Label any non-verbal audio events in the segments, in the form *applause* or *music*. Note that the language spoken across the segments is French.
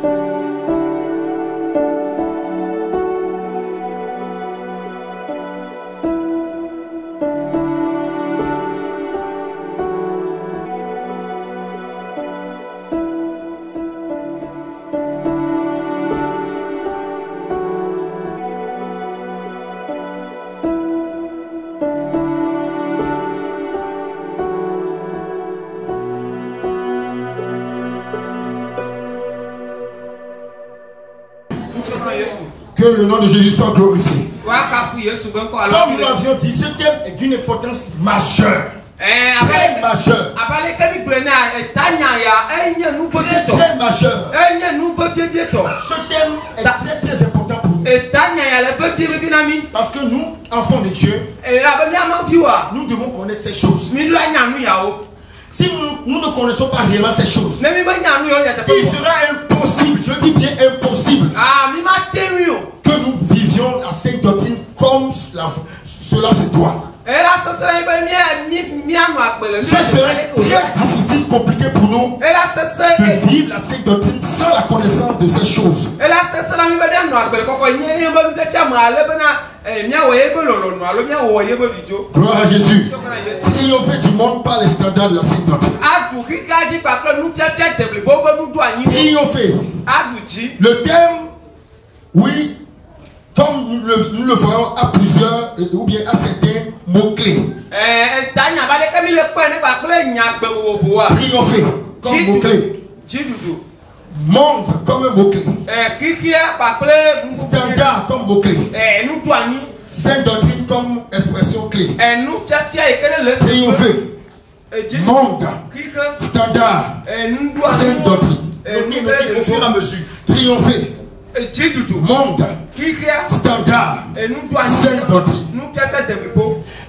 Que le nom de Jésus soit glorifié. Comme nous l'avions dit, ce thème est d'une importance majeure. Très enye Très, très nugbedetɔ Ce thème est très très important pour nous. Parce que nous, enfants de Dieu, nous devons connaître ces choses. Si nous, nous ne connaissons pas réellement ces choses, il sera impossible, je dis bien impossible, doctrine comme cela, cela se doit. Ce serait très difficile, compliqué pour nous de vivre la sainte doctrine sans la connaissance de ces choses. Gloire à Jésus. Triompher du monde par les standards de la sainte doctrine. anyi Triompher. Le thème, oui, comme nous le, nous le voyons à plusieurs euh, ou bien à certains mots-clés. nyagbe vovovoa Triompher comme mot-clé. dziɖuɖu Monde comme mot-clé. Standard comme mot-clé. Sainte doctrine comme expression clé. le Triompher. Monde. Standard. Sainte doctrine. Au fur et à mesure. Triompher. Monde. Standard. Sainte doctrine.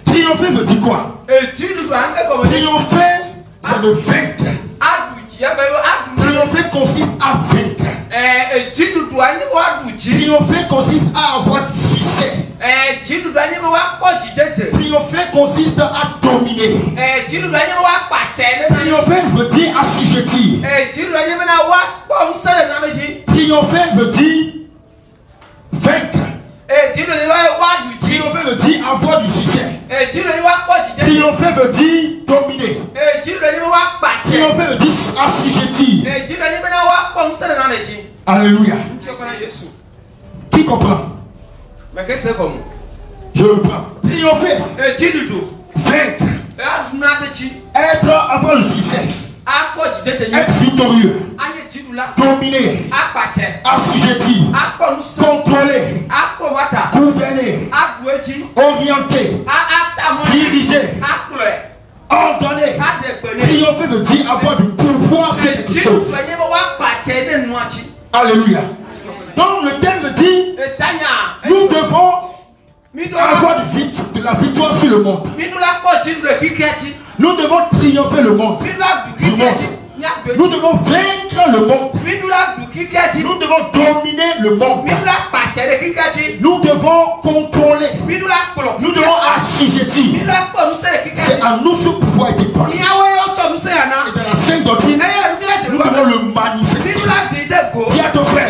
Triompher veut dire quoi? Gɔmɛ Triompher, c'est vaincre. ebe adu na Triompher consiste à vaincre. woadu dzi Triompher consiste à avoir Triompher consiste à dominer. na Triompher veut dire assujettir. dzi Triompher veut dire vaincre. Triompher veut dire avoir du succès. Triompher veut dire dominer. Triompher veut dire assujettir. Alléluia. Qui comprend? Mɛ ke se kɔmu Je reprends. Triompher, ɛɛ dziɖuɖu vaincre, de dzi être, avoir le succès, dzidzedze être victorieux, dziɖula dominer, ŋusẽ contrôler, gouverner, orienter, diriger, ordonner. Triompher veut dire avoir du pouvoir sur quelque chose. Alléluia. Donc le thème etanya nous devons mi do avoir de la victoire sur le monde. Nous devons triompher le monde. du Nous devons vaincre le monde. Nous devons dominer le monde. Nous devons contrôler. Nous devons assujettir. C'est à nous ce pouvoir na Et dans la sainte doctrine, de nous devons le manifester. À ton frère,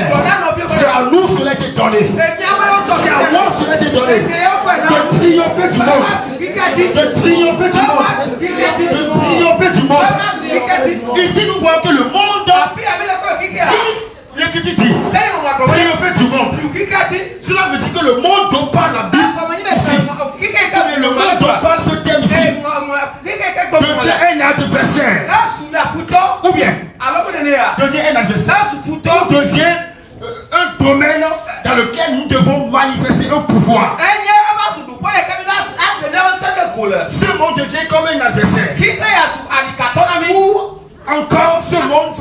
c'est à nous cela été donné. wotsɔ C'est à moi cela été donné. wokɔe na De triompher du monde. De triompher du monde. De triompher du monde. Ici, nous voyons que le monde, kikia si l'écriture dit, triompher du monde, cela veut dire que le monde dont parle la Bible ici, mais le monde dont parle ce thème ici, devient un adversaire. Ou bien, devient un adversaire. Ou devient euh, un domaine dans lequel nous devons manifester un pouvoir. Ce monde devient comme un adversaire. Ou encore, ce monde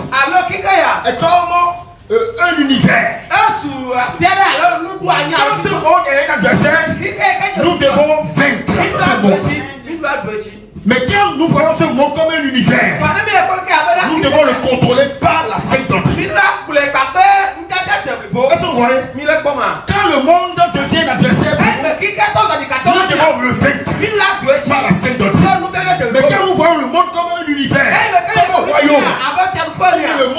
est comme euh, un univers. Quand ce monde est un adversaire, nous devons vaincre ce monde. Mais quand nous voyons ce monde comme un univers, nous devons le contrôler par la sainte doctrine. Est-ce que vous voyez? Quand le monde devient un adversaire pour nous, nous devons le vaincre par la sainte doctrine. Mais quand nous voyons le monde comme un univers, comme un royaume, le monde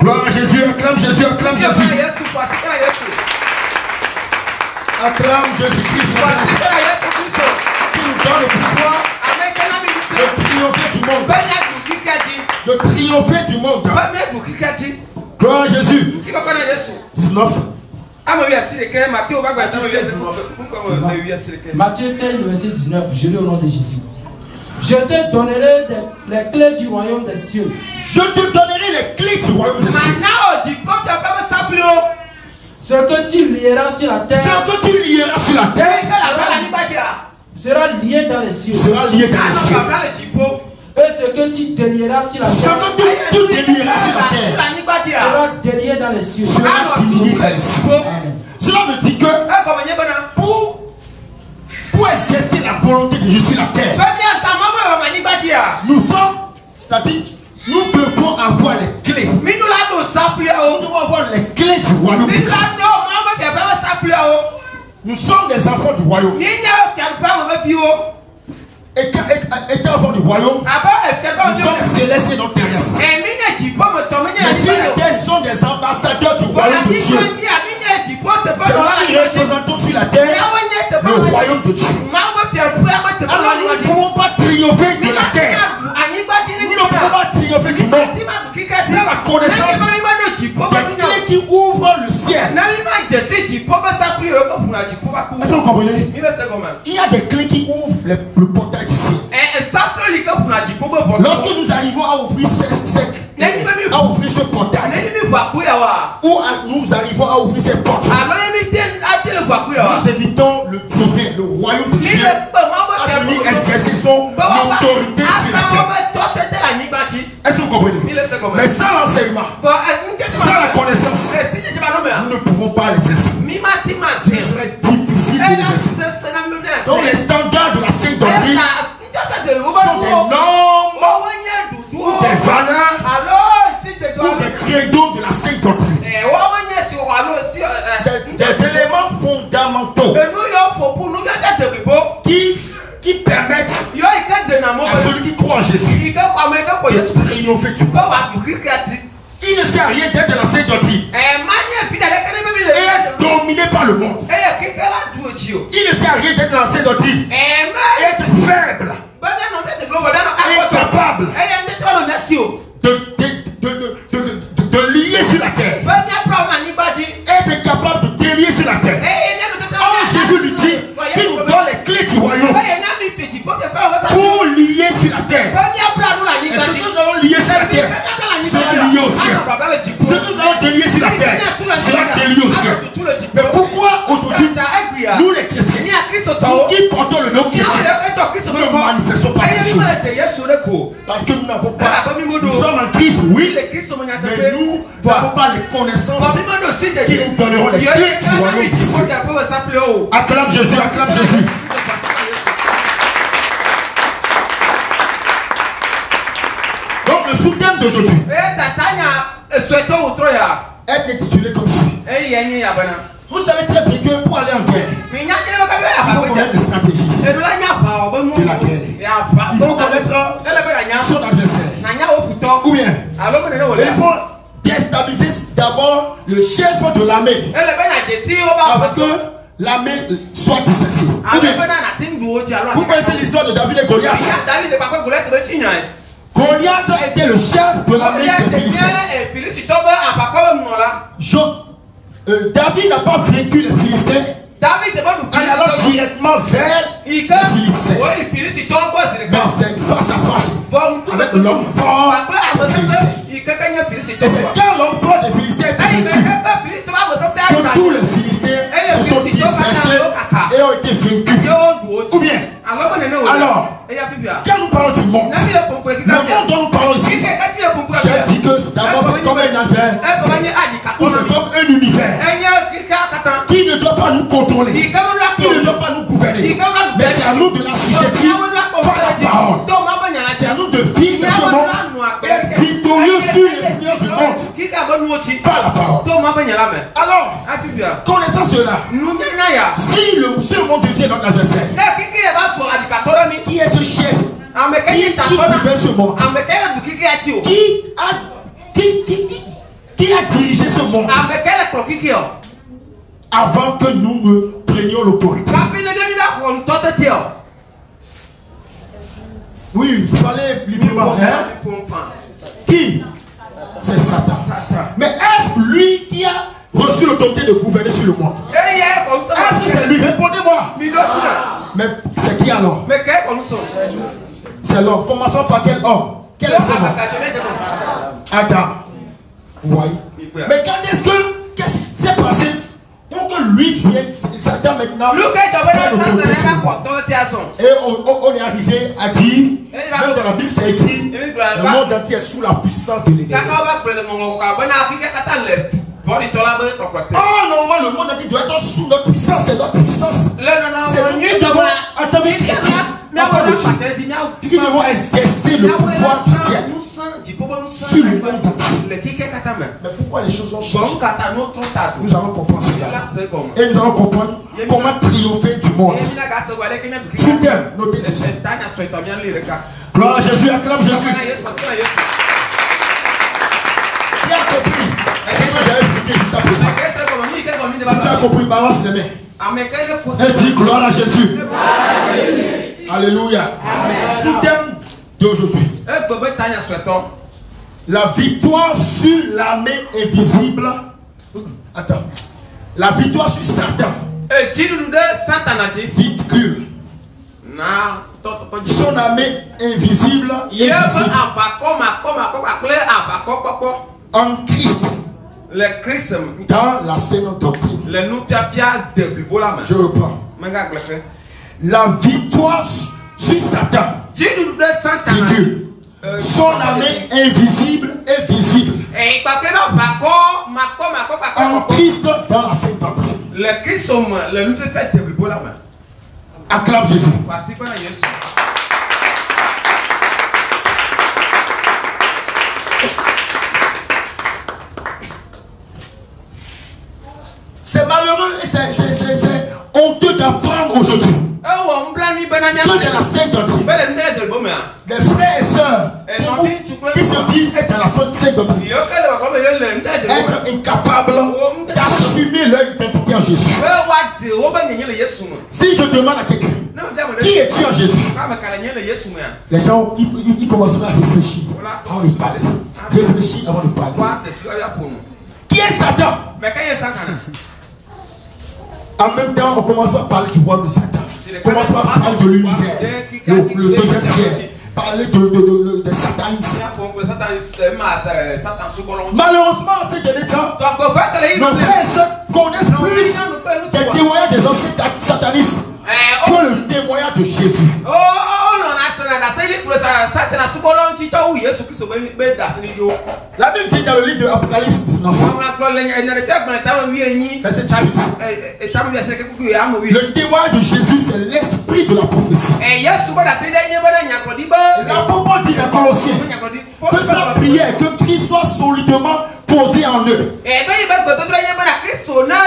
gloire à Jésus, acclame Jésus, acclame Jésus, acclame Jésus-Christ, qui nous donne le pouvoir de triompher du monde, de triompher du monde. Gloire à Jésus. 19. Matthieu 16, verset 19, je lis au nom de Jésus. Je te donnerai des- les clés du royaume des cieux. Je te donnerai les clés du royaume des cieux. Ce que tu lieras sur la Ce terre que tu lieras sur la terre sera lié dans les cieux. sera lié dans les cieux. Et ce que tu délieras sur la Ce terre que tu, tu délieras sur la terre sera délié dans les cieux. sera délié dans les cieux. Amen. Cela veut dire que pour, pour exercer la volonté de Dieu sur la terre, nous sommes, c'est-à-dire, nous devons avoir les clés. Nous devons avoir les clés du royaume. Nous sommes des enfants du royaume. Et- étant enfants du royaume, nous sommes célestes et non terrestres. Mais sur la terre, nous sommes des ambassadeurs du royaume de Dieu. C'est nous représentons sur la terre le royaume de Dieu. Alors nous ne pouvons pas triompher de la terre. Triompher du monde. C'est la connaissance qui ouvrent le ciel. Est-ce que vous comprenez Il y a des clés qui ouvrent le, le portail du ciel. Lorsque nous arrivons à ouvrir à ouvrir ce portail, ou à- nous arrivons à ouvrir ces portes, nous évitons le royaume de Dieu, à venir exercer son autorité sur la terre. Est-ce que vous comprenez? Mais sans l'enseignement, sans la connaissance, nous ne pouvons pas l'exercer. Ce serait difficile de l'exercer. Donc les standards de la sainte doctrine sont des normes ou des valeurs ou des credos de la sainte doctrine. C'est des éléments fondamentaux qui, permettent à celui qui croit en Jésus. de triompher du monde. Il ne sert à rien d'être la sainte doctrine. Et être dominé par le monde. Il ne sert à rien d'être dans sainte doctrine. Et être faible, incapable. De, de, de, de, de- de- de lier sur la terre, être capable de délier sur la terre. Pour lier sur la terre. Et ce que nous allons lier sur la terre sera lié au ciel. Ce que nous allons délier sur la terre sera délié au ciel. Mais pourquoi aujourd'hui, nous les chrétiens, nous qui portons le nom chrétien, nous ne manifestons pas ces choses. Parce que nous n'avons pas, nous sommes en Christ, oui, mais nous n'avons pas les connaissances qui nous donneront les clés du royaume. Acclame Jésus, acclame Jésus. Donc le sous-thème d'aujourd'hui est intitulé comme suit. Vous savez très bien que pour aller en guerre, il faut connaître les stratégies de la guerre. Il faut connaître son adversaire. Ou bien, il faut déstabiliser d'abord le chef de l'armée. Avant que l'armée soit dispersée. Ou bien, vous connaissez l'histoire de David et Goliath? Goliath était le chef de l'armée des Philistins. Jo- euh, David n'a pas vaincu les Philistins. En allant directement vers les Philistins. Mais c'est face à face avec l'homme fort des Philistins. Et c'est quand l'homme fort des Philistins est vaincu que tous les Philistins se sont dispersés et ont été vaincus. Ou bien, alors, quand nous parlons du monde, le monde dont nous parlons ici, j'ai dit que d'abord c'est comme un affaire, ou c'est comme un univers qui ne doit pas nous contrôler, qui ne doit pas nous gouverner. Mais c'est à nous de la susciter par la parole. C'est à nous de vivre ce monde et victorieux sur l'influence monde par la parole. Alors, connaissant cela, si le, ce monde devient notre adversaire, qui est ce chef qui, qui gouverne ce monde? Qui a, qui, qui, qui, qui a dirigé ce monde avant que nous ne prenions l'autorité? Oui, vous parlez librement. Hein? Qui? C'est Satan. Mais est-ce lui qui a reçu l'autorité de gouverner sur le monde? Est-ce que c'est lui? Répondez-moi. Mais c'est qui alors? C'est l'homme. Commençons par quel homme? Quel est ce homme? Adam. Vous voyez Mais quand est-ce que. Qu'est-ce qui s'est passé? Lui vienne Satan maintenant Et on, est arrivé à dire, même dans la Bible c'est écrit, le monde entier est sous la puissance de l'ennemi. Oh normalement le monde entier doit être sous notre puissance, c'est notre puissance. C'est nous devons, en tant que chrétiens, qui devons exercer le pouvoir du ciel sur le monde. Mais pourquoi les choses ont changé Nous allons comprendre cela. Et nous allons comprendre comment triompher du monde. Soutien, notez ceci. Gloire à Jésus, acclame Jésus. Qui a compris? Ce que j'ai expliqué jusqu'à présent. Si tu as compris, balance les mains. Et dis gloire à Jésus. Alléluia. Sous-thème d'aujourd'hui. La victoire sur l'armée invisible. Attends. La victoire sur Satan. Vicule. Son armée invisible. invisible. En Christ. Le Christ, Dans la saine doctrine. Je reprends. La victoire sur Satan. Santana. Vicule. Son armée invisible et visible. Eh, En. Christ dans la sainte main. Acclame Jésus. C'est malheureux et c'est- c'est c'est- c'est honteux d'apprendre aujourd'hui Eh, dans la sainte doctrine, les frères et sœurs vous, qui se disent être dans la sainte doctrine, être incapables d'assumer leur identité en Jésus. Mo. Si je demande à quelqu'un, qui es-tu en Jésus? Ya. Les gens, ils, ils- ils commenceront à réfléchir avant de parler. Réfléchir avant de parler. Qui est Satan? Santana. En même temps, on commence à parler du roi de Satan. Commence à parler de l'univers, le, le deuxième ciel, parler de, de, de, de, de satanisme. Eh. Malheureusement, en ces derniers temps, nos frères connaissent plus des témoignages des anciens sat- satanistes Eh, que le témoignage de Jésus. Oh, oh. La Bible dit dans le livre de Apocalypse 19, Àwọn akọlọ lẹ́yìn ẹ̀nà tí a gbọ́n táwọn wí ẹ̀yìn. Verset 18. Táwọn bí ẹsẹ̀ kúkú yà á mọ̀ wí. le témoignage de Jésus, c'est l'esprit de la prophétie. L'apôtre dit dans Colossiens que sa prière, que Christ soit solidement posé en eux. Ní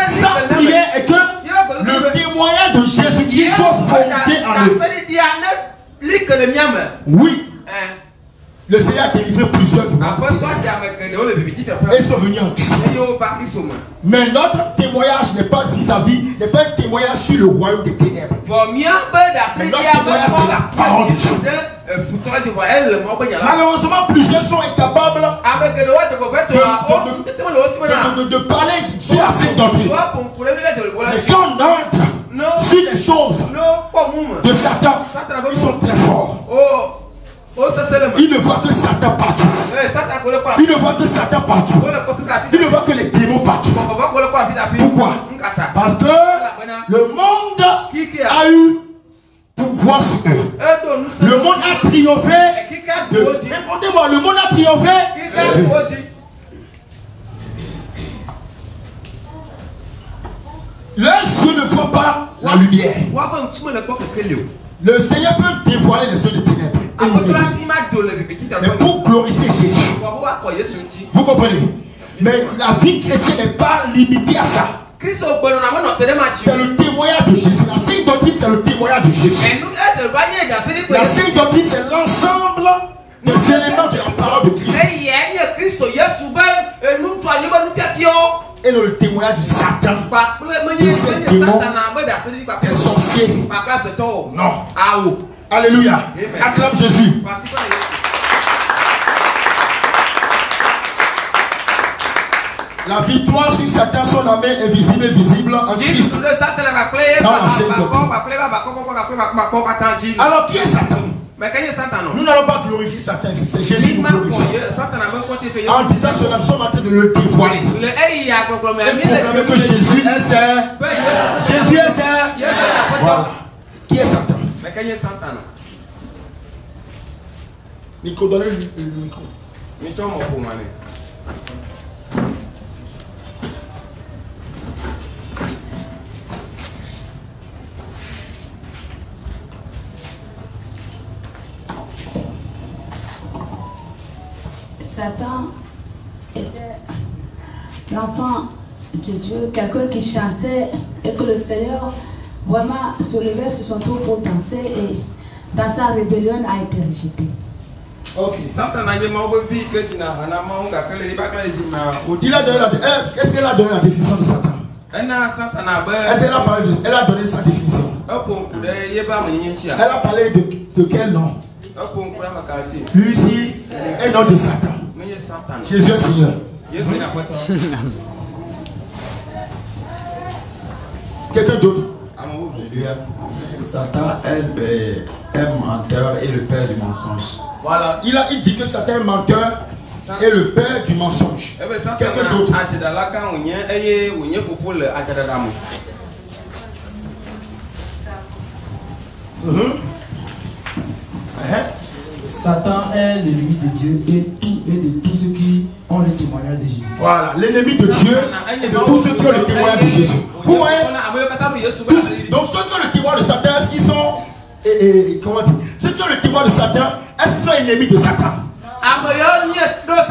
Sa prière est que le témoignage de Jésus-Christ soit fondé en eux. Oui, le Seigneur a délivré plusieurs de et pẹ́. sont venus en Christ. Mais notre témoignage n'est pas vis-à-vis, n'est pas un témoignage sur le royaume des ténèbres. Mais notre témoignage, c'est la parole de Dieu. Malheureusement, plusieurs sont incapables Amẹ̀kẹ̀lẹ̀ wà jẹ̀kọ̀ de, de, parler sur la sainte doctrine. Mais quand on entre sur les choses de Satan, ils sont très forts. Il ne voit que Satan partout. Il ne voit que Satan partout. Il ne voit que les démons partout. Pourquoi? Parce que le monde a? eu pouvoir sur eux. Le monde a triomphé. De... Écoutez-moi, le monde a triomphé. Leurs yeux ne voient pas la lumière. Le Seigneur peut dévoiler les yeux de ténèbres. Mais pour glorifier Jésus. Vous comprenez? Mais la vie chrétienne n'est pas limitée à ça. C'est le témoignage de Jésus. La sainte doctrine, c'est le témoignage de Jésus. La sainte doctrine, c'est l'ensemble des éléments de la parole de Christ. Et le témoignage du Satan, de ces démons, des sorciers. Non. Alléluia. Acclame Jésus. La victoire sur Satan, son armée est visible et visible en Christ. Dans. Alors qui est Satan nous n'allons pas glorifier Satan ici, c'est Jésus qui nous glorifie. En disant cela, nous sommes en train de le dévoiler. Et proclamer que Jésus est Saint. Jésus est Saint. Voilà. Qui est Satan? Nico, donnez le micro. Satan était l'enfant de Dieu, quelqu'un qui chantait et que le Seigneur vraiment se levait sur son tour pour danser et dans sa rébellion a été rejeté. Ok. Il a donné la, est-ce, est-ce qu'elle a donné la définition de Satan? Est-ce qu'elle a, parlé de, elle a donné sa définition? Elle a parlé de, de quel nom? Lucie, un nom de Satan. Jésus est Seigneur. *laughs* Quelqu'un d'autre? Satan est un menteur et le père du mensonge. Voilà, il, a, il dit que Satan est un menteur et le père du mensonge. Quelqu'un d'autre? Satan est l'ennemi de Dieu et, tout, et de tous ceux qui ont le témoignage de Jésus. Voilà, l'ennemi de Dieu et de tous ceux qui ont le témoignage de Jésus. Vous voyez? tous- Donc ceux qui ont le témoignage de Satan, est-ce qu'ils sont... et- et- comment dire Ceux qui ont le témoignage de Satan, est-ce qu'ils sont ennemis de Satan?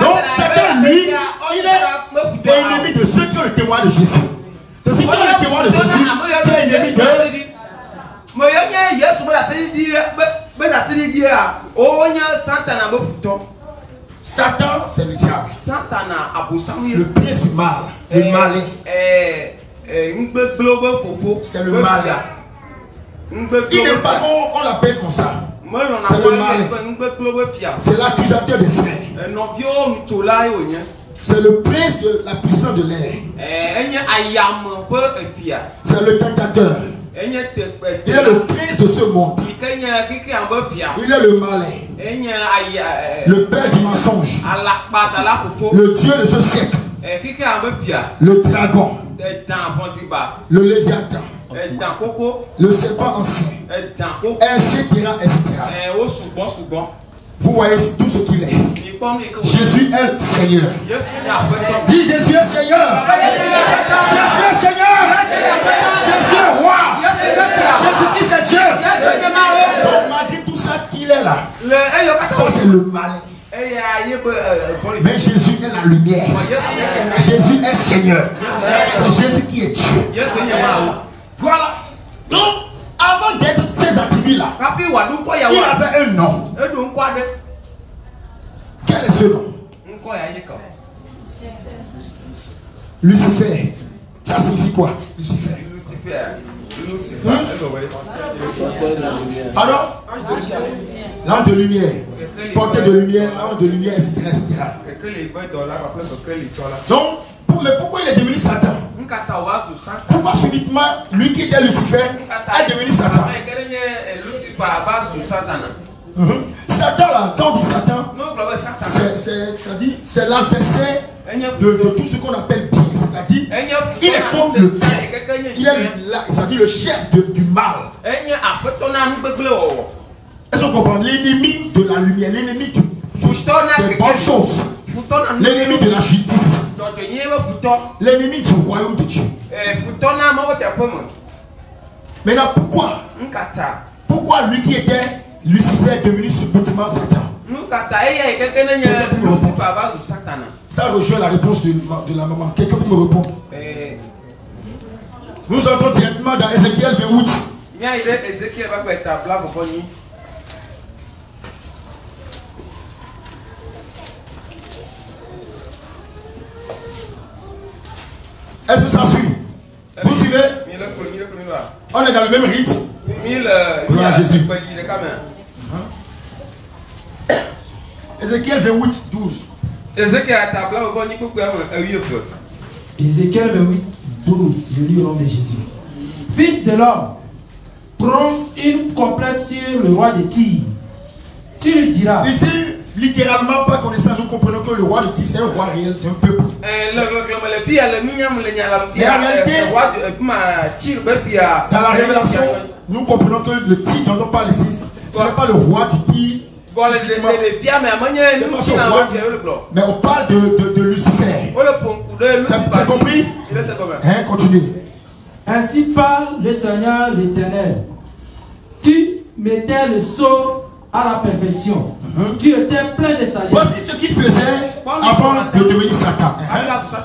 Donc Satan, lui, il est ennemi de ceux qui ont le témoignage de Jésus. Donc si tu as le témoignage de Jésus, tu es ennemi de... yesu be dasiri di be be dasiri di a wonye satana be futɔ Satan, c'est le diable. satana abosam Le prince du mal. Le malin. ŋgbegblẽ be fofo C'est le malin. Il n'aime pas qu'on on l'appelle comme ça. C'est le malin. C'est l'accusateur des frères. C'est le prince de la puissance de l'air. Eh, efia C'est le tentateur. Il est le prince de ce monde. Il est le malin. aya Le père du mensonge. Le dieu de ce siècle. Eh, Le dragon. bɔdiba Le léviathan. Le serpent ancien. Etc. etc. Eh, sugbɔ Vous voyez tout ce qu'il est. Jésus est Seigneur. Dis Jésus est Seigneur. Jésus est Seigneur. Jésus est roi. Jésus-Christ est Dieu. Donc malgré tout ça qu'il est là, eyo ça c'est le be eh, bɔli Mais Jésus est la lumière. Jésus est Seigneur. C'est Jésus qui est Dieu. Voilà. Donc, avant d'être ces attributs-là, il avait un nom. Quel est ce nom? Lucifer. Ça signifie quoi? Lucifer. lucifer wele Pardon? L'ange de lumière. Porteur de lumière, ange de lumière, etc. Donc, pour- mais pourquoi il est devenu Satan? Pourquoi subitement, lui qui était Lucifer, est devenu Satan? Mhm. Satan là, quand on dit Satan, c'est l'adversaire de, de, tout ce qu'on appelle bien. C'est-à-dire, il est comme le bien. Il est c'est-à-dire le chef de, du mal. Est-ce qu'on comprend? L'ennemi de la lumière, l'ennemi de, des bonnes choses. L'ennemi de la justice. L'ennemi du royaume de Dieu. Maintenant, pourquoi? Pourquoi lui qui était Lucifer est devenu subitement Satan? Ça rejoint la réponse de, de la maman. Quelqu'un peut me répondre Nous entrons directement dans Ézéchiel 28. Est-ce que ça suit Vous suivez On est dans le même rythme. Gloire à Jésus. Ézéchiel 28, 12. Ézéchiel 28, 12. Je lis au nom de Jésus. Fils de l'homme, prononce une complète sur le roi de Tyr. Tu lui diras. Ici, littéralement, pas connaissant, nous comprenons que le roi de Tyr, c'est un roi réel d'un peuple. Mais en réalité, dans la révélation, nous comprenons que le Tyr dont on parle ici, ce n'est pas le roi du Tyr. Mais on parle de, de, de Lucifer. Tu as compris? Hein, continue. Ainsi parle le Seigneur l'Éternel. Tu mettais le sceau à la perfection. Tu étais plein de sagesse. Voici ce qu'il faisait avant de devenir Satan.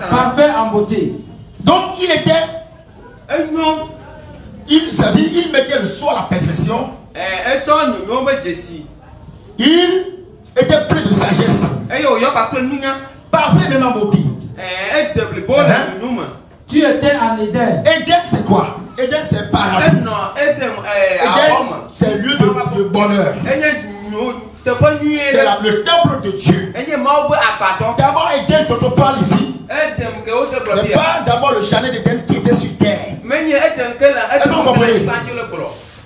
Parfait en beauté. Donc il était. Il, ça dit, il mettait le sceau à la perfection. Il était plein de sagesse. Parfait même en beauté. Tu étais en Éden. Éden, c'est quoi? Éden, c'est paradis. Éden, c'est lieu de, de bonheur. C'est le temple de Dieu. D'abord, Éden dont on parle ici. n'est pas d'abord le chalet d'Éden qui était sur terre. Est-ce que vous comprenez?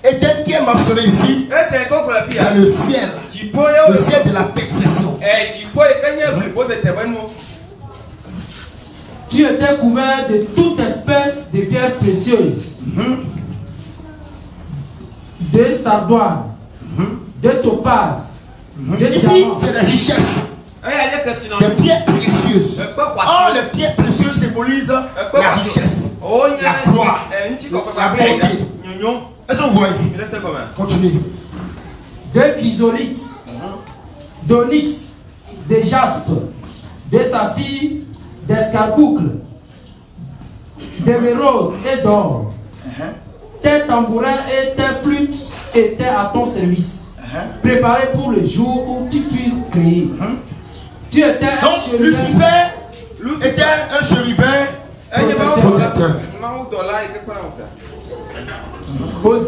Éden qui est mentionné ici, c'est le ciel. Le ciel de la perfection. Tu étais couvert de toute espèce de pierres précieuses, de sardoine, de topaz, de Ici, c'est la richesse. Des pierres précieuses. Oh, les pierres précieuses symbolisent la richesse, la gloire, la beauté. Est-ce que vous voyez? Continuez. De chrysolites, d'onyx, de jaspe, de saphir, d'escarboucle, d'émeraude et d'or. Tes tambourins et tes flûtes étaient à ton service, préparés pour le jour où tu fus créé. Tu étais Donc, un Lucifer était un chérubin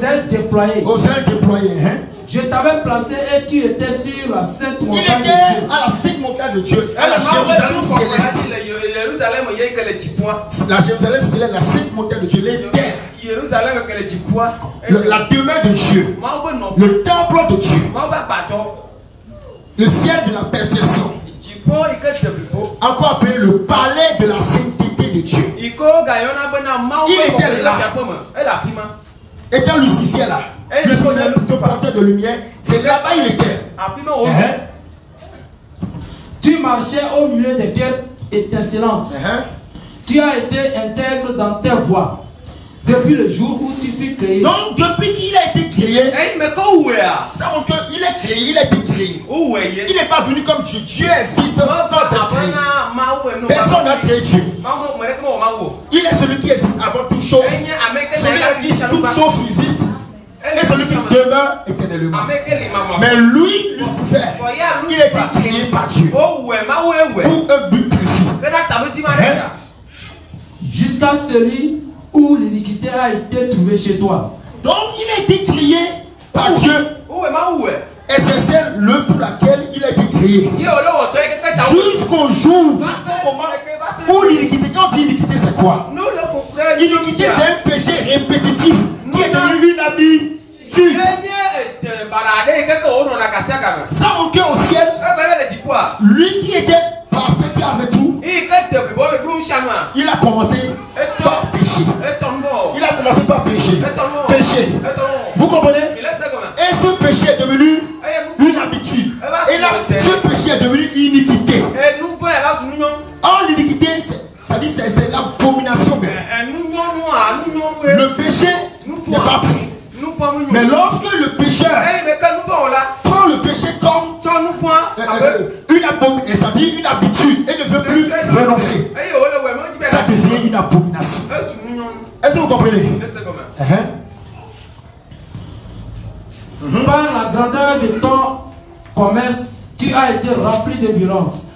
ailes déployées. Aux ailes déployées. Hein? Je t'avais placé et tu étais sur la sainte Il montagne était de Dieu. à la sainte montagne de Dieu, à la Jérusalem céleste. La Jérusalem céleste, la sainte montagne de Dieu, l'éther, le- la demeure de Dieu, le temple de Dieu, le ciel de la perfection, encore appelé le palais de la sainteté de Dieu. Étant Lucifer là, Lucifer, le porteur de lumière, c'est là-bas il était. Hein? Tu marchais au milieu des pierres étincelantes. Hein? Tu as été intègre dans tes voies depuis le jour où tu fus créé. Donc depuis qu'il a été créé, ça montre qu'il est créé, il a été créé. Il n'est pas venu comme Dieu. Dieu existe sans être créé. Personne n'a créé Dieu. Il est celui qui existe avant toute chose. Celui à qui toute chose subsiste. Et celui qui demeure éternellement. Mais lui, Lucifer, il a été créé par Dieu pour un but précis. Hein? Jusqu'à celui où l'iniquité a été trouvée chez toi. Donc il a été créé par Dieu. Et c'est celle le pour laquelle il a été créé. Jusqu'au jour, jusqu'au moment où l'iniquité, quand on dit iniquité, c'est quoi? L'iniquité, c'est un péché répétitif qui est devenu une habitude. Ça montait au ciel. Lui qui était parfait, avait tout. Il a commencé rempli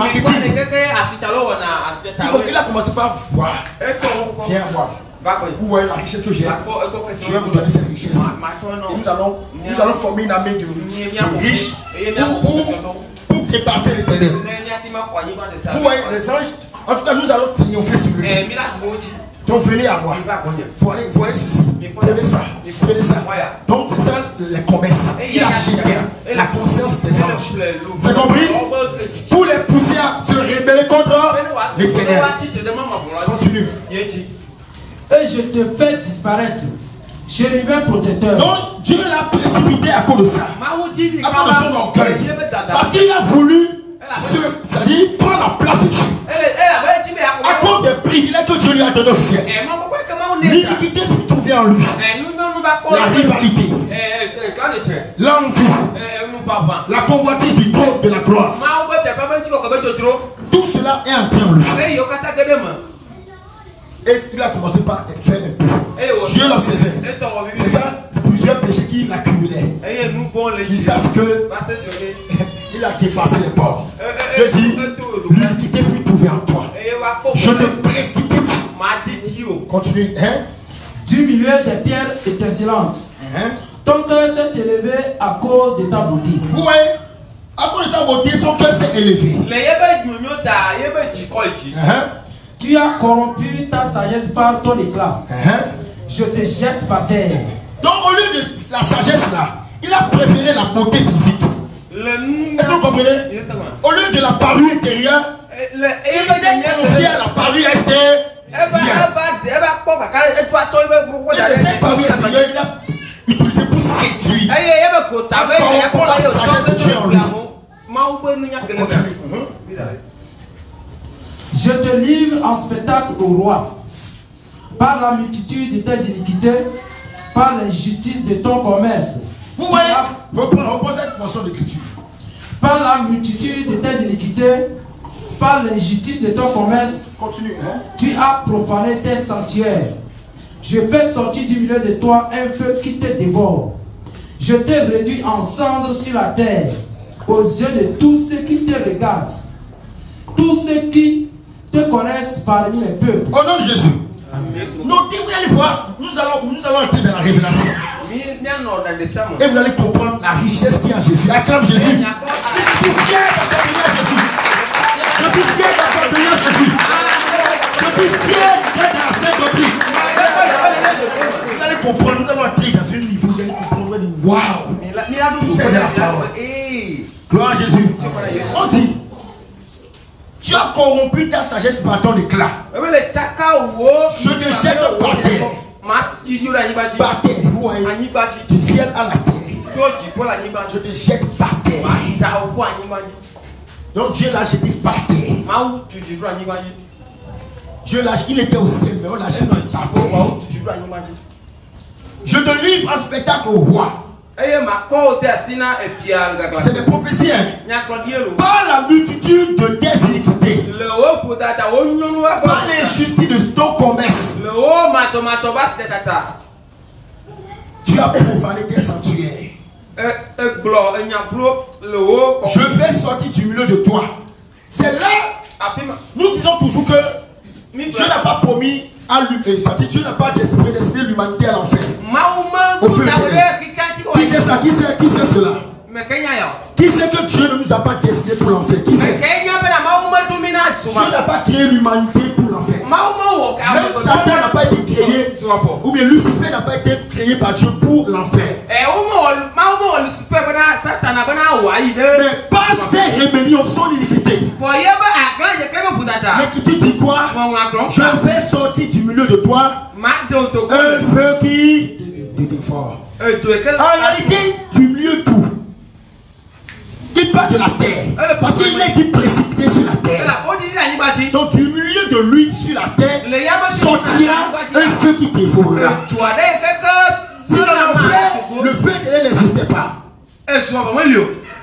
marketing. Il a commencé par voir. Viens voir. Vous voyez la richesse que j'ai. Je vais vous donner cette richesse. nous allons, nous allons former une armée de, riches pour, pour, dépasser les ténèbres. Vous voyez les anges. En tout cas, nous allons triompher sur lui. Donc venez à moi. Disparaître. Chérubin protecteur. Donc Dieu l'a précipité à cause de ça. À cause de son orgueil. Parce qu'il a voulu c'est-à-dire prendre la place de Dieu. À cause des privilèges que Dieu lui a donné au ciel. L'iniquité fut trouvée en lui. La rivalité. L'envie. La convoitise du trône de la gloire. Tout cela est entré en lui. Et il a commencé par faire un peu. Dieu l'observait. C'est ça, c'est plusieurs péchés qu'il accumulait. Jusqu'à ce que *laughs* il a dépassé les bords. Je dis, l'iniquité fut trouvée en toi. Je te précipite. Continue. Hein? Du milieu des pierres étincelantes. Hein? Ton cœur s'est élevé à cause de ta beauté. Vous voyez À cause de sa beauté, son cœur s'est élevé. Hein? Tu as corrompu ta sagesse par ton éclat. Je te jette par terre. Donc au lieu de la sagesse là, il a préféré la beauté physique. Est-ce que vous comprenez? Au lieu de la parure intérieure, il s'est confié à la parure extérieure. Et c'est cette parure extérieure il a utilisé pour séduire. Encore la sagesse de Dieu en lui. Je te livre en spectacle au roi, par la multitude de tes iniquités, par l'injustice de ton commerce Vous voyez? Reprends, reprends cette portion d'écriture. Par la multitude de tes iniquités, par l'injustice de ton commerce, Continue. Hein? tu as profané tes sanctuaires. Je fais sortir du milieu de toi un feu qui te dévore. Je te réduis en cendres sur la terre, aux yeux de tous ceux qui te regardent, tous ceux qui te connaissent parmi les peuples. Au nom de Jésus. Notez, vous allez voir, nous allons, nous allons entrer dans la révélation. Et vous allez comprendre la richesse qu'il y a en Jésus. Acclame Jésus. Je suis fier à Jésus. Je suis fier à Jésus. Je suis fier d'être sainte doctrine. Vous allez comprendre, nous allons entrer dans un niveau, vous allez comprendre, vous allez dire Waouh C'est de la parole. Gloire à Jésus. On dit Tu as corrompu ta sagesse par ton éclat. Je te jette par terre. Par terre, du ciel à la terre. Je te jette par terre. Donc Dieu l'a jeté par terre. Dieu l'a il était au ciel, mais on l'a jeté par terre. Je te livre un spectacle au roi. C'est des prophéties. hein. Par la multitude de tes iniquités, par l'injustice de ton commerce, tu as profané tes sanctuaires. Je vais sortir du milieu de toi. C'est là, nous disons toujours que Dieu n'a pas promis à lui, euh, Dieu n'a pas destiné prédestiné l'humanité à l'enfer. Qui sait ça Qui sait, qui sait cela Qui sait que Dieu ne nous a pas destiné pour l'enfer Qui sait Dieu n'a pas créé l'humanité pour l'enfer. Même Satan n'a pas été créé, ou bien Lucifer n'a pas été créé par Dieu pour l'enfer. Mais par ces rébellions, son iniquité, l'iniquité dit quoi Je vais sortir du milieu de toi un feu qui te dévore. En réalité, du milieu d'où? Il parle de la terre. Parce qu'il est dit précipité sur la terre. Donc du milieu de lui sur la terre sortira un feu qui dévorera. Si dans le feu éternel n'existait pas.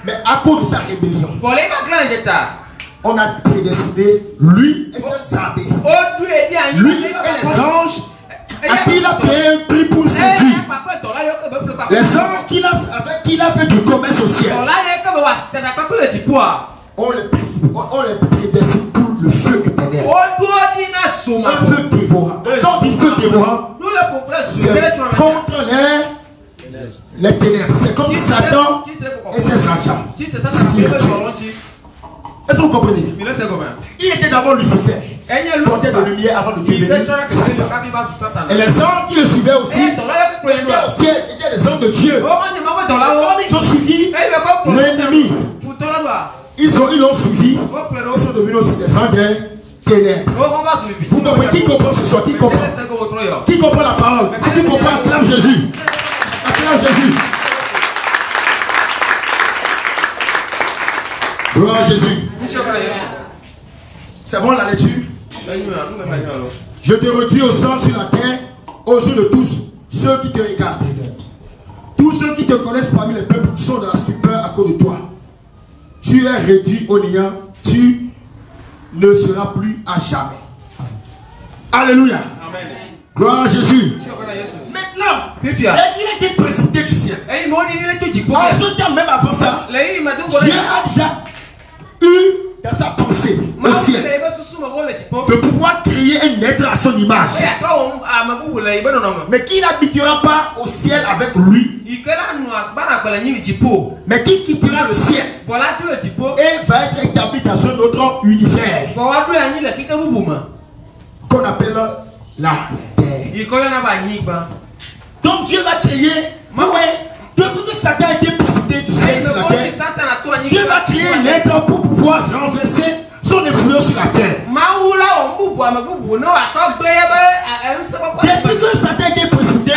Mais à cause de sa rébellion, on a prédestiné lui et ses abbés. Lui et les anges à qui il a payé un prix pour le séduire. Les anges qu'il a, avec qui il a fait du commerce au ciel. On les, on les prédestine pour le feu éternel. Un feu dévorant. Quand il feu dévorant, c'est contre les, les ténèbres. C'est comme Satan et ses agents. Est-ce que vous comprenez? Il était d'abord Lucifer, porteur de lumière avant de devenir Satan. Et les anges qui le suivaient aussi étaient au ciel, étaient des anges de Dieu. Ils ont suivi l'ennemi, ils ont ils l'ont suivi, ils sont devenus aussi des des ténèbres. Vous comprenez? Qui comprend ce soir? Qui comprend? Qui comprend la parole? Si tu comprends, acclame Jésus. Acclame Jésus. Gloire à Jésus. C'est bon la lecture? Je te réduis au centre sur la terre, aux yeux de tous ceux qui te regardent. Tous ceux qui te connaissent parmi les peuples sont dans la stupeur à cause de toi. Tu es réduit au néant, tu ne seras plus à jamais. Alléluia. Gloire à Jésus. Maintenant, dès qu'il a été du ciel, en ce temps, même avant ça, Dieu a déjà eu dans sa pensée au ciel de pouvoir créer un être à son image. Mais qui n'habitera pas au ciel avec lui, mais qui quittera le ciel? Et va être établi dans un autre univers. Qu'on appelle la terre. Donc Dieu va créer, ouais, depuis que Satan a été Dieu va créer un être pour pouvoir renverser son influence sur la terre. Depuis que Satan été précipité,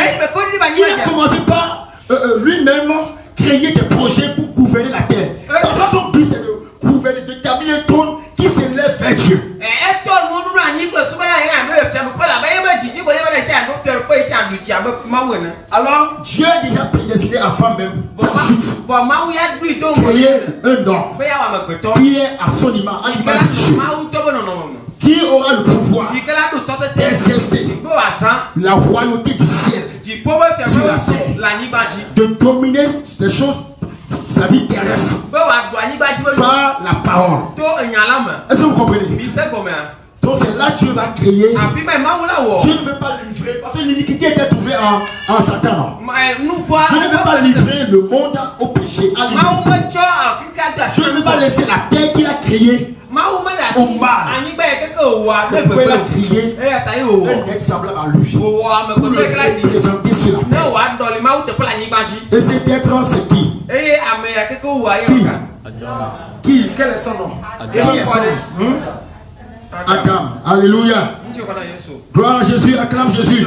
il a commencé par euh, euh, lui-même créer des projets pour gouverner la terre. Parce que son but c'est de gouverner, d'établir un trône qui s'élève vers Dieu. Alors, Dieu a déjà prédestiné avant même. Créer un homme qui est à son image, à l'image de Dieu. Qui aura le pouvoir d'exercer la royauté du ciel sur la terre. De dominer les choses, sa vie terrestre, par la parole. Est-ce que vous comprenez? Donc c'est là que Dieu va créer. Dieu ne veut pas livrer. Parce que l'iniquité était trouvée en, en Satan. Dieu ne veut pas livrer le monde au péché, à l'iniquité. Dieu ne veut pas laisser la terre qu'il a créée au mal. C'est pourquoi il a créé un être semblable à lui. Pour le présenter sur la terre. Et cet être, c'est qui? Qui? Qui? Quel est son nom? Qui est son nom? Hein? Adam. Alléluia. Gloire à Jésus. Acclame Jésus.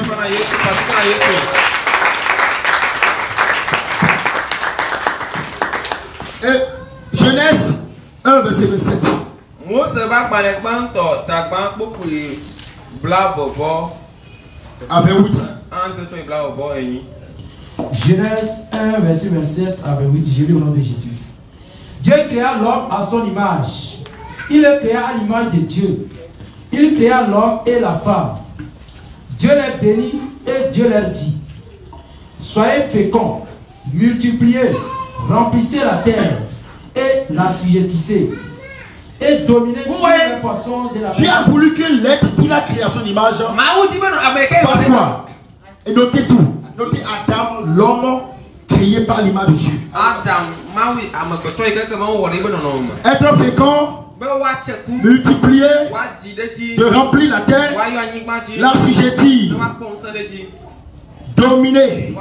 Et Genèse 1, verset 27. À 28. Genèse 1, verset 27 à 28. Je lis au nom de Jésus. Dieu créa l'homme à son image. Il le créa à l'image de Dieu. Il créa l'homme et la femme. Dieu les bénit et Dieu leur dit Soyez féconds, multipliez, remplissez la terre et l'assujettissez. Et dominez sur les poissons de la Tu as voulu que l'être qu'il a créé à son image fasse quoi Et notez tout. Notez Adam, l'homme créé par l'image de Dieu. Être fécond multiplier, de remplir la terre, l'assujettir, dominer,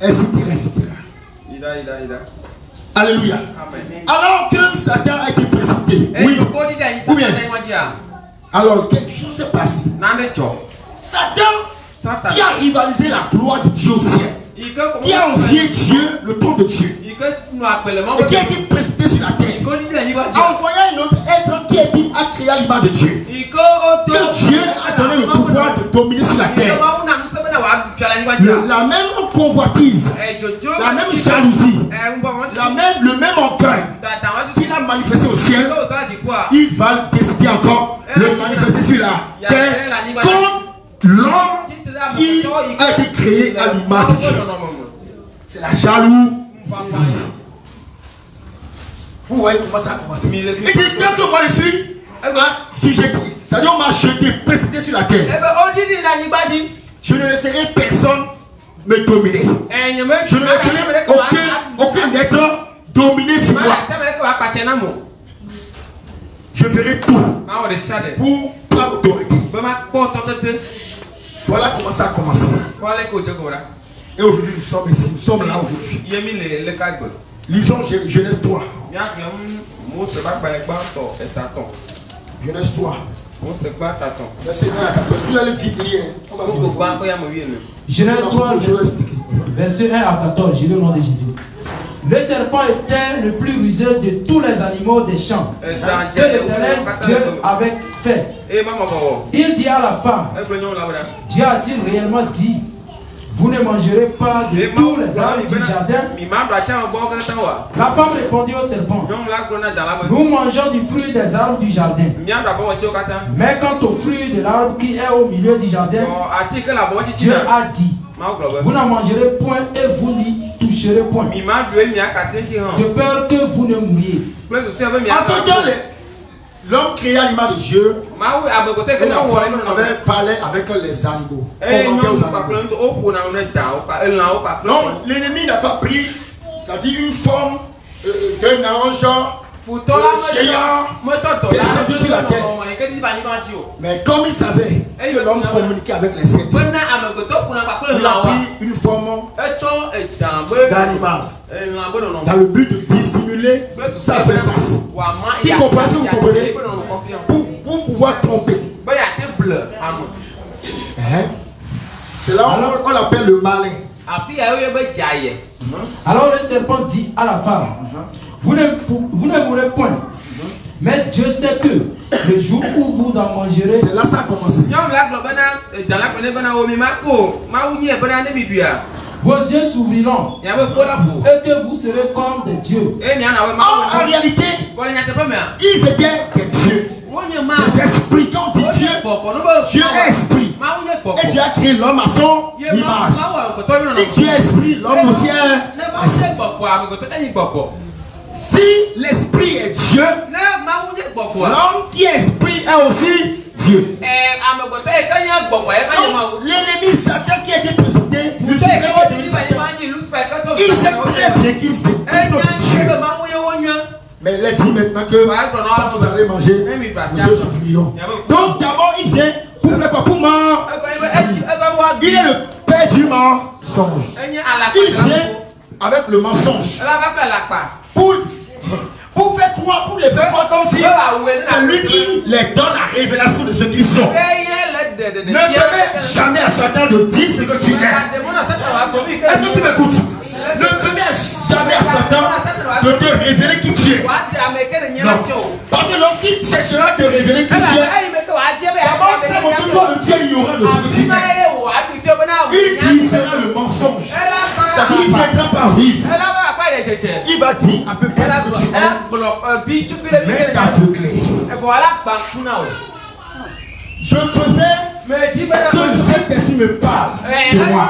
etc. etc. Alléluia. Alors que Satan a été présenté, oui, ou bien, alors quelque chose s'est passé. Satan, qui a rivalisé la gloire de Dieu au ciel, qui a envié Dieu, le trône de Dieu, et qui a été présenté sur la terre, en voyant un autre être qui est dit à créer l'image de Dieu. Que Dieu a donné le pouvoir de dominer sur la terre. La même convoitise, la même jalousie, la même, le même orgueil qu'il a manifesté au ciel, il va décider encore le manifester sur la terre contre l'homme qui a été créé à l'image de Dieu. C'est la jalousie. Vous voyez comment ça a commencé. Il dit, dès que moi je suis sujet, c'est-à-dire on m'a jeté, précipité sur la terre. Je ne laisserai personne me dominer. Je ne laisserai aucun, aucun être dominer sur moi. Je ferai tout pour prendre autorité. Voilà comment ça a commencé. Et aujourd'hui, nous sommes ici. Nous sommes là aujourd'hui. Lisons Gen- Genèse 3. Genèse 3. Verset 1 à 14. Vous allez vite lire. On va vite. Genèse 3, Je vais expliquer. verset 1 à 14. Je lis au nom de Jésus. Le serpent était le plus rusé de tous les animaux des champs que l'éternel Dieu avait fait. Il dit à la femme, Dieu a-t-il réellement dit, vous ne mangerez pas de tous les arbres du jardin. La femme répondit au serpent, nous mangeons du fruit des arbres du jardin. Mais quant au fruit de l'arbre qui est au milieu du jardin, Dieu a dit, vous n'en mangerez point et vous n'y toucherez point, de peur que vous ne mouriez. En ce temps, les- l'homme créé à l'image de Dieu. Et la femme avait parlé avec les animaux. animaux? Donc, l'ennemi n'a pas pris, c'est-à-dire une forme euh, d'un ange descendu sur la terre. Mais comme il savait que l'homme communiquait avec les insectes, il a pris une forme d'animal. dans le but de sa vraie face. Qui comprend ce que vous comprenez? Pour, pour pouvoir tromper. Hein? C'est là où on, on l'appelle le malin. Alors le serpent dit à la femme, vous ne, vous ne mourrez point. Mais Dieu sait que Le jour où vous en mangerez, C'est là ça a commencé. Vos yeux s'ouvriront et que vous serez comme des dieux. wo En, en réalité, mea ils étaient des dieux, des esprits. Quand on dit Dieu, Dieu est esprit. Et Dieu a créé l'homme à son image. mi Si Dieu est esprit, l'homme aussi ne est esprit. gbɔgbɔ Si l'esprit est Dieu, gbɔgbɔa l'homme qui est esprit est aussi Dieu. Donc, l'ennemi Satan qui a été présenté, ke to il sait très bien mawu ye wo nye Mais il a dit maintenant que quand vous allez manger, vous yeux s'ouvriront. Donc d'abord, il vient pour faire quoi? Pour ebe ebe wa Il est le père du mensonge. Il vient avec le mensonge. Pour, pour faire croire, pour les faire croire comme si c'est lui qui les donne la révélation de ce qu'ils sont. Ne permets jamais à Satan de dire ce que tu es. Est-ce que tu m'écoutes? Ne permets jamais à Satan de te révéler qui tu es. Non. Parce que lorsqu'il cherchera de te révéler qui tu es, d'abord c'est mon toi le Dieu ignorant de ce que tu. Il glissera le mensonge. Il viendra par ruse. Il va dire à peu près ce que tu es. Mais t'aveugler. Je préfère que le Saint-Esprit me parle de moi.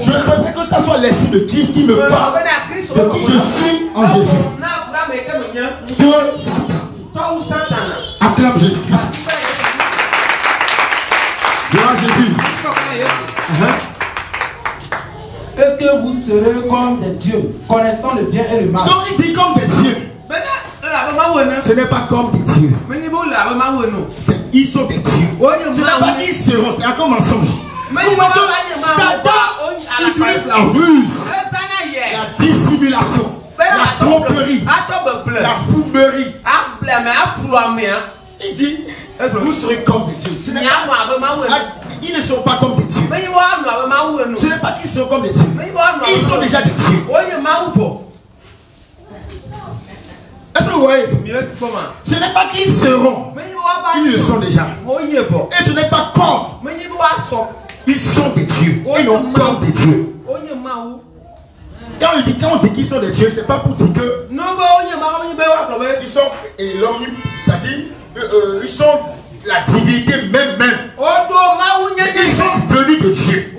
Je préfère que ce soit l'Esprit de Christ qui me parle de qui je suis en Jésus. Que Satan acclame Jésus-Christ. Gloire à Jésus. Hein? Et que vous serez comme des dieux, connaissant le bien et le mal. Donc il dit comme des dieux. Ce n'est pas comme des dieux. Ils sont des dieux. Ce n'est pas qu'ils seront, c'est encore mensonge. Satan utilise la ruse, la dissimulation, la tromperie, la fouberie. Il dit, vous serez comme des dieux. Ah, Ils ne sont pas comme des dieux. Ce n'est pas qu'ils sont comme des dieux. Ils sont déjà des dieux. Est-ce que vous voyez? Ce n'est pas qu'ils seront. Ils le sont déjà. Et ce n'est pas comme. Ils sont des dieux. Et non comme des dieux. Quand on dit, quand on dit qu'ils sont des dieux, ce n'est pas pour dire que ils sont et l'homme, euh, euh, ils sont la divinité même même. Ils sont venus de Dieu.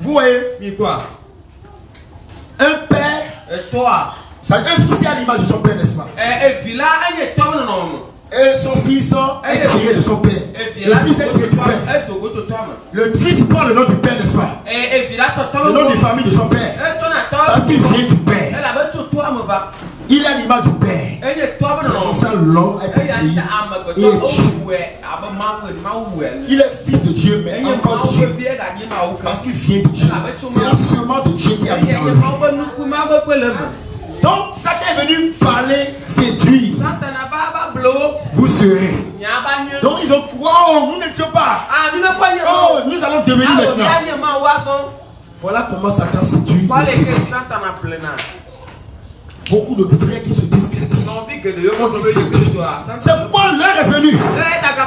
Vous voyez, un père, ça, un fils à l'image de son père, n'est-ce pas? Et son fils est tiré de son père. Le fils est tiré du père. Le fils prend le nom du père, n'est-ce pas? Le nom de famille de son père. Parce qu'il vient du père. Il est l'image du père. C'est comme ça l'homme est. Il est Dieu. Il est fils de Dieu, mais encore Dieu. Parce qu'il vient de Dieu. C'est la semence de Dieu qui habite en lui. Donc, Satan est venu parler, séduire. Vous serez. Donc, ils ont. Wow, nous n'étions pas. Oh, nous allons devenir maintenant. Voilà comment Satan séduit. Beaucoup de frères qui se disent chrétiens. C'est pourquoi l'heure est venue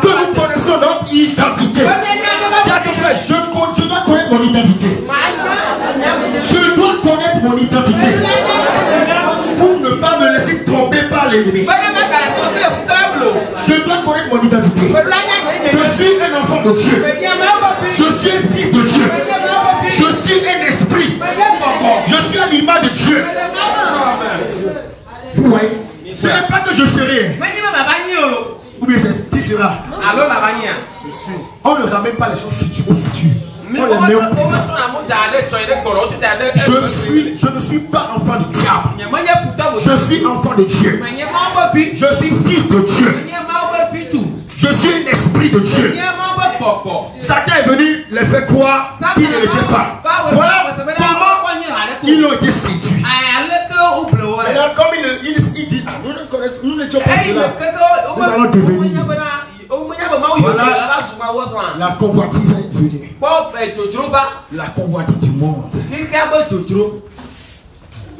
que nous connaissons notre identité. Frère, je dois connaître mon identité. Je dois connaître mon identité. L'ennemi. Je dois connaître mon identité. Je suis un enfant de Dieu. Je suis un fils de Dieu. Je suis un esprit. Je suis à l'image de Dieu. Vous voyez Ce n'est pas que je serai. Ou bien tu seras. On ne ramène pas les choses futures au futur. Je suis, je ne suis pas enfant du diable. Je suis enfant de Dieu. Je suis fils de Dieu. Je suis un esprit de Dieu. Satan est venu les faire croire qu'ils ne l'étaient pas. Voilà comment ils ont été séduits. Maintenant, comme il, il, il dit, ah, nous ne connaissons, nous n'étions pas cela. Nous allons devenir. La convoitise est venue. La convoitise du monde.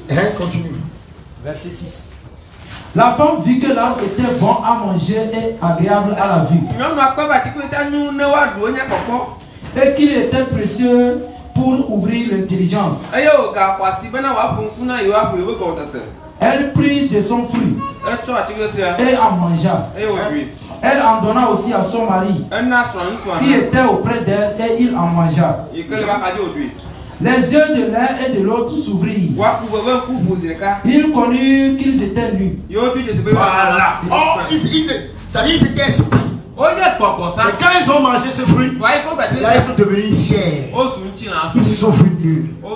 Hein, continue. Verset 6. La femme vit que l'arbre était bon à manger et agréable à la vue. Et qu'il était précieux pour ouvrir l'intelligence. Elle prit de son fruit et en mangea. Elle en donna aussi à son mari, qui était auprès d'elle, et il en mangea. Les yeux de l'un et de l'autre s'ouvrirent. Ils connurent qu'ils étaient nus. Voilà. Oh, ils, ils, ça dit, c'était esprit. wonye gbɔgbɔ sa Mais quand ils ont mangé ce fruit, là, ils sont devenus chers. ŋutsi la Ils se sont venus. Oh,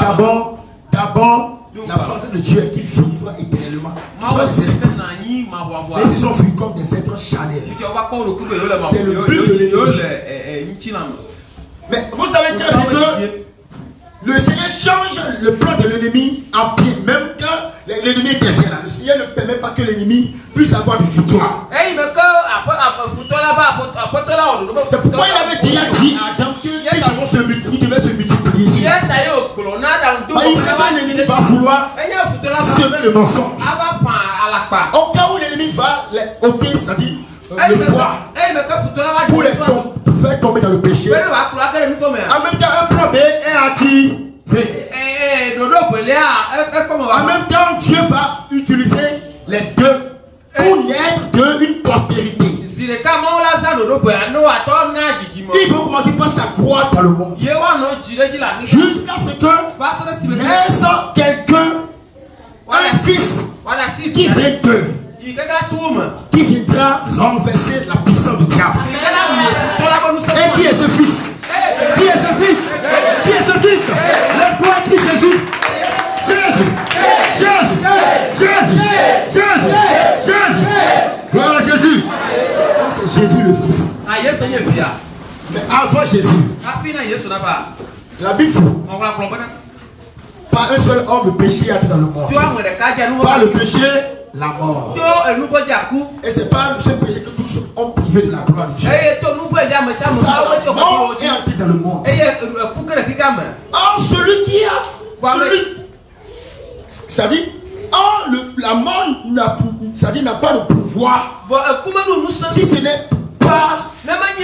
d'abord, d'abord, la pensée de Dieu est qu'il vivra éternellement. Qu'ils soient des esprits. Mais ils se sont vus comme des êtres charnels. C'est le but de l'ennemi. la me Mais vous savez très bien que le Seigneur change le plan de l'ennemi en bien. Même quand l'ennemi intervient là, le Seigneur ne permet pas que l'ennemi puisse avoir de victoire. C'est pourquoi il avait déjà dit à Adam que ils devaient se multiplier sait que l'ennemi va vouloir ba semer le mensonge. alakpa Au cas où l'ennemi va les ôter, c'est-à-dire euh, eyi le voir, ba pour les faire tomber dans le péché. En même temps, un plan B est activé. Ee dodo belia ekpɔmɔ En même temps, Dieu va utiliser les deux pour y être de une prospérité. Il faut commencer par s'accroître dans le monde. Jusqu'à ce que naisse quelqu'un, un fils qui vient d'eux, qui viendra renverser la puissance du diable. Et qui est ce fils Qui est ce fils Qui est ce fils Lève-toi et crie Jésus. Jésus. Jésus. Jésus. Jésus. Jésus. Gloire à Jésus. C'est Jésus le fils. a yesu nye via Mais avant Jésus, ba la Bible dit, pas un seul homme le péché a été dans le monde. Par le péché, la mort. Et c'est pas ce péché que tous ont privé de la gloire de Dieu. C'est ça, la mort est entrée dans le monde. le Or, celui qui a, celui, ça dit, or, le, la mort n'a, ça dit, n'a pas de pouvoir si ce n'est pas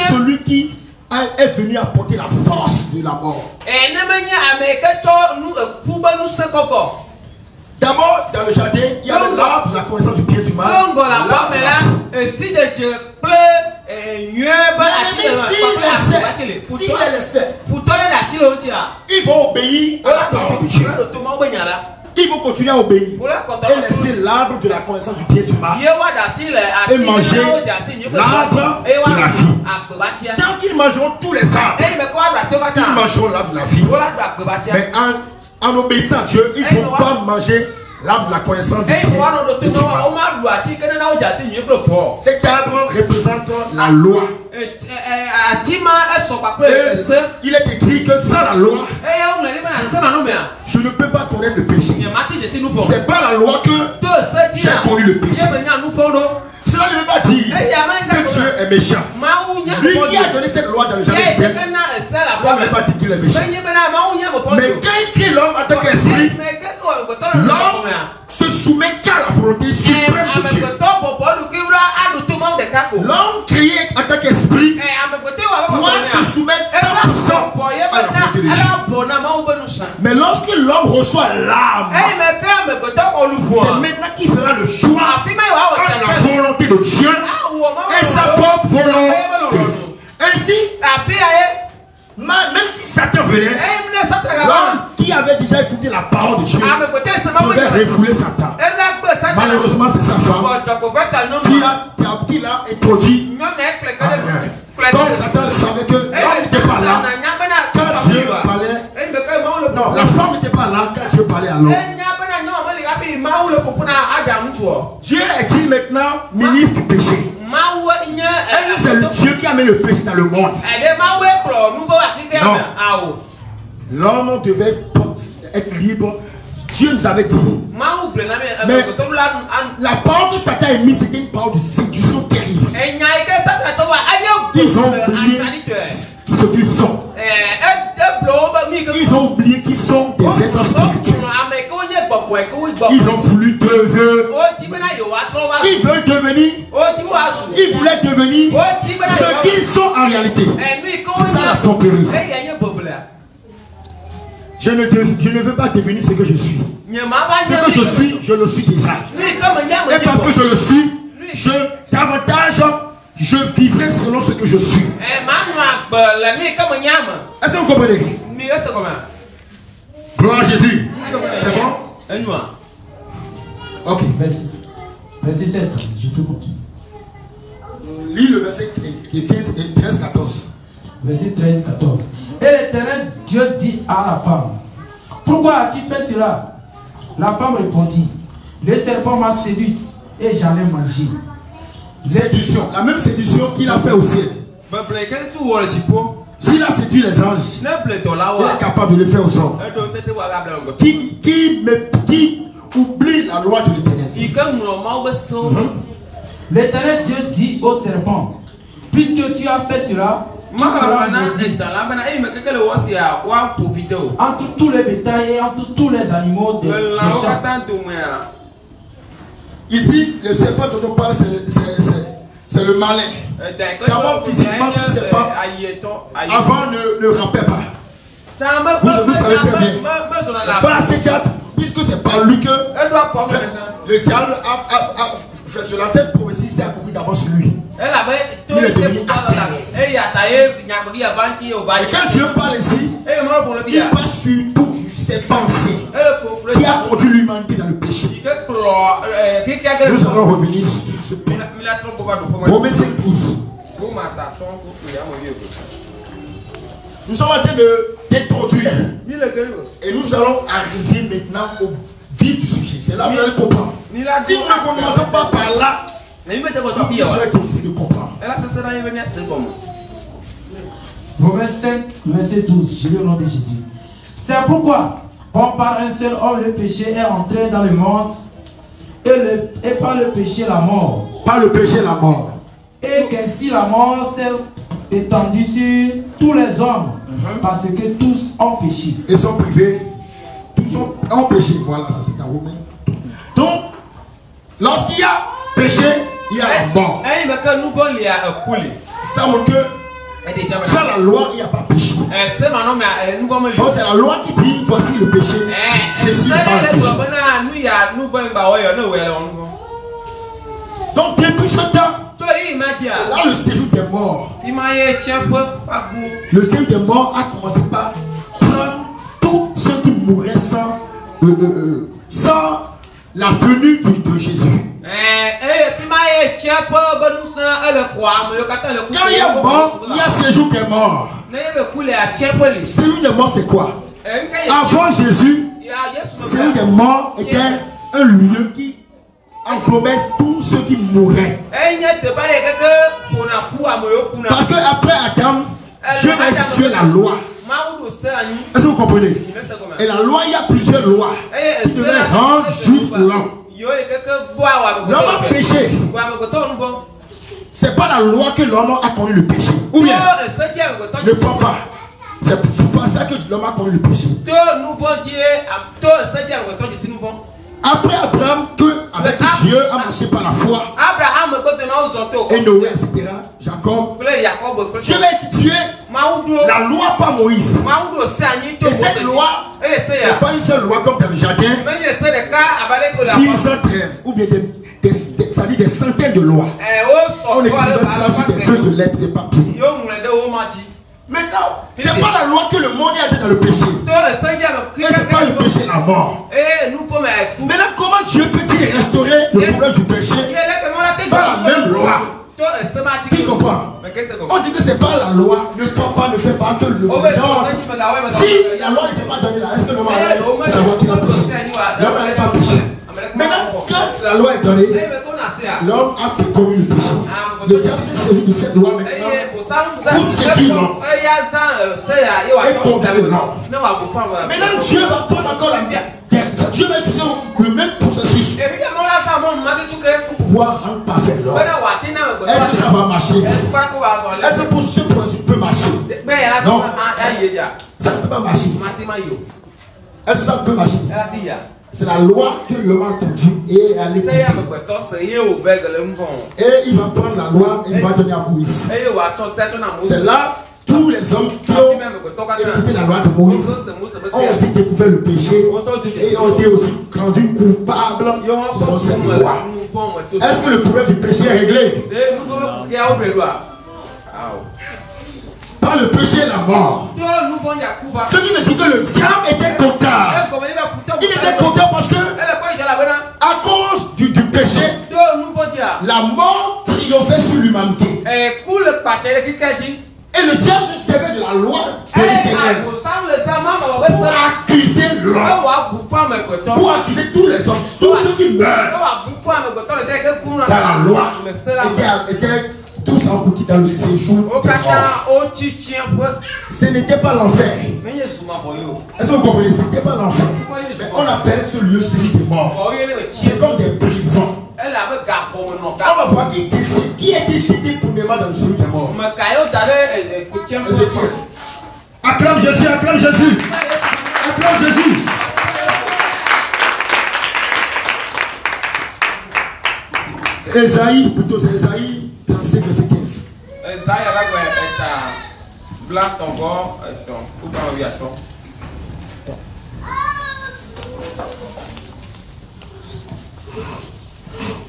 celui qui est venu apporter la force de la mort. D'abord, dans le jardin, il y a l'arbre de la connaissance du bien et du mal. asi le wo ŋutia ils vont obéir à la parole de Dieu. Ils vont continuer à obéir. Et laisser l'arbre de la connaissance du bien et du mal. Et manger l'arbre de la vie. Tant qu'ils mangeront tous les arbres, wo ils mangeront l'arbre de la vie. Mais en, en obéissant à Dieu, il ne faut pas manger l'arbre de la connaissance du bien Cet arbre représente la loi. Et ese il est écrit que sans la loi, mea je ne peux pas connaître le péché. C'est pas la loi que J'ai connu le péché. Cela ne veut pas dire yi que Dieu est méchant. mawu nya Lui qui a do donné cette loi dans le jardin d'Éden, ese la cela ne veut pas dire qu'il est méchant. Mais quand il crée l'homme en tant qu'esprit, nu fɔ l'homme se soumet qu'à la volonté suprême de Dieu. L'homme créé en tant qu'esprit doit se soumettre ela 100% bɔbɔ ye à la volonté de Dieu. Mais lorsque l'homme reçoit l'âme, c'est maintenant qu'il fera le choix la tɛtɛ de Dieu et sa propre volonté. Ainsi, même si Satan venait, qui avait déjà étudié la parole de Dieu yi refouler Satan. Malheureusement, c'est sa femme qui l'a introduit. Ah, Comme Satan savait que l'homme n'était pas là, Dieu parlait, la femme n'était pas là quand Dieu parlait à l'homme. Dieu est-il maintenant ministre du péché? Et C'est le Dieu qui a mis le péché dans le monde? Non. awo L'homme devait être libre. Dieu nous avait dit. Mais- emegbetɔ la parole que Satan a mise, c'était une parole de séduction terrible. Ils ont oublié tout ce qu'ils sont. Ils ont oublié qu'ils sont des êtres spirituels. Ils ont voulu devenir yewo Ils veulent devenir, ils voulaient devenir ce qu'ils sont en réalité. C'est ça la tromperie. Je ne, je ne veux pas devenir ce que je suis. Ce que je suis, je le suis déjà. Et parce que je le suis, je davantage, je vivrai selon ce que je suis. Est-ce que vous comprenez? Gloire à Jésus. C'est bon? Ok. Verset, verset 7, je te compte. Lis le verset 15 et 13, 14. Verset 13, 14. Et l'éternel Dieu dit à la femme, pourquoi as-tu fait cela? La femme répondit, le serpent m'a séduite et j'en ai mangé. Séduction. La même séduction qu'il a fait au ciel. S'il a séduit les anges, il est capable de le faire aux hommes. Qui, qui, me, qui oublie la loi de l'éternel? L'éternel Dieu dit au serpent, puisque tu as fait cela, tu seras maudit entre tous les bétails et entre tous les animaux des champs. Ici, le serpent dont on parle, c'est le malin. D'abord, physiquement, ce serpent, avant, ne, ne rampait pas. Vous, vous savez très bien. Par ces quatre, puisque c'est par lui que le diable a, a- a fait cela, cette prophétie s'est accomplie d'abord sur lui. Et quand Dieu parle ici, il parle de ses pensées qui a conduit l'humanité dans le péché. Nous allons revenir sur ce point. Romains 5, 12. Nous sommes en train de d'introduire. Et nous allons arriver maintenant au vif du sujet. C'est là que vous allez comprendre. Si nous ne commençons pas par là, il serait difficile de comprendre. Romains 5, verset 12, je lis au nom de Jésus. C'est pourquoi, or par un seul homme le péché est entré dans le monde, et, le- et par le péché la mort. Par le péché, la mort. Et qu'ainsi la mort s'est étendue sur tous les hommes, parce que tous ont péché. Et sont privés. Tous sont en péché. Voilà, ça c'est en Romain. Donc, lorsqu'il y a péché, il y a la mort. Ça montre que sans la loi, il n'y a pas péché. Donc c'est la loi qui dit voici le péché. Ceci n'est pas le péché. Donc depuis ce temps, là le séjour des morts. Le séjour des morts a commencé par prendre tous ceux qui mouraient sans, euh, euh, euh, sans la venue de, de Jésus. Quand il y a mort, il y a séjour des morts. Séjour des morts, c'est quoi? Avant Jésus, séjour des morts était un lieu qui englobait tous ceux qui mouraient. Parce que après Adam, Dieu a institué la loi. Est-ce que vous comprenez? Et la loi, il y a plusieurs lois qui devaient rendre juste l'homme. L'homme a péché. C'est pas la loi que l'homme a connu le péché. Ou bien, ne prends pas. C'est c'est pas ça que l'homme a connu le péché. Après Abraham, que avec Dieu a marché par la foi, et Noé, etc., Jacob, Dieu va instituer la loi par Moïse. Et cette loi n'est pas une seule loi comme dans le jardin, 613, ou bien des, des, des- ça dit des centaines de lois. On écrivait ça sur des feuilles de lettres, des papiers. Maintenant, c'est pas la loi que le monde est dans le péché. Et c'est pas le péché, la mort. Maintenant, comment Dieu peut-il restaurer le problème du péché par la même loi Qui comprend On dit que c'est pas la loi, ne prends pas, ne fais pas que le genre. Si la loi n'était pas donnée là, est-ce que l'homme allait savoir qu'il a péché? L'homme n'allait pas pécher. Maintenant, quand la loi est donnée, l'homme a commis le péché. Le diable s'est servi de cette loi maintenant pour séduire l'homme. Maintenant, Dieu va prendre encore la Dieu va utiliser le même processus. Pour pouvoir rendre parfait l'homme. Est-ce que ça va marcher Est-ce que pour ce processus peut marcher? Ça ne peut pas marcher. Est-ce que ça peut marcher? C'est la loi que l'homme a entendue et elle est Et il va prendre la loi et il va donner à Moïse. C'est là tous les hommes qui ont écouté la loi de Moïse ont aussi découvert le péché et ont été aussi rendus coupables selon cette loi. Est-ce que le problème du péché est réglé Par le péché et la mort. Ce qui me dit que le diable était content. Il était content parce que, à cause du, du péché, la mort triomphait sur l'humanité. Et le diable se servait de la loi de l'éternel pour accuser l'homme, pour accuser tous les hommes, tous ceux qui meurent dans la loi, étaient, étaient tous engloutis dans le séjour. Ce n'était pas l'enfer. Est-ce que vous comprenez? Ce n'était pas l'enfer. Mais on appelle ce lieu celui des morts. C'est comme des prisons. On va voir qui, qui, été jeté premièrement dans le celui des morts? Acclame Jésus, acclame Jésus. Acclame Jésus. Esaïe, plutôt c'est Esaïe 35, verset 15. Ezaya la gbɛ eta bla tɔgbɔ etɔn kuba wi atɔ.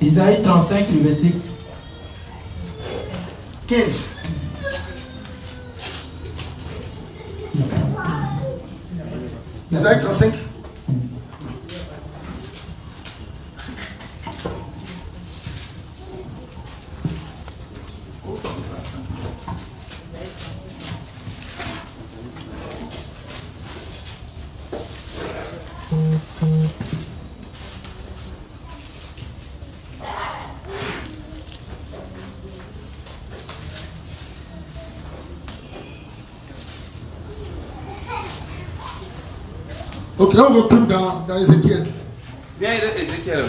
Isaïe 35, le verset 15. Esaïe 35. Ok, on retourne dans, dans Ézéchiel. Ɖe Ezekiel.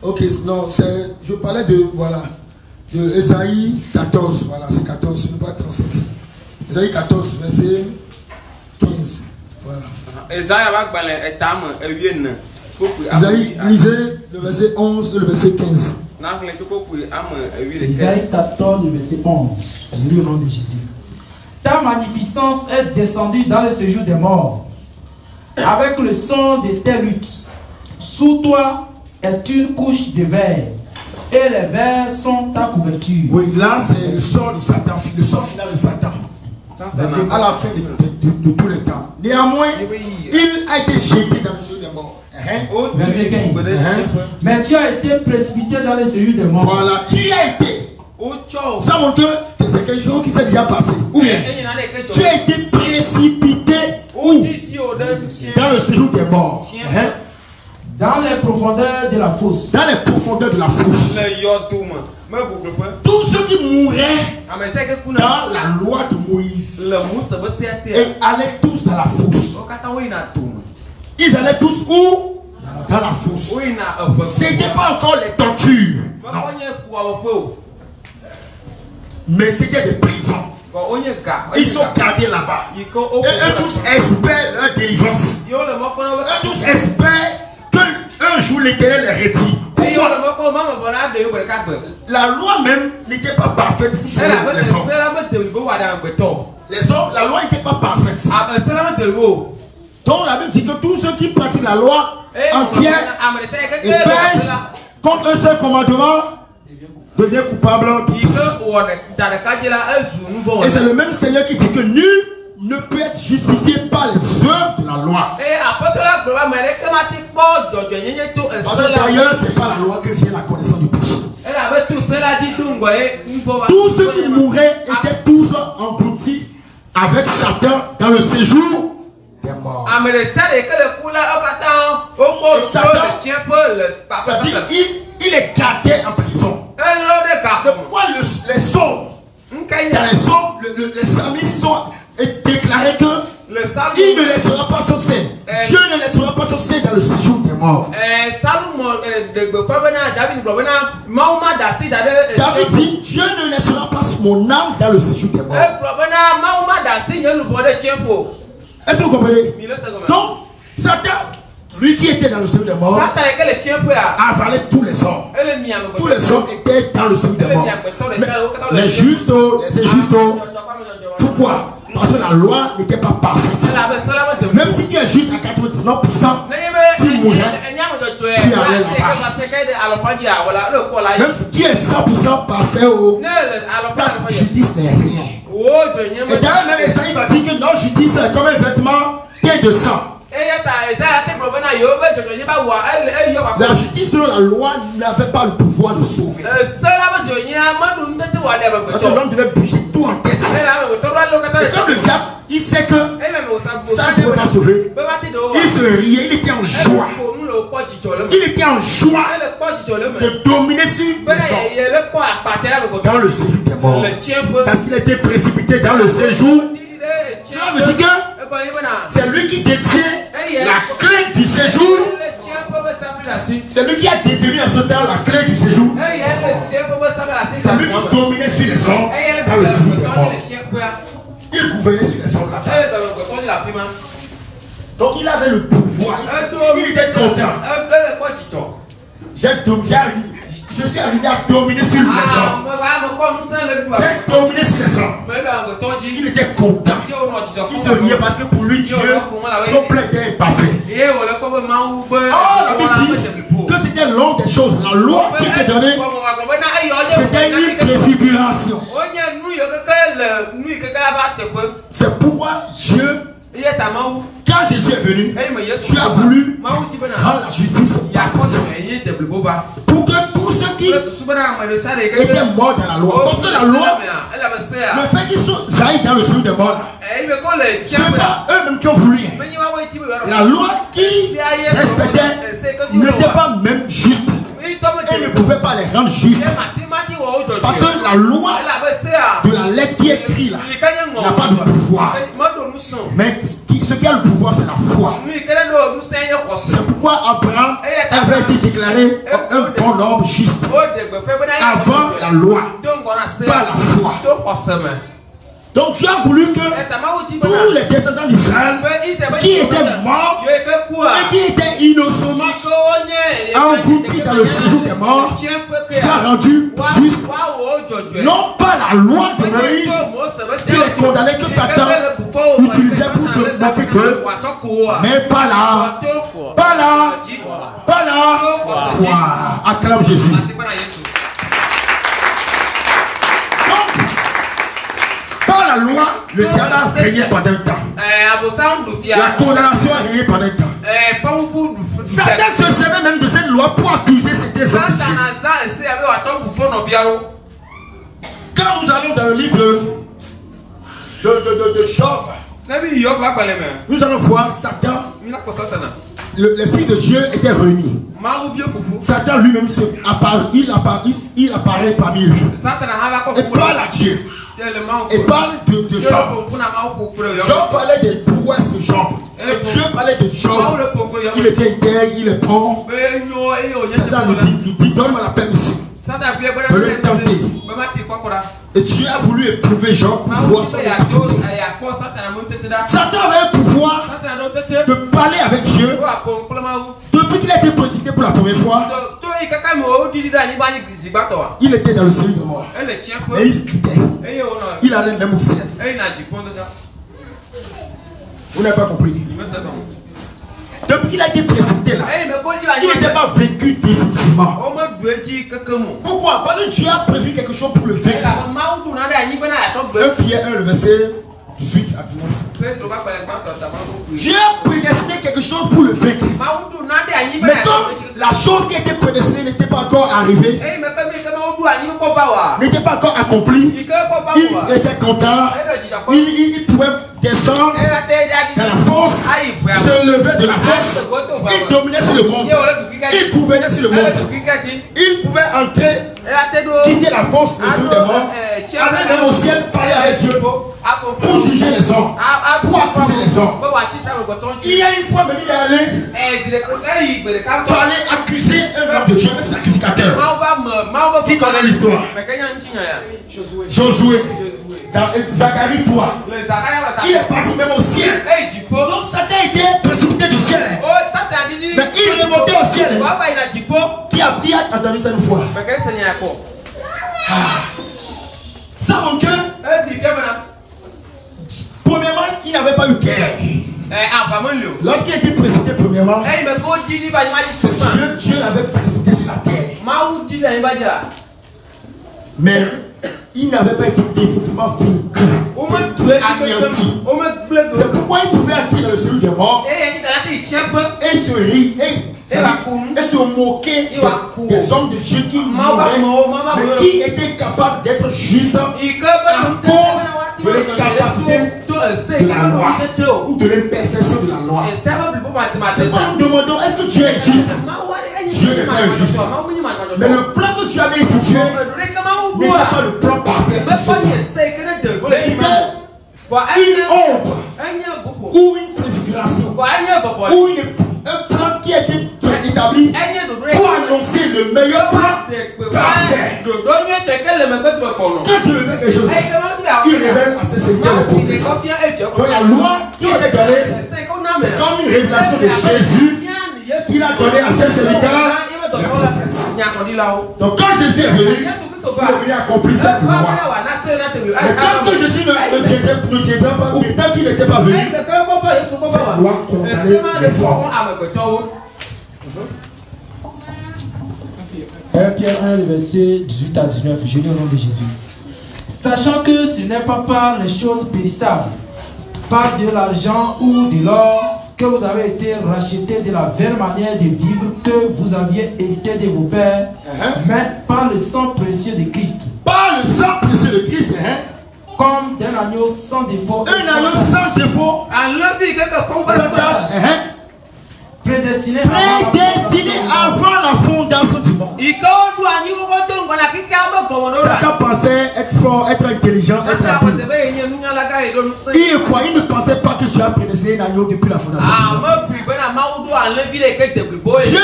Ok, non, c'est, je parlais de, voilà, de Esaïe 14, voilà, c'est 14, ce n'est pas 35. Esaïe 14, verset 15, voilà. Esaïe, lisez le verset 11 et le verset 15. naxlẽ to kpokpui ame ewiɖeke. Isaïe 14, le verset 11. Je nom de Jésus. Ta magnificence est descendue dans le séjour des morts, avec le son de tes luttes. Sous toi est une couche de verre, et les verres sont ta couverture. Oui, là, c'est le sort de Satan, le sort final de Satan, à la fin de, de- de- de tous les temps. Néanmoins, il a été jeté dans le séjour des morts. Hein? Verset 15. Hein? Mais tu as été précipité dans le séjour des morts. Voilà, tu as été. Wotsɔ Ça montre que c'est quelque chose qui s'est déjà passé. Ou bien, tu as été précipité où? Ɖe fiẽ. Dans le séjour des morts. Hein? Dans les profondeurs de la fosse. Dans les profondeurs de la fosse. Tous ceux qui mouraient kuna dans la loi de Moïse et allaient tous dans la fosse. Tome. Ils allaient tous où? Dans la fosse. Ce n'était pas encore les tortures, mais c'était des prisons. Ils sont gardés là-bas. Et eux tous espèrent leur délivrance. Eux tous espèrent qu'un jour l'éternel les retire. La loi même n'était pas parfaite pour sauver les hommes. Les hommes, la loi n'était pas parfaite. Deli wo. Donc la Bible dit que tous ceux qui pratiquent la loi Eye entière et pêchent contre un seul commandement devient coupable de Yi tous. ke wɔ ɖe da ɖeka dzi la ezu nu vɔ Et c'est le même Seigneur qui dit que nul ne peut être justifié par les œuvres de la loi. Parce que d'ailleurs, c'est par la loi que vient la connaissance du péché. Tous ceux qui mouraient étaient tous engloutis avec Satan dans le séjour des morts. Le C'est-à-dire il, il est gardé en prison. C'est pourquoi le- les dans nya les sons, le- le- les psalmistes sont et déclaré que Il ne laissera pas son sein. Dieu ne laissera pas son sein dans le séjour des morts. David dit Dieu ne laissera pas mon âme dans le séjour des morts. Est-ce que vous comprenez? Donc, Satan lui qui était dans le séjour des morts a avalé tous les hommes. Tous les hommes étaient dans le séjour des morts. les justes, les injustes, pourquoi? Parce que la loi n'était pas parfaite. Même si tu es juste à 99%, tu mourrais. Tu allais là-bas. Même si tu es 100% parfait, oh, ta justice n'est rien. Et d'ailleurs, même Esaïe va dire que notre justice est comme un vêtement teint de sang. La justice de la loi n'avait pas le pouvoir de sauver. Parce que l'homme devait bouger tout en tête. Et comme le diable, il sait que ça ne peut pas sauver, il se riait, il était en joie. Il était en joie de dominer sur les dans le séjour des morts. Parce qu'il était précipité dans le séjour. Cela veut dire que c'est lui qui détient la clé du séjour. C'est lui qui a détenu à ce temps la clé du séjour. C'est lui qui dominait sur les hommes dans le des. Il gouvernait sur les hommes là Donc il avait le pouvoir. Il était content. J'ai je suis arrivé à dominer sur les hommes. J'ai dominé sur les hommes. Il était content. Il se riait parce que pour lui, Dieu, son plein était parfait. Oh, la Bible dit que c'était l'homme des choses. La loi qui était donnée, c'était une préfiguration. C'est pourquoi Dieu quand Jésus est venu, tu as voulu rendre la justice pour que tous ceux qui étaient morts dans la loi, parce que la loi, le fait qu'ils soient dans le séjour des morts, ce n'est pas eux-mêmes qui ont voulu. La loi qui respectait n'était pas même juste. Elle ne pouvait pas les rendre justes. Parce que la loi de la lettre qui est écrite là n'a pas de pouvoir. Mais ce qui a le pouvoir, c'est la foi. C'est pourquoi Abraham avait été déclaré un bon homme juste avant la loi, pas la foi. Donc tu as voulu que tous les descendants d'Israël qui étaient morts et qui étaient innocemment engloutis dans le séjour des morts soient rendus justes. Non pas la loi de Moïse qui les condamnait que Satan utilisait pour se moquer d'eux, mais pas là, pas là, pas là, foi. Acclame Jésus. Le diable a régné pendant un temps. La condamnation a régné pendant un temps. Satan se servait même de cette loi pour accuser ces hommes de Dieu. Quand nous allons dans le livre de, de, de, de Job, nous allons voir Satan. Le, les fils de Dieu étaient réunis. Satan lui-même il apparaît, il apparaît parmi eux. Et parle à Dieu. Et parle de, de Job. Job parlait des prouesses de Job. Et Dieu parlait de Job. Il était guerre, il est bon. Satan lui dit, lui dit donne-moi la permission de le tenter. Et Dieu a voulu éprouver Job pour voir son Satan avait un pouvoir de parler avec Dieu depuis qu'il a été précipité pour la première fois. Il était dans le séjour de mort. Et il scrutait. Il allait même au ciel. Vous n'avez pas compris. Depuis qu'il a été précipité là, il n'était pas vécu définitivement. Pourquoi? Parce que Dieu a prévu quelque chose pour le vaincre. 1 Pierre 1, le verset 18 à 19. Dieu a prédestiné quelque chose pour le vaincre. Mais comme la chose qui était prédestinée n'était pas encore arrivée, n'était pas encore accomplie, il était content, il, il pouvait descendre dans la force, se lever de la force, il dominait sur le monde, il gouvernait sur le monde, il pouvait entrer, quitter la force, le jour des morts, aller même au ciel, parler avec Dieu, pour juger les hommes, pour accuser les ń Il y a une fois, même il est allé tọ́. aller accuser un homme de Dieu, un sacrificateur. Qui connaît l'histoire? Josué. Dans Zacharie 3. le zakaya bàtà. Il est parti même au ciel. Donc Satan était précipité du ciel. didi. Mais il est monté au ciel. jìpó. Qui a a entendu une fois ẹ̀kọ́. Ça, mon cœur, na. premièrement, il n'avait pas eu guerre. àbámọ́ lò. Lorsqu'il était précipité, premièrement, tuma. Dieu, Dieu l'avait précipité sur la terre. Mais il n'avait pas été définitivement vaincu. Anéanti. C'est pourquoi il pouvait dans le séjour des morts et se rire et, se moquer des, hommes de Dieu qui mouraient, mais qui étaient capables d'être justes à cause de ẹsẹ̀ de la loi. ou de l'imperfection de la loi. C'est pas nous demandons est-ce que Dieu est juste Dieu n'est pas injuste. Mais le plan que tu avais institué n'était pas le plan parfait. une ombre. ou une préfiguration. Ou une, un plan qui a été préétabli pour annoncer le meilleur parfait. Quand tu veux faire quelque chose, il révèle à ses serviteurs les prophètes. Donc la loi qui était donnée, c'est comme une révélation de Jésus qu'il a donné à ses serviteurs. Donc quand Jésus est venu, il est venu accomplir cette loi. Mais tant que Jésus ne, viendrait pas, ou tant qu'il n'était pas venu, cette loi condamnait les hommes. 1 Pierre 1, le verset 18 à 19, je lis au nom de Jésus. Sachant que ce n'est pas par les choses périssables, par de l'argent ou de l'or, que vous avez été rachetés de la vraie manière de vivre que vous aviez hérité de vos pères, Uh-huh. mais par le sang précieux de Christ, Par le sang précieux de Christ, hein, comme d'un agneau sans défaut, un agneau sans défaut, sans tâche, hein, prédestiné avant la prédestiné avant la fondation du monde. Satan pensait être fort, être intelligent, être habile. Il il ne pensait pas que tu as prédestiné un agneau depuis la fondation du monde. Dieu,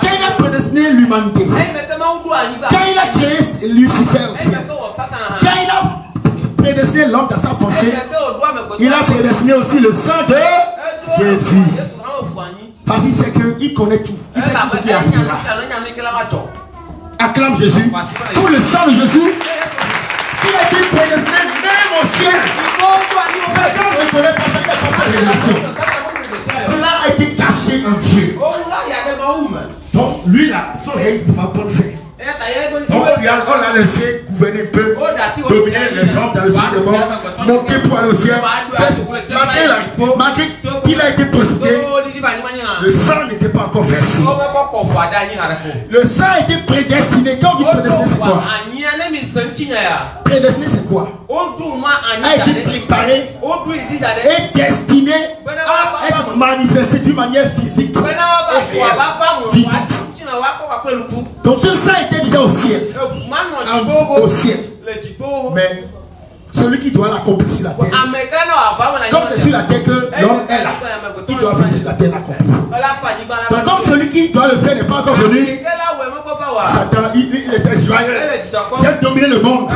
quand il a prédestiné l'humanité, quand il a créé Lucifer aussi, quand il a prédestiné l'homme dans sa pensée, il a prédestiné aussi le sang de Jésus. Parce qu'il sait qu'il connaît tout. Il sait tout ce qui arrivera. Acclame Jésus. Pour le sang de Jésus, qui a été prédestiné même au ciel. Satan ne connaît pas révélation. Cela a été caché en Dieu. Donc lui là, son règne va pas le faire. Donc on lui a- laissé gouverner peu, dominer les hommes dans le ciel des morts, monter pour aller au ciel. Ce- Malgré, la- malgré qu'il a été précipité, le sang n'était pas encore versé. Le sang a été prédestiné. Quand on dit prédestiné, c'est quoi Prédestiné, c'est quoi A été préparé et destiné à être manifesté d'une manière physique. Donc ce sang était déjà au ciel. En- au ciel. Mais celui qui doit l'accomplir sur la terre. Comme c'est sur la terre que l'homme est là, il doit venir sur la terre l'accomplir. Donc comme celui qui doit le faire n'est pas encore venu, Satan, il, il était joyeux. J'ai dominé le monde.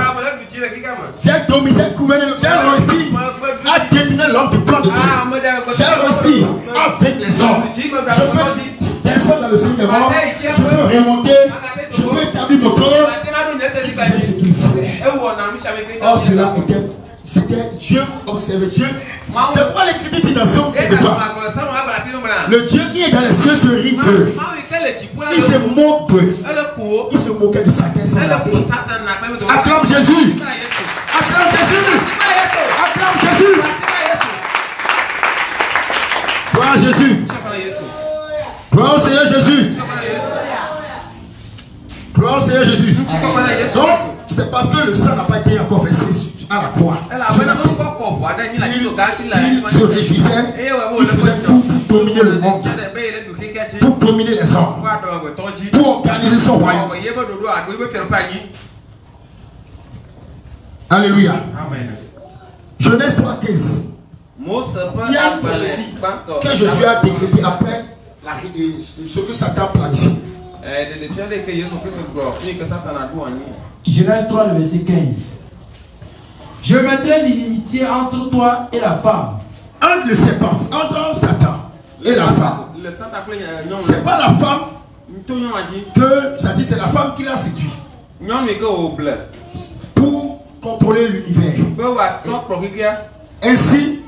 J'ai dominé, j'ai réussi à détourner l'homme du plan de Dieu. J'ai réussi avec les hommes. Je peux dans le ciel des morts. Je peux remonter. Je peux établir mon corps. Il faisait ce qu'il voulait. Or, cela était. C'était Dieu, observait Dieu. C'est pourquoi l'écriture dit dans son de toi. Le Dieu qui est dans les cieux se rit d'eux. Il se moque d'eux. Il se moquait de Satan, son abbé. Acclame Jésus. Acclame Jésus. Acclame Jésus. Jésus. Gloire au Seigneur Jésus. Gloire au Seigneur Jésus. Donc, c'est parce que le sang n'a pas été encore versé à la croix. Il se réjouissait. Il faisait tout pour dominer le monde. Pour dominer les hommes. Pour organiser son royaume. Alléluia. Genèse 3, 15. Il y a une prophétie que Jésus a décrété après la, ce que Satan planifie. Genèse 3, le verset 15. Je mettrai l'inimitié entre toi et la femme. Entre le serpent, entre Satan et la femme. C'est pas la femme que ça dit c'est la femme qui l'a séduit. Pour contrôler l'univers. Ainsi,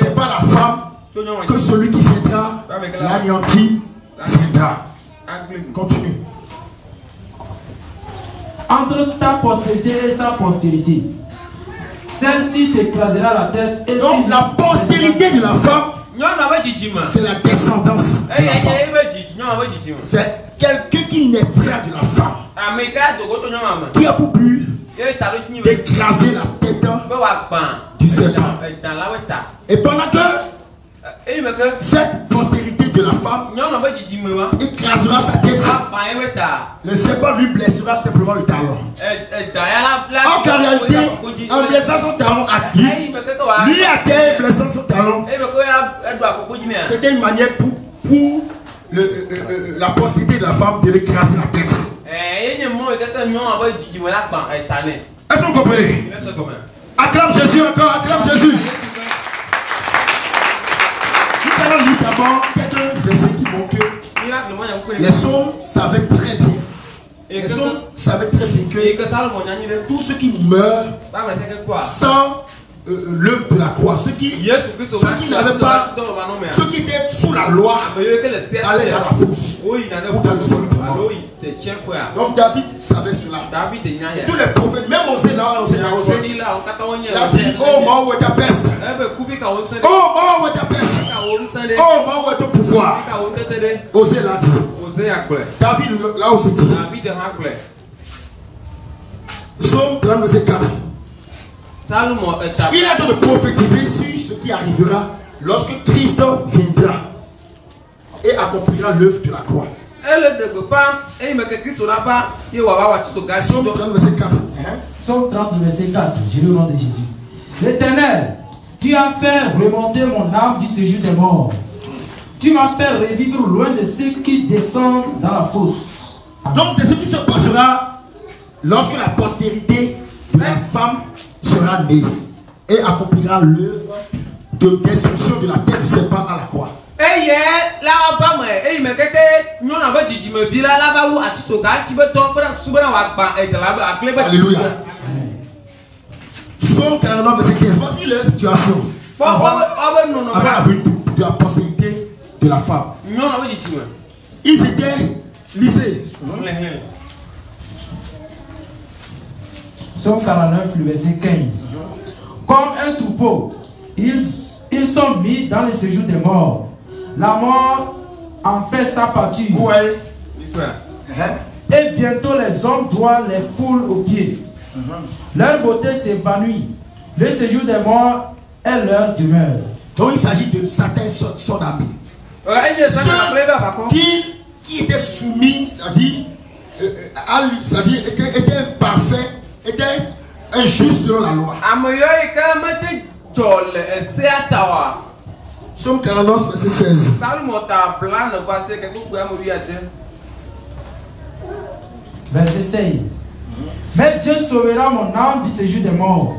c'est pas la femme que celui qui viendra l'anéantir viendra. Continue. Entre ta postérité et sa postérité, celle-ci t'écrasera la tête. Et Donc la postérité de la femme, c'est la descendance. C'est quelqu'un qui naîtra de la femme. Qui a pour but d'écraser la tête du serpent. Et pendant que cette postérité de la femme écrasera sa tête. Le serpent lui blessera simplement le talon. En réalité, en blessant son talon à lui, lui a été blessant son talon. C'était une manière pour, pour le, la postérité de la femme de l'écraser la tête. Est-ce que vous comprenez? Acclame Jésus encore, acclame Jésus. Allons lire d'abord quelques versets qui montrent que les hommes savaient très bien. Les hommes savaient très bien que tous ceux qui meurent sans euh, l'œuvre de la croix, ceux qui, ceux qui n'avaient pas, ceux qui étaient sous la loi, allaient dans la fosse. ou dans le sanctuaire. Donc David savait cela. Et tous les prophètes, même Osée là, Osée là, Osée, il a dit, oh mort, où est ta peste. Oh mort, où est ta peste. Oh mort, où est ton pouvoir. Osée l'a dit. David l'a aussi dit. Psaume 30, verset 4. Il a de prophétiser sur ce qui arrivera lorsque Christ viendra et accomplira l'œuvre de la croix. Psaume 30, verset 4. Psaume 30, verset 4. J'ai le nom de Jésus. L'éternel, tu as fait remonter mon âme du séjour des morts. Tu m'as fait revivre loin de ceux qui descendent dans la fosse. Donc c'est ce qui se passera lorsque la postérité de la femme sera né et accomplira l'œuvre de destruction de la tête du serpent à la croix. Alléluia. Psaume 49, verset 15. Voici leur situation. Avant, avant la venue de la postérité de la femme. Ils étaient lisés. Psaume 49, le verset 15. Comme un troupeau, ils, ils sont mis dans le séjour des morts. La mort en fait sa partie. Ouais. Et bientôt les hommes doivent les fouler aux pieds. Leur beauté s'évanouit. Le séjour des morts est leur demeure. Donc il s'agit de certains son amis. Ceux qui, qui étaient soumis, c'est-à-dire, euh, c'est-à-dire étaient, étaient parfaits, étaient injustes selon la loi. Somme 49, verset 16. Verset 16. Mais Dieu sauvera mon âme du séjour des morts.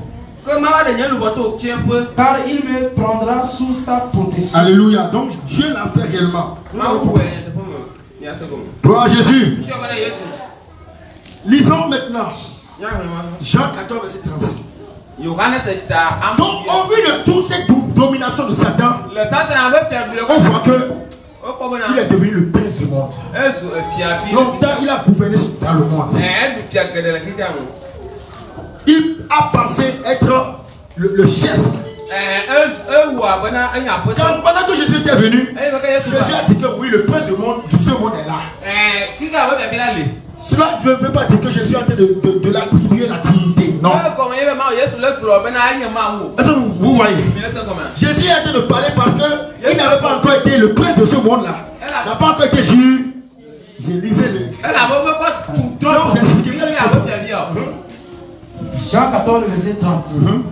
Car il me prendra sous sa protection. Alléluia. Donc Dieu l'a fait réellement. Gloire à Jésus. Lisons maintenant. Jean 14, verset 36. Donc, au vu de toute cette domination de Satan, on voit que il est devenu le prince du monde. Longtemps, il a gouverné dans le monde. Il a pensé être le, le chef. Quand, pendant que Jésus était venu, Jésus a dit que oui, le prince du monde, de ce monde est là? Cela ne veut pas dire que Jésus est en train de, de, de l'attribuer la dignité. Non. Est-ce que vous, voyez? Jésus est en train de parler parce qu'il n'avait pas encore été le prince de ce monde-là. Il n'a pas encore été juge. J'ai lisé le. Je vais vous expliquer. Jean 14, verset 30. Mhm.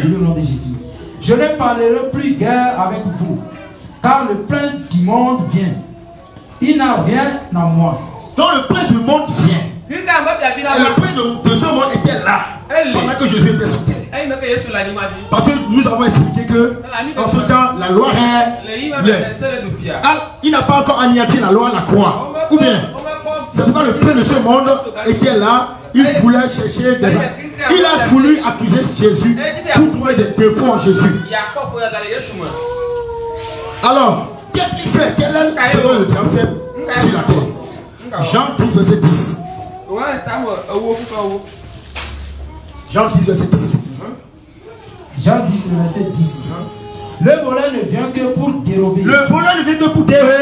Dis le nom de Jésus. Je ne parlerai plus guère avec vous, car le prince du monde vient. Il n'a rien à moi. Donc le prince du monde vient. Et le prince de, de ce monde était là pendant que Jésus était sur terre. Parce que nous avons expliqué que dans ce temps, la loi est. Ah, il n'a pas encore anéanti la loi à la croix. Ou bien, c'est pourquoi le prince de ce monde était là. Il voulait chercher des. Il a voulu accuser Jésus pour trouver des défauts en Jésus. Alors, qu'est-ce qu'il fait? Quel est ce que le diable fait sur la terre? Jean 10, verset 10. Jean 10, verset 10. Jean 10, verset 10. Le voleur ne vient que pour dérober. Le voleur ne vient que pour dérober.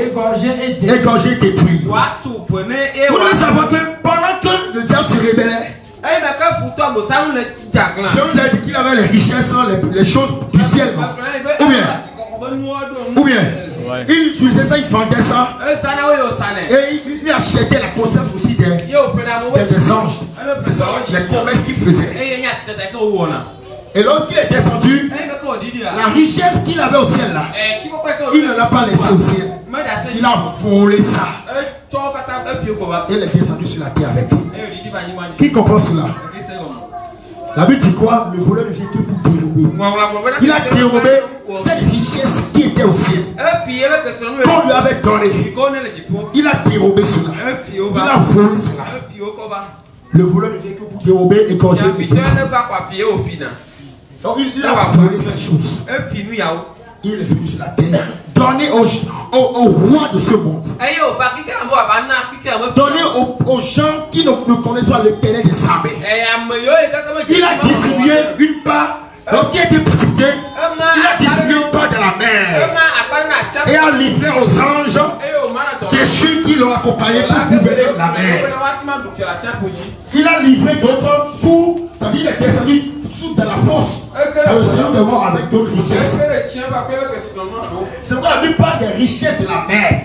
Égorger et détruire. Égorger, détruire. Vous devez savoir que pendant que le diable se rébellait, je vous ai dit qu'il avait les richesses, les, les choses du ciel. Ou bien, ou bien, il utilisait ça, il vendait ça. Et il, il achetait la conscience aussi des, des, des anges. C'est ça, les commerces qu'il faisait. Et lorsqu'il est descendu, la richesse qu'il avait au ciel là, il ne l'a pas laissé au ciel. Il a volé ça. Et il est descendu sur la terre avec lui. Qui comprend cela? La Bible dit quoi? Le voleur ne vient que pour dérober. Il a dérobé cette richesse qui était au ciel. Qu'on lui avait donné. Il a dérobé cela. Il a volé cela. Le voleur ne vient que pour dérober et corriger. Donc il a volé ces choses. Il est venu sur la terre. Donner au, au, au roi de ce monde. Donner aux, aux gens qui ne, ne connaissent pas le Père des armées. Il a distribué une part. Lorsqu'il a été précipité, il a distribué une part de la mer. Et a livré aux anges des chiens qui l'ont accompagné pour gouverner la mer. Il a livré d'autres sous, c'est-à-dire il est descendu sous de la force. Dans le Seigneur avec d'autres richesses. C'est pourquoi la plupart des richesses de la mer.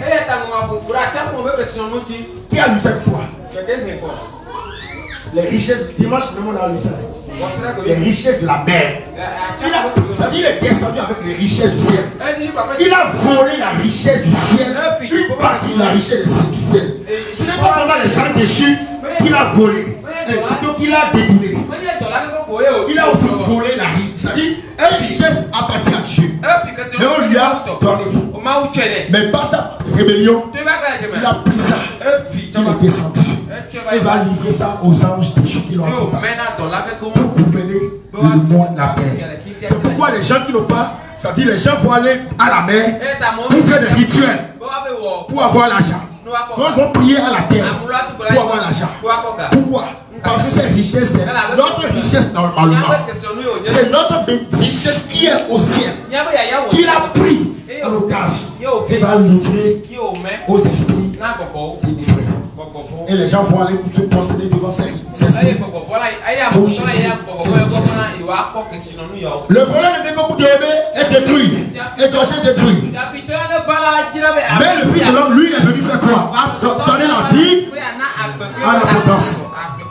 Qui a lu cette fois Les richesses, dimanche, le monde a lu ça. Les richesses de la mer. Il a, ça dit, il est descendu avec les richesses du ciel. Il a volé la richesse du ciel, une partie de la richesse du ciel. Ce n'est pas seulement les sangs déchus qu'il a volé, donc il a détourné. Il a aussi volé la richesse. C'est-à-dire, cette richesse appartient à Dieu. Mais on lui a donné. Mais pas sa rébellion. Il a pris ça. Il est descendu. Il va livrer ça aux anges déchus qui l'ont pour gouverner le monde, la terre. C'est pourquoi les gens qui n'ont pas, c'est-à-dire les gens vont aller à la mer pour faire des rituels, pour avoir l'argent. Donc ils vont prier à la terre pour avoir l'argent. Pourquoi Parce que cette richesse, notre richesse normalement. C'est notre richesse qui est au ciel, qu'il a pris en otage. Il va livrer aux esprits. Et les gens vont aller se procéder devant ces esprits. Le voleur ne fait que pour et détruire. Mais le Fils de l'homme, lui, il est venu faire quoi? Donner la vie à la potence.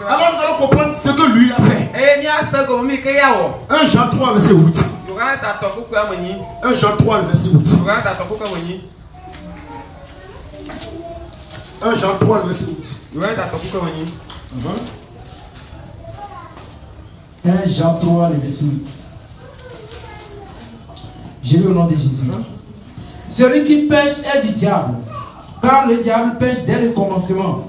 Alors nous allons comprendre ce que lui a fait. 1 Jean 3, verset 8. 1 Jean 3, verset 8. 1 Jean 3, verset 8. 1 Jean 3, verset 8. J'ai lu au nom de Jésus. Celui qui pêche est du diable, car le diable pêche dès le commencement.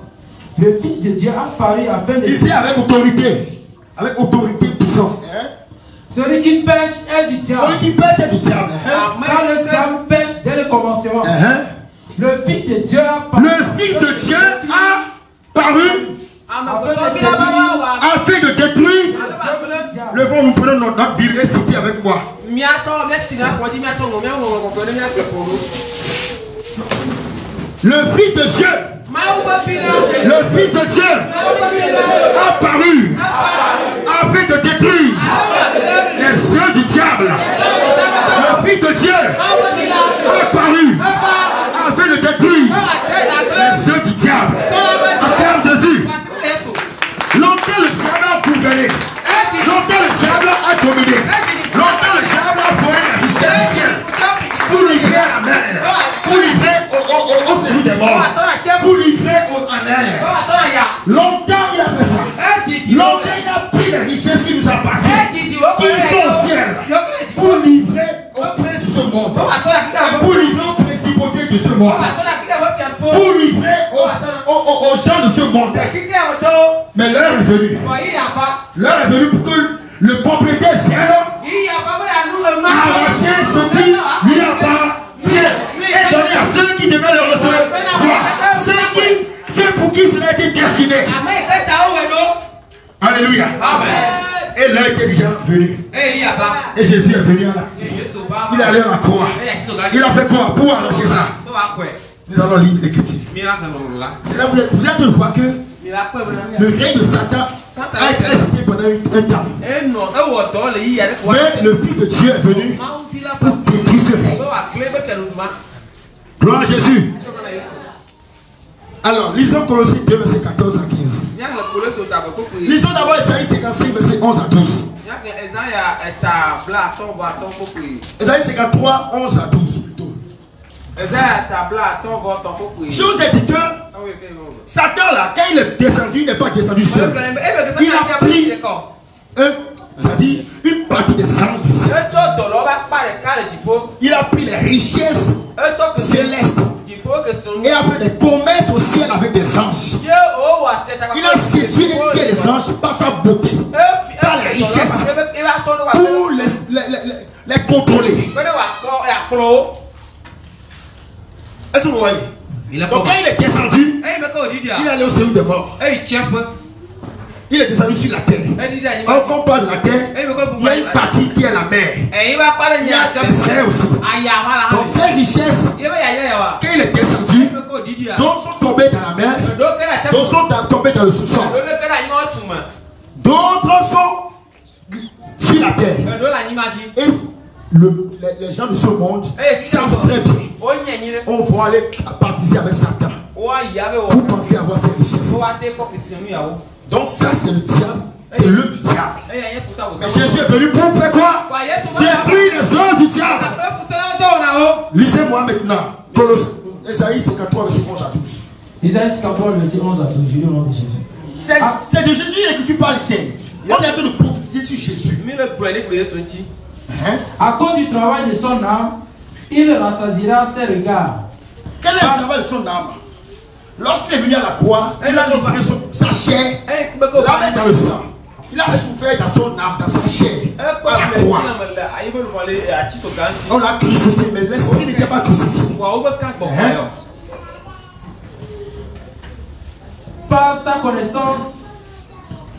Le Fils de Dieu a paru afin de. Ici avec autorité. Avec autorité, puissance. Hein? Celui qui pêche est du diable. Celui qui pêche est du diable. Hein? Car le diable pêche dès le commencement. Hein? Le Fils de Dieu a paru. A afin de détruire. Levons, nous prenons notre, Bible et citez avec moi. Le Fils de Dieu. Le Fils de Dieu a paru afin de détruire les œuvres du diable. Le Fils de Dieu a paru les œuvres du diable. En Jésus, longtemps le diable a gouverné, longtemps le diable a dominé, longtemps le diable a volé la richesse du ciel. Pour livrer la mer, pour livrer au, l'écriture. C'est là que vous êtes, vous êtes de voir que le règne de Satan a été existé pendant un temps. Mais le Fils de Dieu est venu pour détruire ce règne. Gloire à Jésus. Alors, lisons Colossiens 2, verset 14 à 15. Lisons d'abord Esaïe 55, verset 11 à 12. Esaïe 53, 11 à 12 Je vous ai dit que Satan là, quand il est descendu, il n'est pas descendu seul. Il a pris un, c'est-à-dire une partie des anges du ciel. Il a pris les richesses célestes. et a fait des promesses au ciel avec des anges. Il a séduit les des anges par sa beauté, par les richesses, pour les, les, les- les contrôler. Est-ce que vous voyez Donc quand il est descendu, il est allé au séjour des morts. Il est descendu sur la terre. Or, quand on parle de la terre, il y a une partie qui est la mer. Il y a les serres aussi. Donc ces richesses, quand il est descendu, d'autres sont tombés dans la mer, d'autres sont tombés dans le sous-sol, d'autres sont sur la terre. Et le- les, les gens de ce monde savent très bien. On va aller participer avec Satan pour penser avoir ces richesses. Donc ça c'est le diable, c'est l'œuvre du diable. Mais Jésus est venu pour faire quoi? Détruire les œuvres du diable. Lisez-moi maintenant. Ésaïe 53, verset 11 à 12. Isaïe 53, verset 11 à 12. Je nom de Jésus. C'est c'est de Jésus que tu parles ici. On est en train de prophétiser sur Jésus. Hein? À cause du travail de son âme, il rassasiera ses regards. Quel est le travail de son âme? Lorsqu'il est venu à la croix, il a livré son- sa chair, l'a mis dans le sang. Il a souffert dans son âme, dans sa chair, à la croix. On l'a crucifié, mais l'esprit n'était pas crucifié. Par sa connaissance,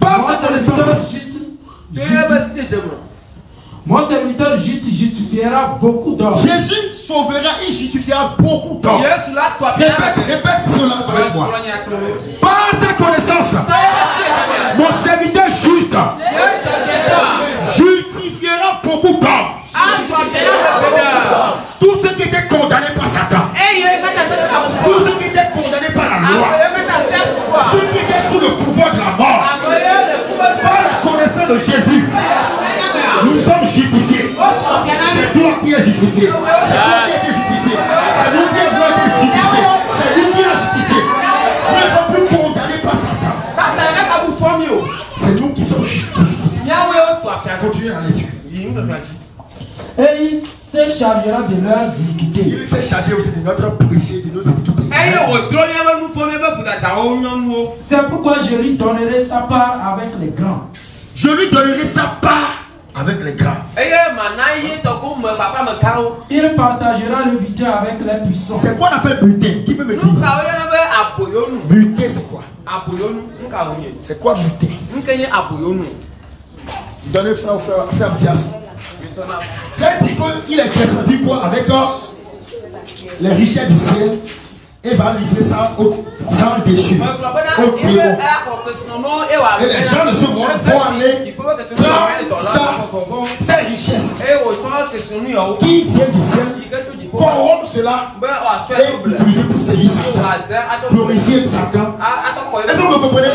Par sa connaissance, serviteur juste- Mon serviteur justifiera beaucoup d'hommes. Jésus sauvera et justifiera beaucoup d'hommes. Répète, répète cela avec moi. Par sa connaissance, mon serviteur juste justifiera beaucoup d'hommes. Tous ceux qui étaient condamnés par Satan, tous ceux qui étaient condamnés par la loi, ceux qui étaient sous le pouvoir de la mort, par la connaissance de Jésus, justifiés. C'est toi qui es justifié. C'est toi qui été justifié. C'est nous qui avons été justifiés. C'est lui qui a justifié. Nous ne sommes plus condamnés par Satan. C'est nous qui sommes justifiés. Continuez à les Et il se chargera de leurs iniquités. Il s'est chargé aussi de notre péché, de nos iniquités. C'est pourquoi je lui donnerai sa part avec les grands. Je lui donnerai sa part avec les grands. Il partagera le butin avec les puissants. C'est quoi on appelle butin? Qui peut me dire? Butin, c'est quoi? C'est quoi butin? Donnez ça au frère, frère Dias. J'ai dit qu'il est descendu quoi avec les richesses du ciel et va livrer ça déchus, aux démons. Et les gens de ce monde vont aller prendre ça, ces richesses qui viennent du ciel, corrompre cela et l'utiliser pour servir Satan, glorifier Satan. Est-ce que vous comprenez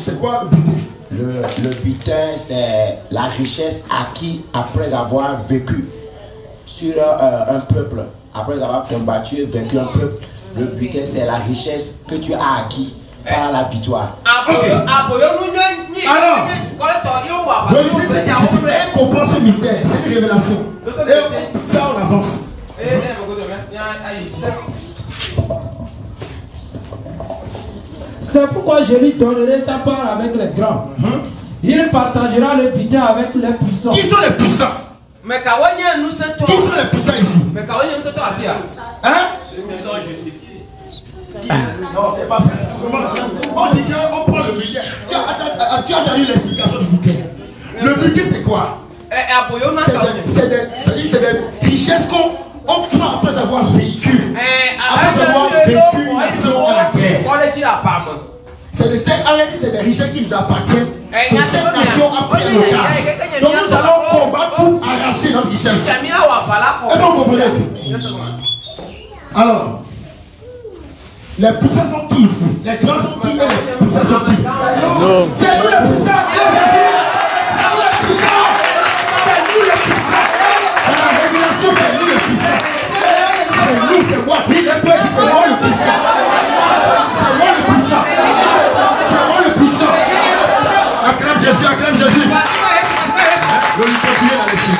C'est quoi le butin Le, le butin, c'est la richesse acquise après avoir vécu sur euh, un peuple, après avoir combattu et vaincu un peuple. Le butin, c'est la richesse que tu as acquis par la victoire. Le lycée, c'est Elle comprend ce mystère, c'est une révélation. Et ça, on avance. C'est pourquoi je lui donnerai sa part avec les grands. Il partagera le butin avec les puissants. Qui sont les puissants? Qui sont les puissants ici Hein Non, c'est pas ça. On dit qu'on prend le butin. Tu as, tu as entendu l'explication du butin. Le butin, c'est quoi C'est des, c'est des richesses qu'on on prend après avoir vécu. Après avoir vécu une nation en la guerre. C'est des, c'est des richesses qui nous appartiennent. Que cette nation a pris en otage. Donc nous allons combattre pour arracher notre richesse. Est-ce que vous comprenez? Alors, les puissants sont qui ici Les grands sont qui les puissants sont qui C'est nous les puissants. C'est nous les puissants. C'est nous les puissants. Dans la révélation, c'est nous les puissants. C'est nous, c'est moi. Dis le peuple, c'est moi le puissant. C'est moi le puissant. C'est moi le puissant. Acclame Jésus, acclame Jésus. Je vais continuer là-dessus.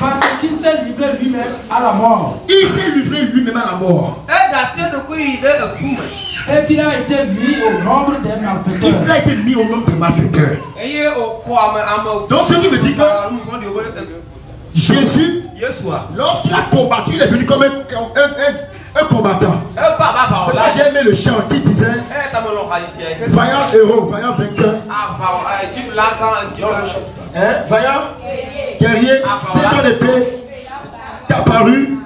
Parce qu'il s'est livré lui-même à la mort. Il s'est livré lui-même à la mort. Et qu'il a été mis au nombre des malfaiteurs. Il a été mis au nombre des malfaiteurs. Donc ce qui veut dire que Jésus, lorsqu'il a combattu, il est venu comme un, un, un, un combattant. C'est pas j'ai aimé le chant qui disait Vaillant héros, vaillant vainqueur. Hein, vaillant guerrier, c'est ton épée t'as paru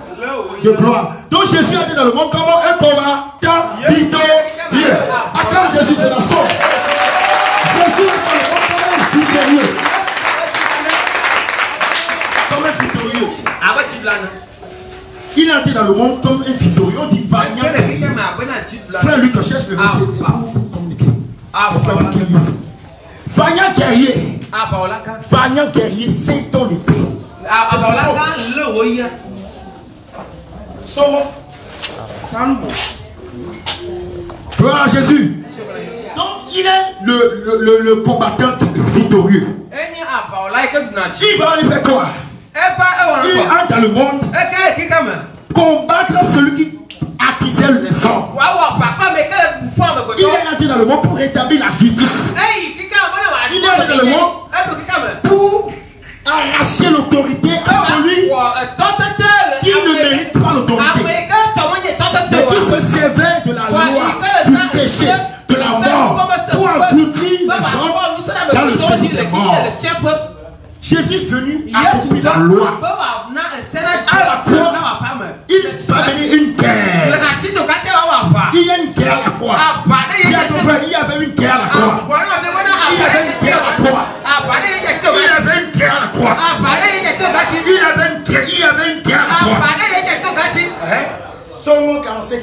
de gloire. Donc Jésus a été dans le monde comme un combattant victorieux. Acclame Jésus, c'est la somme. Jésus est dans le monde comme un victorieux. Comme un victorieux. Il a été dans le monde comme un victorieux. On dit vaillant. Frère Luc, cherche le verset pour communiquer. Pour faire pour qu'il lise. Vaillant guerrier. Vaillant guerrier, c'est ton épée. C'est la somme. Somme. Gloire à Jésus. Donc il est le, le, le, le combattant victorieux. Il va aller faire quoi? Il entre dans le monde combattre celui qui accusait les hommes. Il est entré dans le monde pour rétablir la justice. Il est entré dans le monde pour arracher l'autorité à celui qui ne mérite pas l'autorité. Et qui se servait de la loi, du péché, de la mort, pour engloutir les hommes dans le séjour des morts. Jésus est venu accomplir la loi. À la croix, il va mener une guerre. Il y a une guerre à la croix. Il y a ton frère, il y avait une guerre à la croix. Il y avait une guerre à la croix. Il y avait une guerre à la croix. Il y avait une guerre, il y avait une guerre à la croix. Hein? Psaume 45.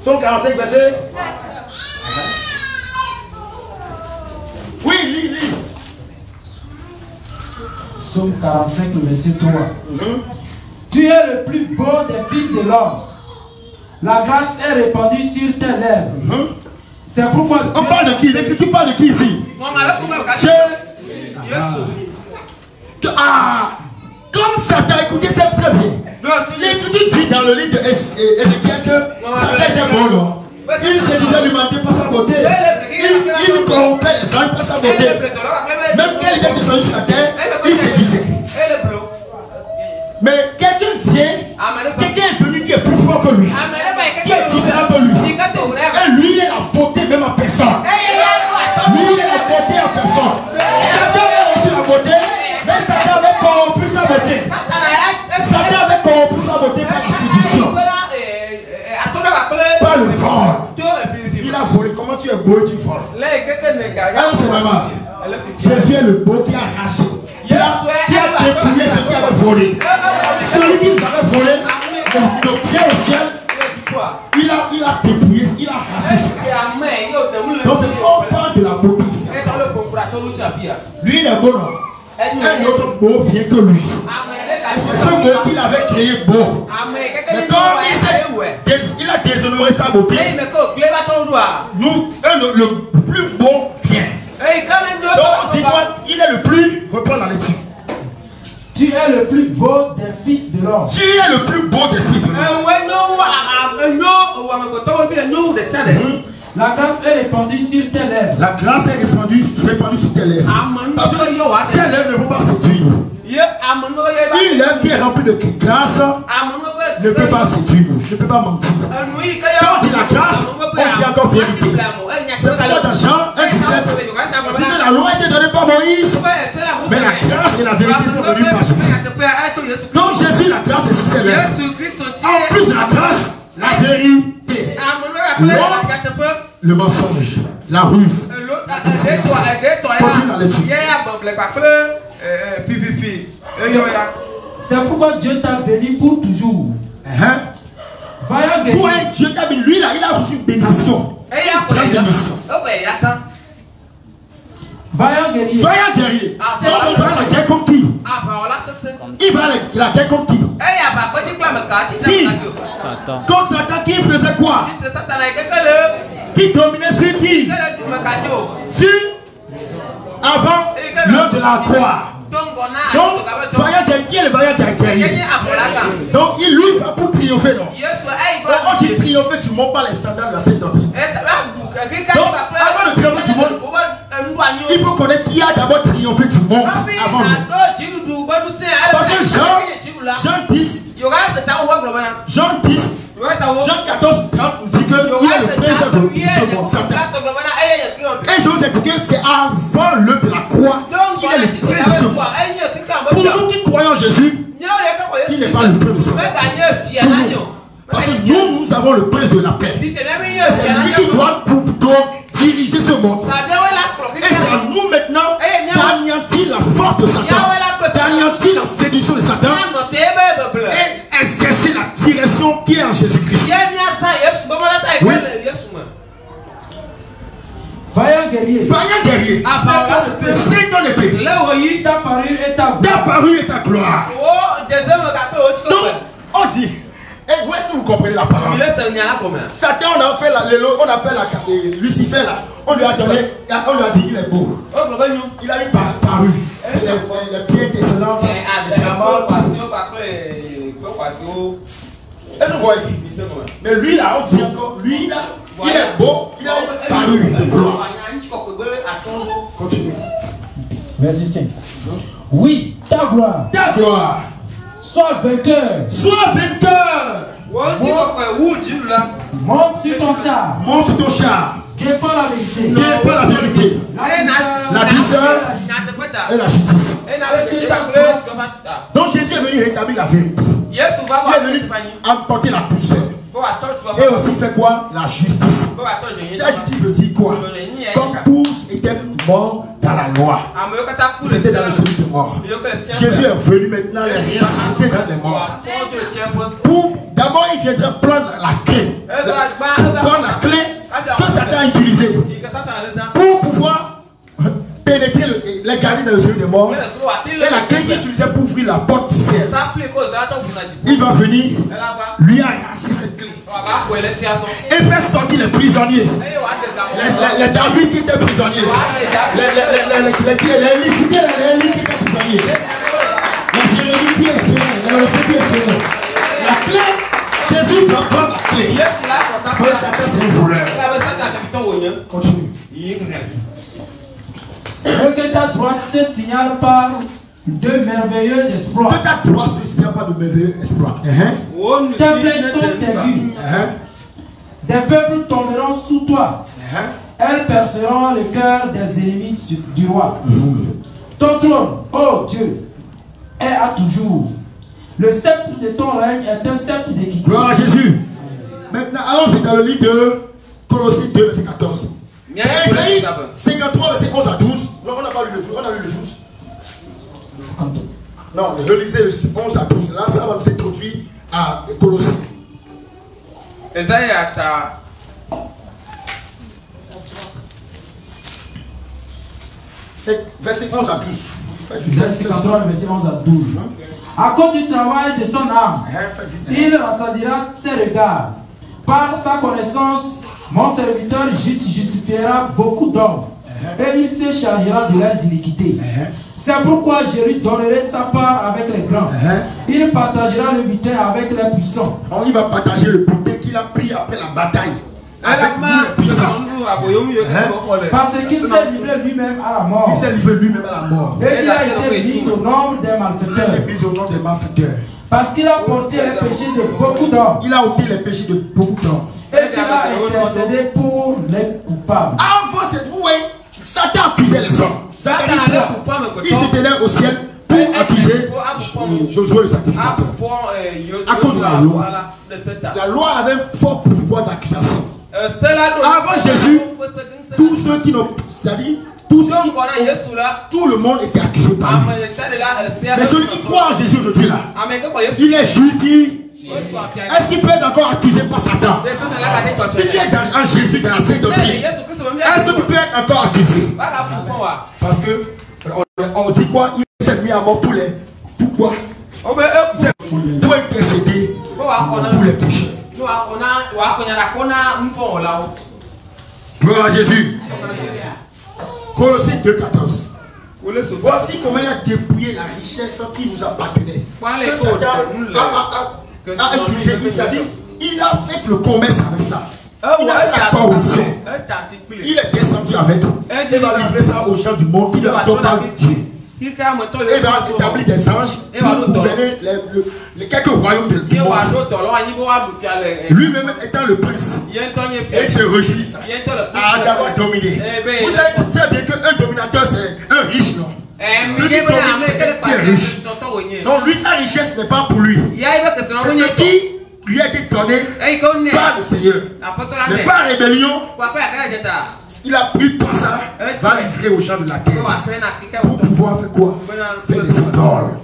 Psaume 45, verset. Oui, lis, lis. Psaume 45, le verset 3. Tu es le plus beau des fils de l'homme. La grâce est répandue sur tes lèvres. C'est pourquoi. On parle de qui? L'écriture parle de qui ici? Ah! Comme Satan, écoutez, c'est très bien. L'écriture dit dans le livre d'Ézéchiel que Satan était bon, non? Il se disait alimenter par sa beauté. Il, il corrompait les anges par sa beauté. Même quand il était descendu sur la terre, il se disait. Mais quelqu'un vient, quelqu'un est venu qui est plus fort que lui, qui est différent que lui. Et lui, il est la beauté même en personne. Lui, il est la beauté en personne. Satan est aussi la beauté, mais Satan avait corrompu sa beauté. Satan avait corrompu sa beauté par la séduction. Pas le vol. Il a volé. Comment tu es beau et tu voles? Ah, c'est. Jésus est le beau qui a arraché. Qui a, dépouillé ce qui avait volé. Celui qui nous avait volé, le, le pied au ciel, il a, il a dépouillé, il a ce Donc c'est on parle de la beauté ici. Lui, il est beau, non Un autre beau vient que lui. Ce beau qu'il avait créé beau. Mais quand il, il a déshonoré sa beauté, nous, le, le plus beau vient. Donc, dis-toi, il est le plus. Reprends la lecture. Tu es le plus beau des de l'homme. Tu es le plus beau des fils de l'homme. Hmm. La grâce est répandue sur tes lèvres. La grâce est répandue, répandue sur tes lèvres. Parce que ces lèvres ne vont pas séduire. Une lèvre qui est remplie de grâce ne peut pas séduire, ne peut pas mentir. Quand on dit la grâce, on dit encore vérité. C'est pourquoi dans Jean 1, 17, on dit que la loi était donnée par Moïse, mais la grâce et la vérité sont venues par Jésus. Donc Jésus, la grâce est sur ses lèvres. En plus de la grâce, la vérité. Le mensonge, la ruse, la. Continue dans l'étude. C'est pourquoi Dieu t'a béni pour toujours. Vaillant Pour guerrier, un Dieu, t'as vu, lui là, il a reçu une bénédiction. Grande bénédiction. vaillant guerrier, Soyez guerrier. Donc, il va à la guerre contre qui? Il va la- guerre contre qui? Contre Satan qui faisait quoi? Qui dominait sur qui? Sur Avant l'heure de la croix. Donc, guerrier, qui est le vaillant guerrier Donc, il lui va pour triompher, Donc, quand tu triomphes, tu montes pas les standards de la sainte doctrine. Il faut connaître qui a d'abord triomphé du monde avant nous. Parce que Jean, Jean 10, Jean 10, Jean 14, 30 nous dit qu'il est le prince de ce monde, Satan. Et je vous ai dit que c'est avant l'œuvre de la croix qu'il est le prince de ce monde. Pour nous qui croyons en Jésus, il n'est pas le prince de ce monde. Parce que nous, nous avons le prince de la paix. C'est lui qui doit donc diriger ce monde. Et c'est à nous maintenant d'anéantir la force de Satan, d'anéantir la séduction de Satan? Et exercer la direction qui est en Jésus-Christ. Oui. vaillant guerrier, Vaillant guerrier, c'est ton épée, parure et ta gloire. Donc, on dit, et où est-ce que vous comprenez la parole Satan, on a fait la, on a fait la, euh, Lucifer là, on lui a donné, on lui a dit il est beau. Il a une par- parure. C'est les, les, pieds décellants, les diamants. Est-ce que vous voyez Mais lui là, on dit encore, lui là, il est beau, il a parure de gloire. Continue. 5. Oui, ta gloire, Ta gloire, sois vainqueur, sois vainqueur. monte sur ton char, Monte sur ton char, défends la vérité, défends la vérité. La La douceur. et la justice. Donc Jésus est venu rétablir la vérité. Il est venu apporter la douceur. Et aussi fait quoi? La justice. Cette justice veut dire quoi? Comme tous étaient morts dans la loi. Ils étaient dans le celui de mort. Jésus est venu maintenant les ressusciter dans les morts. Pour d'abord il viendra prendre la clé. Prendre la clé que Satan a utilisée. Pour pouvoir le- les dans le celui des morts. Et la clé qu'il utilisait pour ouvrir la porte du ciel. Il va venir, lui arracher cette clé et faire sortir les prisonniers. Les, les, les David qui étaient prisonniers. Les, les, les, les, les, les, les, les Lucifer, les Élie qui étaient prisonniers. Les Jérémie qui espéraient, les Rossé qui espéraient. La clé, Jésus va prendre la clé. Satan, c'est un voleur. Continue. Et que ta droite se signale par de merveilleux exploits. Que ta droite se sert pas de merveilleux exploits. Uh-huh. Tes flèches sont aiguës. Uh-huh. Des peuples tomberont sous toi. Uh-huh. Elles perceront le cœur des ennemis du roi. Ton trône, ô Dieu, est à toujours. Le sceptre de ton règne est un sceptre d'équité. Gloire à Jésus. Maintenant, allons-y dans le livre de Colossiens 2, verset 14. Isaïe 53, verset 11 à 12. Non, on n'a pas lu le 12. On a lu le 12. Non, relisez le 11 à 12. Là, ça va s'introduire à Colossiens. C'est verset 11 à 12. Faites vite, Verset faites vite. 53, le verset 11 à 12. À cause du travail de son âme, Hein, il rassasiera ses regards. Par sa connaissance, mon serviteur ju- justifiera beaucoup d'hommes. Et il se chargera de leurs iniquités. C'est pourquoi je lui donnerai sa part avec les grands. Hein? Il partagera le butin avec les puissants. On il va partager le butin qu'il a pris après la bataille. Avec nous, les puissants. Parce qu'il s'est livré lui-même à la mort. Il s'est livré lui-même à la mort. Et il a été mis au nombre des Il malfaiteurs. au nom des malfaiteurs. Parce qu'il a porté les péchés de beaucoup d'hommes. Il a ôté les péchés de beaucoup d'hommes. Et qu'il a intercédé pour les coupables. Avant cette fois, Satan accusait les hommes. Satan allait Il se tenait au ciel pour accuser Josué le sacrificateur. À cause de la loi. La loi avait un fort pouvoir d'accusation. Avant Jésus, tous ceux qui n'ont. C'est-à-dire, tous ceux qui. Tout le monde était accusé par lui. Mais celui qui croit en Jésus aujourd'hui là, il est juste. il- Est-ce qu'il peut être encore accusé par Satan? Si tu es dans, en Jésus, dans la sainte doctrine, est-ce que tu peux être encore accusé? Parce que on, dit quoi? Il s'est mis à mort pour les. Pourquoi? C'est pour intercéder pour les péchés. Gloire à Jésus. Colossiens 2,14. Voici comment il a dépouillé la richesse qui nous appartenait. Satan a, a- a- a utilisé, il, c'est-à-dire, il a fait le commerce avec ça. Il a fait la corruption. Il est descendu avec. Il va livrer ça aux gens du monde qui ne l'adorent pas Dieu. Et il va établir des anges pour gouverner les, les- les quelques royaumes de-. Lui-même étant le prince. Et il se réjouit ça. À d'avoir dominé. Vous savez très bien qu'un dominateur c'est un riche, non? Celui qui domine, c'est riche. Donc lui, sa richesse n'est pas pour lui. C'est ce qui lui a été donné par le Seigneur. Mais par rébellion, il a pris par ça, va livrer aux gens de la terre. Pour pouvoir faire quoi? Faire des idoles.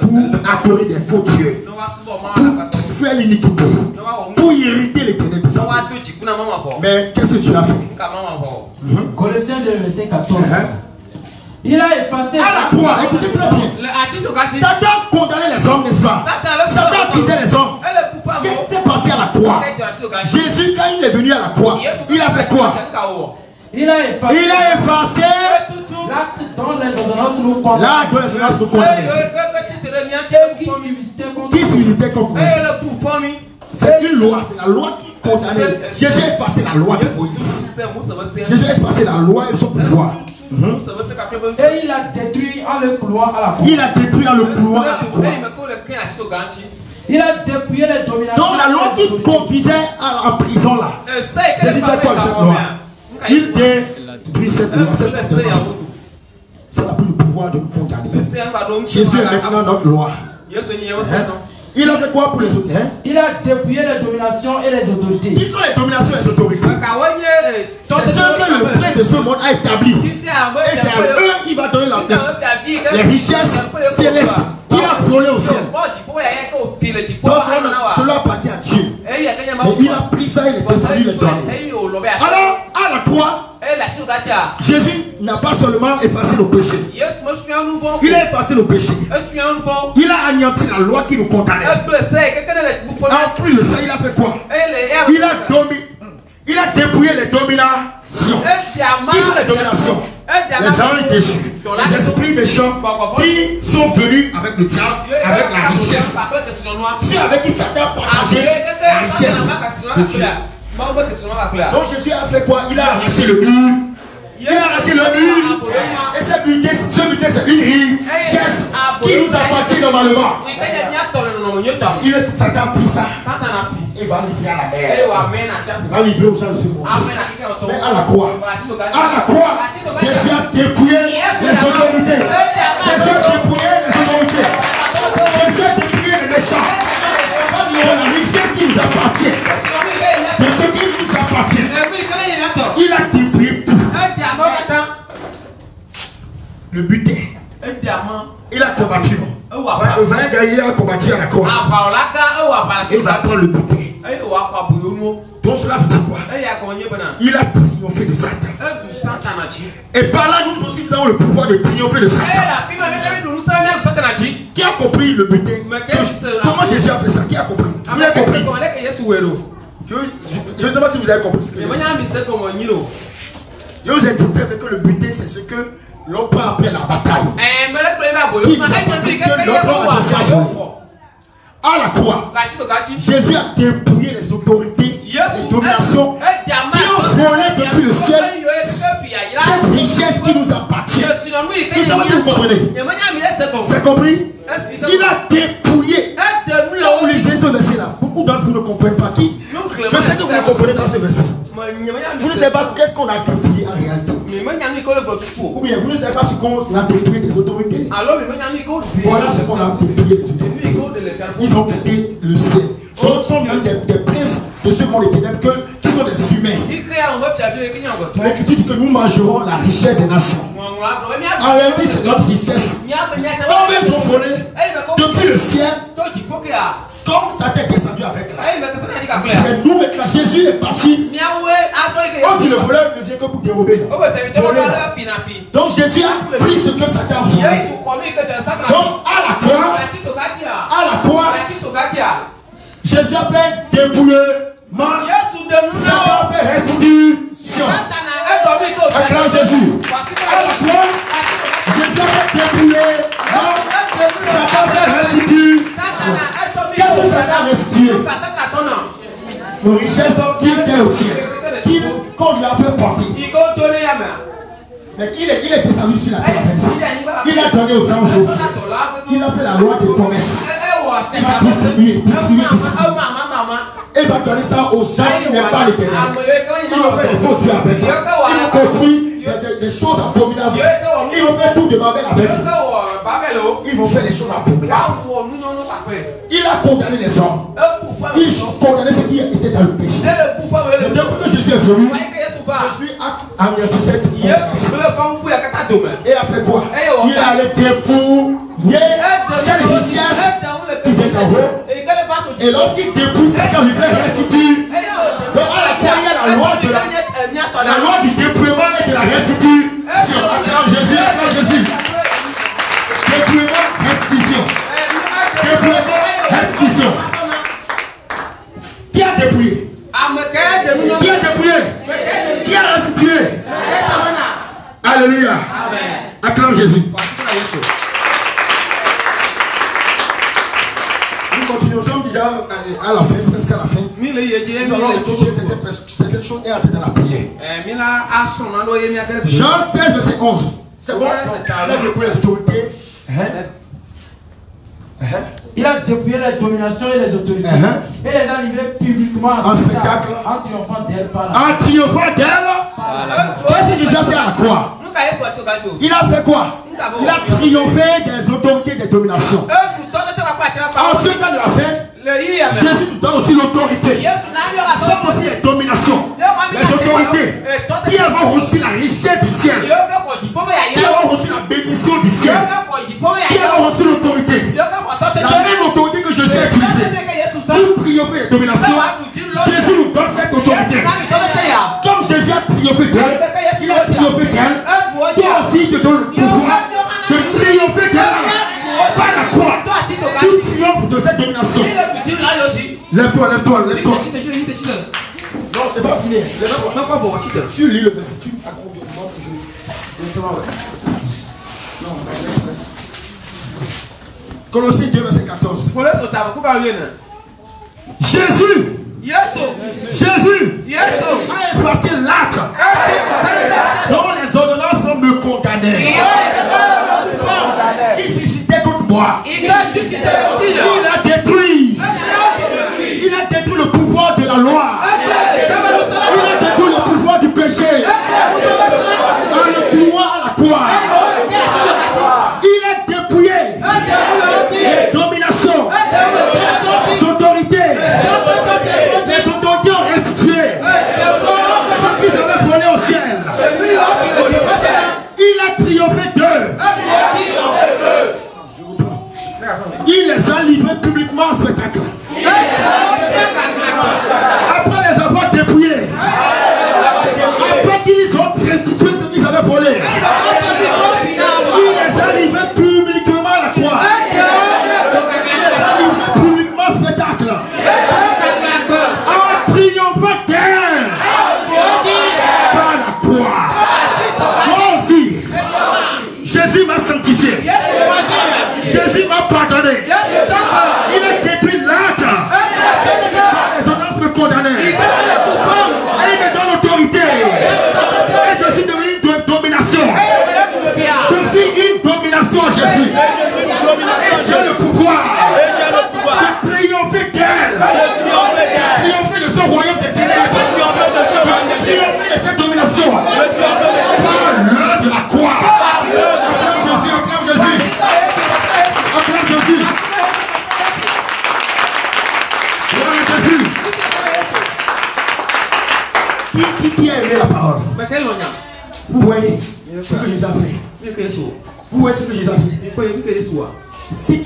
Pour adorer des faux dieux. Pour faire l'iniquité. Pour irriter l'éternel des hommes. Mais qu'est-ce que tu as fait? Colossiens 2, verset 14. Il a effacé. À la croix, écoutez très bien. Satan condamnait les hommes, n'est-ce pas? Satan accusait les hommes. Qu'est-ce qui s'est passé à la croix? Jésus, quand il est venu à la croix, il a fait quoi? Il a effacé. Il a effacé L'acte dont les ordonnances nous condamnent. nous. Qui subsistait contre Qui se visitait contre nous C'est une loi, c'est la loi qui condamnait. Jésus a effacé la loi de Moïse. Jésus a effacé la loi et son pouvoir. Et il a détruit en le couloir à la croix. Il a détruit dans le couloir à la croix. Il a dépouillé les dominations. Donc la loi qui conduisait à la prison là, Jésus fait quoi avec cette loi Il détruit cette loi, cette ordonnance. Ça n'a plus le pouvoir de nous condamner. Jésus est maintenant notre loi. Hein? Il a fait quoi pour les autres hein? Il a dépouillé les dominations et les autorités. Qui sont les dominations et les autorités C'est ceux que le prêtre de ce monde a établi. Et c'est à eux qu'il va donner la les richesses célestes qu'il a volées au ciel. Donc cela- cela appartient à Dieu. Mais il a pris ça et il est descendu les donner. Alors, à la croix, Jésus n'a pas seulement effacé nos péchés. Il a effacé nos péchés. Il a anéanti la loi qui nous condamnait. En plus de ça, il a fait quoi? Il a domi- Il a dépouillé les dominations. Qui sont les dominations? Les anges déchus. Les esprits méchants qui sont venus avec le diable, avec la richesse. Ceux avec qui Satan a partagé la richesse de Dieu. Donc Jésus a fait quoi Il a arraché le mur. Il a arraché le mur. Et ce butin, ce butin, c'est une richesse qui nous appartient normalement. Il est, Satan a pris ça et va livrer à la mer. Il va livrer aux gens de ce monde. Mais à la croix, à la croix, Jésus a dépouillé les autorités. Jésus a dépouillé les autorités. Jésus a dépouillé les méchants. La richesse qui nous appartient. Appartient. Il a dépouillé tout. Le butin. Il a combattu. Le a combattu à la croix. Il va prendre le butin. Donc cela veut dire quoi? Il a triomphé de Satan. Et par là, nous aussi, nous avons le pouvoir de triompher de Satan. Qui a compris le butin? Comment Jésus a fait ça? Qui a compris? Vous avez compris? Je je- je ne sais pas si vous avez compris ce que j'ai dit. Je vous ai dit que le butin, c'est ce que l'on prend après la bataille. Qui nous a dit que l'autre adversaire a volé. À la croix, Jésus a dépouillé les autorités, les dominations qui ont volé depuis le ciel cette richesse qui nous appartient. Vous savez si vous comprenez C'est compris Il a dépouillé. Ce verset-là, beaucoup d'entre vous ne comprennent pas qui. Je sais que vous ne comprenez pas ce verset. Vous ne savez pas qu'est-ce qu'on a dépouillé en réalité. Ou bien vous ne savez pas ce qu'on a dépouillé des autorités. Voilà ce qu'on a dépouillé des autorités. Ils ont quitté le ciel. D'autres sont même des, des, princes de ce monde éternel qui sont des humains. L'Écriture dit que nous mangerons la richesse des nations. En réalité, c'est notre richesse. Combien ils ont volé depuis le ciel comme ça t'est descendu avec là. C'est nous maintenant. Jésus est parti. On dit le voleur ne vient que pour dérober. Donc Jésus a pris ce que Satan a volé. Donc à la croix, à la croix, Jésus a fait dépouillement. Satan a fait restitution. Acclame Jésus. À la croix, Jésus a fait dépouillement. Satan a fait. Qu'est-ce que Satan a restitué Nos richesses qu'il était au ciel. Qu'on lui a fait porter. Mais qu'il est, il est descendu sur la terre. Il a donné aux anges aussi. Il a fait la loi des promesses. Il va distribuer, distribuer, distribuer. Et va donner ça aux gens qui n'aiment pas l'éternel. Ils vont faire des faux dieux avec. Ils vont construire des, des, choses abominables. Ils vont faire tout de Babel avec. Ils vont faire des choses abominables. Il a condamné les hommes. Il a condamné ceux qui étaient dans le péché. Mais depuis que Jésus est venu, Jésus a anéanti cette. Et a fait quoi Il a allé dépouiller cette richesse qui vient d'en haut. Et lorsqu'il dépouille, Satan lui fait restituer. Donc à la croix, il y a la loi, de la, la loi du dépouillement et de la restitution. Acclame Jésus, acclame Jésus. Dépouillement, restitution. Dépouillement, restitution. Qui a dépouillé Qui a dépouillé Qui a restitué? Alléluia. Acclame Jésus. Nous continuons déjà à la fin, presque à la fin. Nous allons étudier certaines choses et entrer dans la prière. Jean 16, verset 11. C'est bon? Les autorités. Il a dépouillé les dominations et les autorités. Et les a livrés publiquement en spectacle. En triomphant d'elle par la En triomphant d'elle. Qu'est-ce que Jésus a fait à croix Il a fait quoi? Il a triomphé des autorités des dominations. Ensuite, il a fait? Jésus nous donne aussi l'autorité. C'est aussi les dominations. Les autorités qui avons reçu la richesse du ciel. Qui avons reçu la bénédiction du ciel. Qui avons reçu l'autorité. La même autorité que Jésus a utilisée. Pour triompher les dominations. Jésus nous donne cette autorité. Comme Jésus a triomphé d'elle, il a triomphé d'elle. Toi aussi, il te donne le pouvoir de triompher d'elle de cette domination. Lève-toi, lève-toi, lève-toi. Non, c'est pas fini. Tu lis le verset. Tu Non, Colossiens 2, verset 14. Jésus. Jésus a effacé l'acte dont les ordonnances me condamnaient. Il a détruit. Il a détruit le pouvoir de la loi. Il a détruit le pouvoir du péché. En le clouant à la croix. Il a dépouillé les dominations, les autorités. Les autorités ont restitué ce qu'ils avaient volé au ciel. Il a triomphé d'eux. Il les a livrés publiquement en spectacle.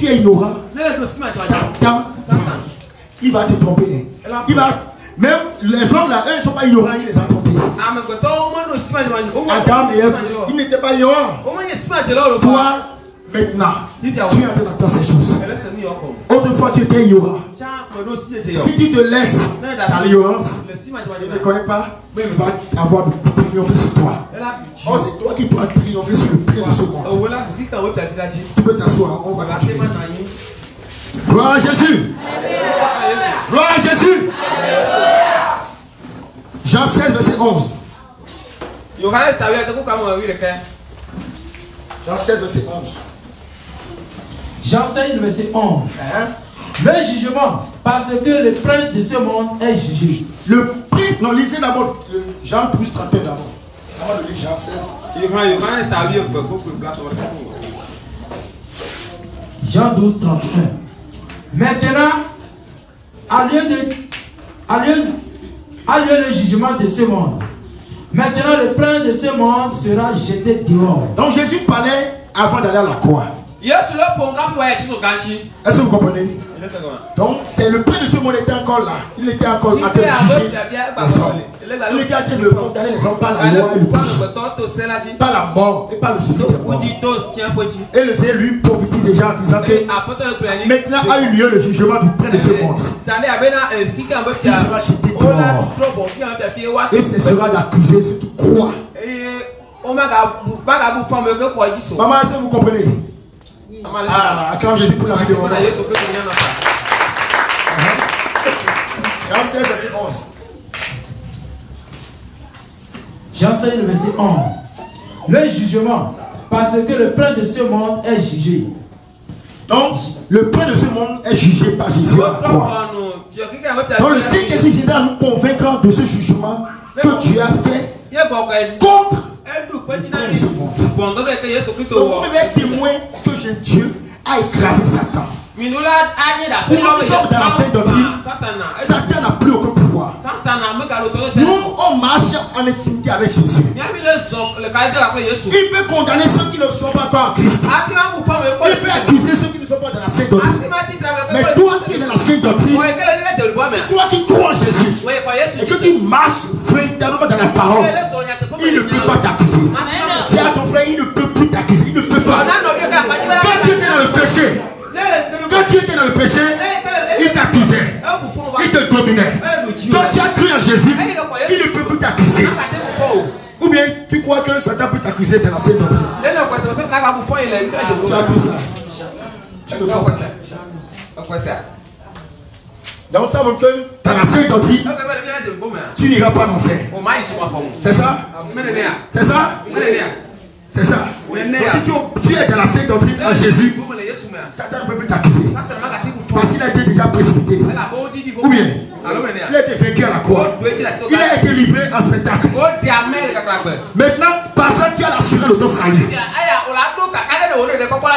Si tu es ignorant, Satan, il va te tromper. Il va, même les hommes là, eux, ils ne sont pas ignorants, il les a trompés. Adam et Ève, ils n'étaient pas ignorants. Toi, maintenant, tu es en train d'apprendre ces choses. Autrefois, tu étais ignorant. Si tu te laisses dans l'ignorance, je ne connais pas, mais il va avoir de triompher sur toi. Oh, c'est toi qui dois triompher sur le prix de ce monde. Tu peux t'asseoir, on va continuer. Gloire à Jésus. Gloire à Jésus. Jean 16, verset 11. Jean 16, verset 11. Jean 16, verset 11. Le jugement, parce que le prince de ce monde est jugé. Le prix, non, lisez d'abord le Jean 12, 31 d'abord. Jean 16. Jean 12, 31. Maintenant, a lieu, de, a, lieu, a lieu le jugement de ce monde. Maintenant, le prince de ce monde sera jeté dehors. Donc Jésus parlait avant d'aller à la croix. Est-ce que vous comprenez? Donc c'est le prince de ce monde était encore là. Il était encore en train de juger train de condamner les hommes par la loi et le péché. Par la mort et par le cycle des morts. Et le Seigneur lui prophétise déjà en disant que maintenant a eu lieu le jugement du prince de ce monde. Il sera jeté dehors. Et ce sera d'accuser ceux qui croient. Maman, est-ce que vous comprenez? Ah, acclame Jésus pour la vie de mon Jean 16, verset 11. Jean 16, verset 11. Le jugement, parce que le prince de ce monde est jugé. Donc, le prince de ce monde est jugé par Jésus à la croix. Donc, le Saint-Esprit viendra nous convaincre de ce jugement que Dieu a fait contre le ce monde. Donc, vous témoin que Dieu a écrasé Satan. Nous sommes dans la sainte doctrine. Satan n'a plus aucun pouvoir. En intimité avec Jésus. Il peut condamner ceux qui ne sont pas encore en Christ. Il peut accuser ceux qui ne sont pas dans la sainte doctrine. Mais toi qui es dans la sainte doctrine, toi qui crois en Jésus, et que tu marches véritablement dans la parole, il ne peut pas t'accuser. Dis à ton frère, il ne peut plus t'accuser. Il ne peut pas. Quand tu es dans le péché, quand tu étais dans le péché, il t'accusait. Il te dominait. Quand tu as Jésus, il ne peut plus t'accuser. Ou bien tu crois que Satan peut t'accuser de la scène doctrine. Tu as cru ça. Tu ne crois pas. Ça. Donc ça veut dire que dans la sainte doctrine, tu n'iras pas en enfer. C'est ça? C'est ça? C'est ça. Donc si tu, es dans la sainte doctrine en Jésus, Satan ne peut plus t'accuser. Parce qu'il a été déjà précipité. Ou bien, il a été vaincu à la croix. Il a été livré en spectacle. Maintenant, par ça, tu as l'assurance de ton salut. Tu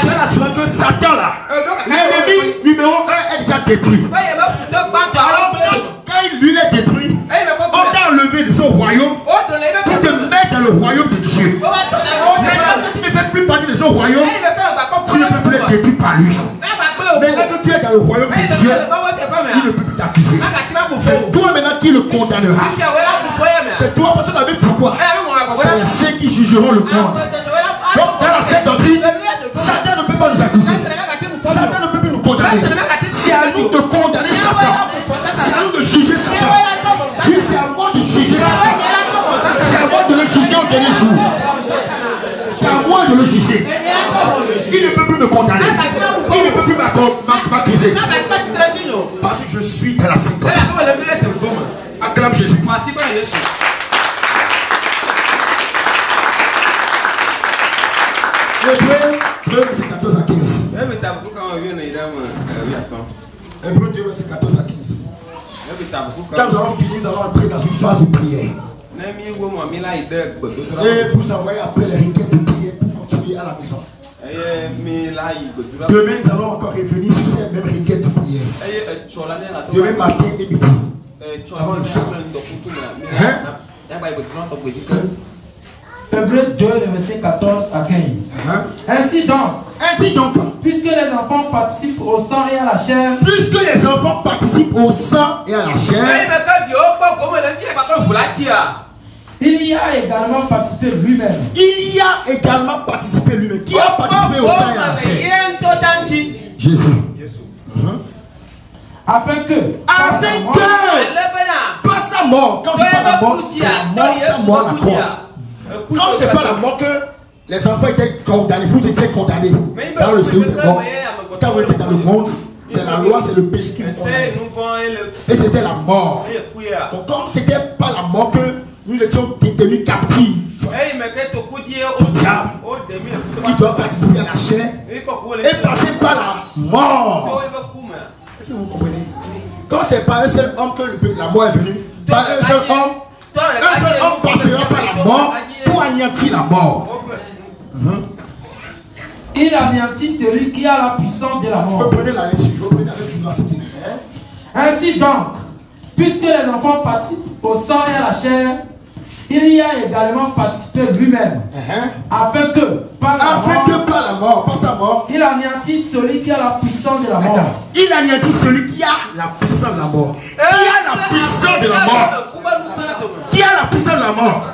as l'assurance que Satan là, l'ennemi numéro 1 est déjà détruit. Alors, quand lui est détruit, on t'a enlevé de son royaume pour te mettre dans le royaume de Dieu. Maintenant que tu ne fais plus partie de son royaume, tu ne peux plus être détruit par lui. Maintenant que tu es dans le royaume de Dieu, il ne peut plus t'accuser. C'est toi maintenant qui le condamnera. C'est toi parce que la Bible dit quoi? C'est saints qui jugeront le monde. Donc dans la sainte doctrine, Satan ne peut pas nous accuser. Satan ne peut plus nous condamner. C'est à nous de condamner Satan. C'est à nous de juger Satan. C'est à moi de juger Satan. C'est à moi de le juger au dernier jour. C'est à moi je le juger. Il ne peut plus me condamner. Il ne peut plus m'accuser. Parce que je suis dans la sainteté. Acclame Jésus. Hébreu 2, verset 14 à 15. Hébreu 2, verset 14 à 15. Quand nous allons finir, nous allons entrer dans une phase de prière. Et vous envoyez après les requêtes de prière pour continuer à la maison. Demain, nous allons encore revenir sur ces mêmes requêtes de prière. Demain matin et midi. Avant le soir. Hein? Hébreu 2, verset 14 à 15. Hein? Ainsi donc, Ainsi donc, puisque les enfants participent au sang et à la chair, puisque les enfants participent au sang et à la chair, il y a également participé lui-même. il y a également participé lui-même. Qui a participé au sang et à la chair Jésus. Hein? Afin que, par Afin sa mort, que, pas sa mort, quand je parle de la mort, c'est la mort, sa mort la croix. Comme c'est pas la mort que les enfants étaient condamnés, vous étiez condamnés dans le séjour des morts. Quand vous étiez dans le monde, c'est la loi, c'est le péché qui vous. Et c'était la mort. Donc comme c'était pas la mort que nous étions détenus captifs du diable, qui doit participer à la chair et passer par la mort. Est-ce que vous comprenez? Quand c'est pas un seul homme que le- la mort est venue, par un seul homme, un seul homme passera par la mort pour anéantir la mort. il anéantit celui qui a la puissance de la mort. Reprenez la lecture, reprenez. Hein? Ainsi donc, puisque les enfants participent au sang et à la chair, il y a également participé lui-même, Hein? afin que, par la Afin mort, que par la mort, par sa mort, il anéantit celui qui a la puissance de la mort. Attends. il anéantit celui qui a la puissance de la mort. Qui a la puissance de la mort Qui a la puissance de la mort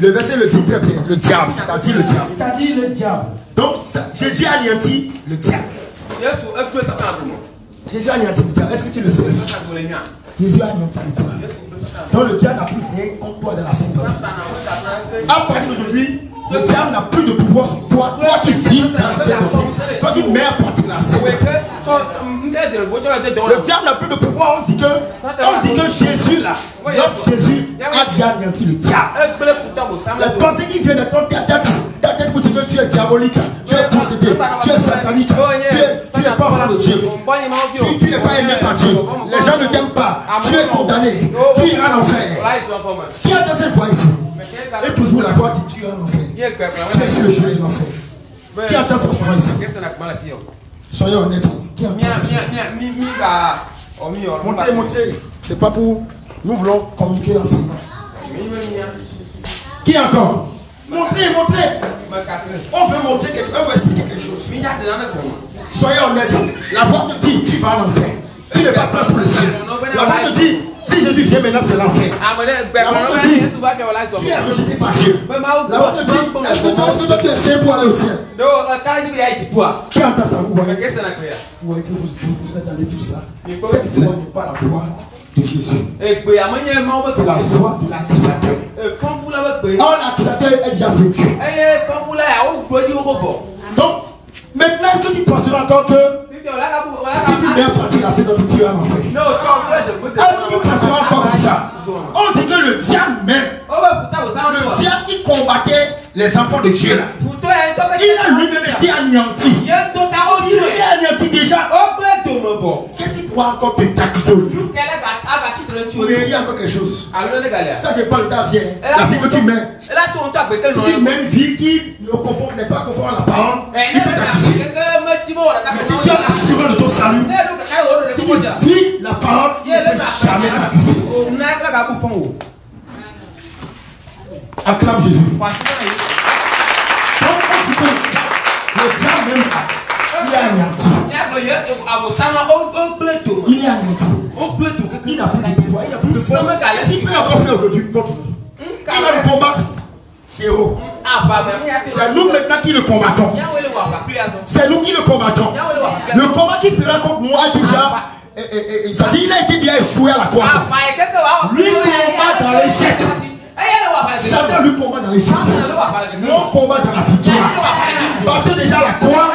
Le verset le dit très bien, le diable, c'est-à-dire le diable. C'est-à-dire le diable. Donc ça- Jésus a anéanti le diable. Jésus a anéanti le diable. Est-ce que tu le sais? Jésus a anéanti le diable. Donc le diable n'a plus rien contre toi dans la sainteté. À partir d'aujourd'hui, le diable n'a plus de pouvoir sur toi. Toi qui vis dans la sainteté. Toi qui mets à partir de la sainteté. Le diable n'a plus de pouvoir. On dit que, on dit que Jésus là, notre Jésus a bien anéanti le diable. La pensée qui vient de ton tête, ta tête pour dire que tu es diabolique, tu es possédé, tu es satanique, tu es, tu n'es pas enfant de Dieu. Tu, tu n'es pas aimé par Dieu. Les gens ne t'aiment pas. Tu es condamné. Tu iras en enfer. Qui a dans cette foi ici? Et toujours la foi dit tu iras en enfer. Tu es sur le chemin de l'enfer. Qui entend cette foi ici? Soyez honnêtes. Montrez, montrez. C'est pas pour. Nous voulons communiquer ensemble. Qui encore? Montrez, montrez. On veut montrer quelque chose. On veut expliquer quelque chose. Soyez honnêtes. La voix te dit tu vas en enfer. Tu n'es pas prêt pour le ciel. La voix te dit si Jésus vient maintenant, c'est l'enfer. Tu es rejeté par Dieu. La te dit est-ce que toi, est-ce que toi tu es saint pour aller au ciel? Qui entend ça? Vous voyez, vous voyez que vous, vous êtes dans tout ça. Cette foi n'est pas la foi de Jésus. C'est la foi de l'accusateur. Or, l'accusateur est déjà vécu. Donc, maintenant, est-ce que tu penseras encore que si tu viens partir la sainteté, tu vas en enfer Est-ce que tu penseras encore comme ça? On. Dit que le diable même, le diable qui combattait les enfants de Dieu là, il a lui-même été anéanti. Il est anéanti déjà. Qu'est-ce qui pourra encore te aujourd'hui Mais il y a encore quelque chose. Ça dépend de ta vie. hein. La vie que tu mets. Si tu mets une vie qui n'est pas conforme à la parole, il peut t'accuser. Mais si tu as l'assurance de ton salut, si tu vis la parole, il ne peut jamais t'accuser. Acclame Jésus. Donc, le diable même il est anéanti. Il est anéanti. Il n'a plus de pouvoir, il n'a plus de force. S'il peut encore faire aujourd'hui il va nous combattre? Zéro. C'est nous maintenant qui le combattons. C'est nous qui le combattons. Le combat qui fera contre a déjà. eh, Ça dit, il a été déjà échoué à la croix. Lui combat dans l'échec. Satan lui combat dans les cieux. Mon combat dans la victoire. Parce que déjà la croix,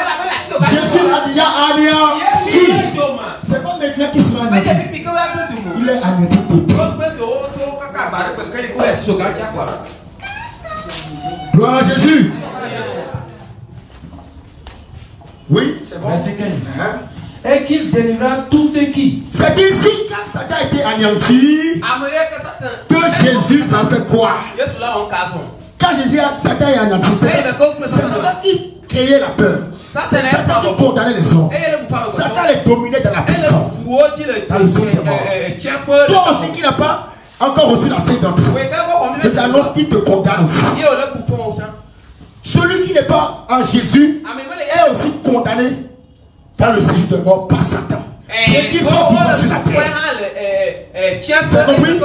Jésus l'a déjà anéanti. C'est pas maintenant qu'il sera anéanti. Il est anéanti depuis. Gloire à Jésus. Oui, c'est bon. Verset 15. Et qu'il délivra tous ceux qui. C'est ici, quand Satan a été anéanti, que Jésus va faire quoi? Quand Jésus a, Satan est anéanti, c'est c'est Satan qui créait la peur. C'est Satan qui condamnait les hommes. Satan les dominait dans la prison. Dans le des morts. Toi aussi qui n'as pas encore reçu la Sainte je t'annonce qu'il te condamne aussi. Celui qui n'est pas en Jésus est aussi condamné dans le séjour de mort par Satan. Et qui sont vivants sur la terre. C'est compris?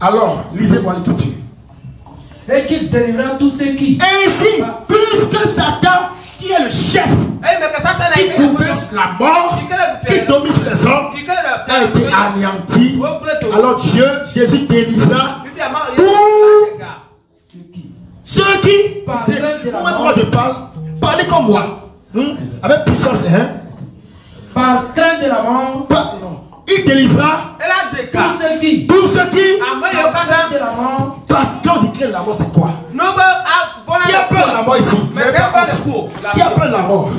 Alors, lisez-moi l'écriture. Et qu'il délivra tous ceux qui. Ainsi, puisque Satan, qui est le chef, qui couvrait la mort, qui domine sur les hommes, a été anéanti, alors Dieu, Jésus délivra tous ceux qui. C'est- Comment comment je parle? Parlez comme moi. Hein? Avec puissance. Hein? Par crainte de la mort. Pas- non. Il délivra Tous ceux qui. tous ceux qui. Par crainte de la mort. Il crée la mort, c'est quoi? Qui a peur de la mort ici? Qui a peur de la mort?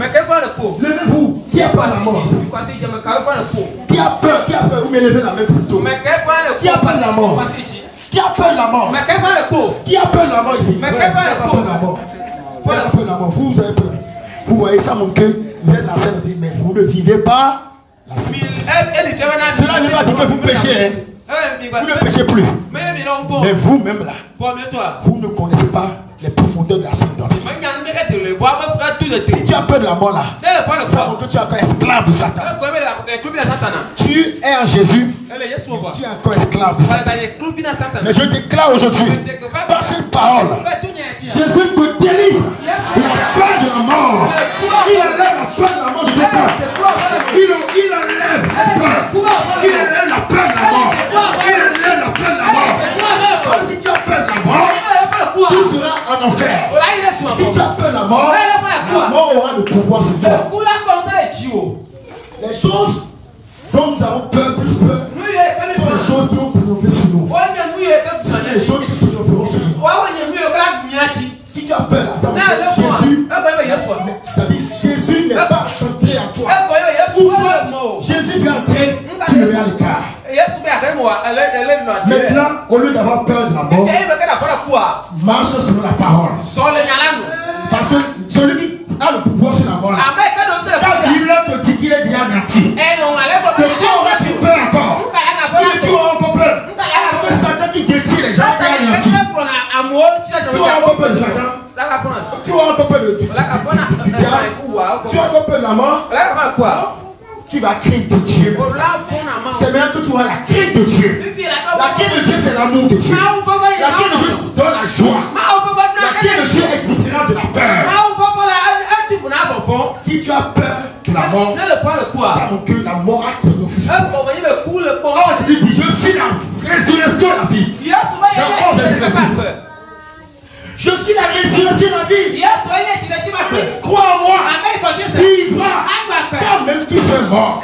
Levez-vous. Qui a peur de la mort? Qui a peur? Qui a peur? Vous me levez la main plutôt. Qui a peur de la mort? Qui a peur de la mort? Qui a peur de la mort ici? Mais Ouais, quel Qui a peur de peur de la mort? Qui a peur de la mort? Vous, vous avez peur. Vous voyez ça, mon cœur Vous êtes la scène, mais vous ne vivez pas la. Cela ne veut pas dire que vous péchez. Hein. Vous ne péchez plus. Mais vous-même là, vous ne connaissez pas les profondeurs de la sainte doctrine. Si tu as peur de la mort là, ça que tu es encore esclave de Satan. Tu es en Jésus, tu es encore esclave de Satan. Mais je déclare aujourd'hui, par cette parole, Jésus te délivre de la peur de la mort. Il enlève la peur de la mort de ton cœur. Il, il enlève cette peur. Il enlève la peur de la mort. Il enlève la peur de la mort. Comme si tu as peur de la mort, tu seras en enfer. Si tu as peur de la mort, la mort aura le pouvoir sur toi. Les choses dont nous avons peur, plus peur, sont les choses qui vont triompher sur nous. Ce les choses qui triompheront sur nous. Si tu as peur, là, ça veut dire Jésus, c'est-à-dire Jésus vient entrer, tu le à l'écart. Maintenant, au lieu d'avoir peur de la mort, marche selon la parole. Parce que celui qui a le pouvoir sur la mort, la Bible te dit qu'il est déjà anéanti. De quoi auras-tu peur encore tu auras encore peur Comme Satan qui détient les gens, il est anéanti. Tu auras encore peur de Satan Tu auras encore peur de diable Tu auras encore peur de la mort Tu vas craindre de Dieu. C'est maintenant que tu auras la crainte de Dieu. La crainte de Dieu, c'est l'amour de Dieu. La crainte de Dieu donne la joie. La crainte de Dieu est différente de la peur. Si tu as peur de la mort, que la mort a triomphé. Oh, je dis, je suis la résurrection et la vie. J'apprends verset 6. Je suis la résurrection et la vie. Crois en moi, vivra. Quand même qui sont morts.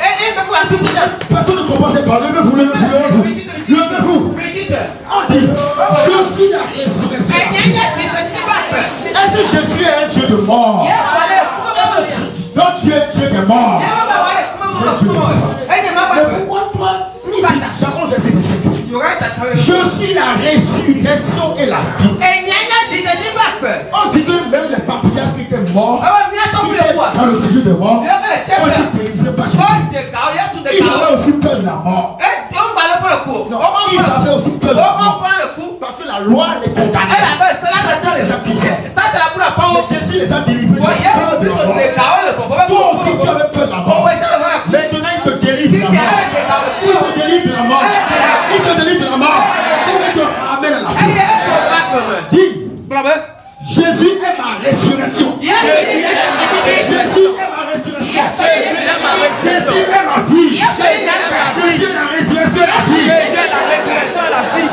Personne ne comprend cette parole. Levez-vous, levez-vous, levez-vous. Levez-vous. On dit, je suis la résurrection et la vie. Est-ce que Jésus est un Dieu de mort? Non, Dieu est Dieu des morts. Mais pourquoi toi, j'apprends verset 7. Je suis la résurrection et la vie. On dit que même les patriarches qui étaient morts, dans le séjour des morts, ont été délivrés par Jésus. Ils avaient aussi peur de la mort. Non, ils avaient aussi peur de la mort. Parce que la loi les condamnait. Satan les accusait. Mais Jésus les a délivrés de de mort. Toi aussi, tu avais peur de la mort. Maintenant, il te délivre de la mort. Il te délivre de la mort. Il te délivre de la mort. Il te ramène à la vie. Dis, Jésus est ma résurrection. Jésus est ma résurrection. Jésus est ma vie. Jésus est la résurrection et la vie.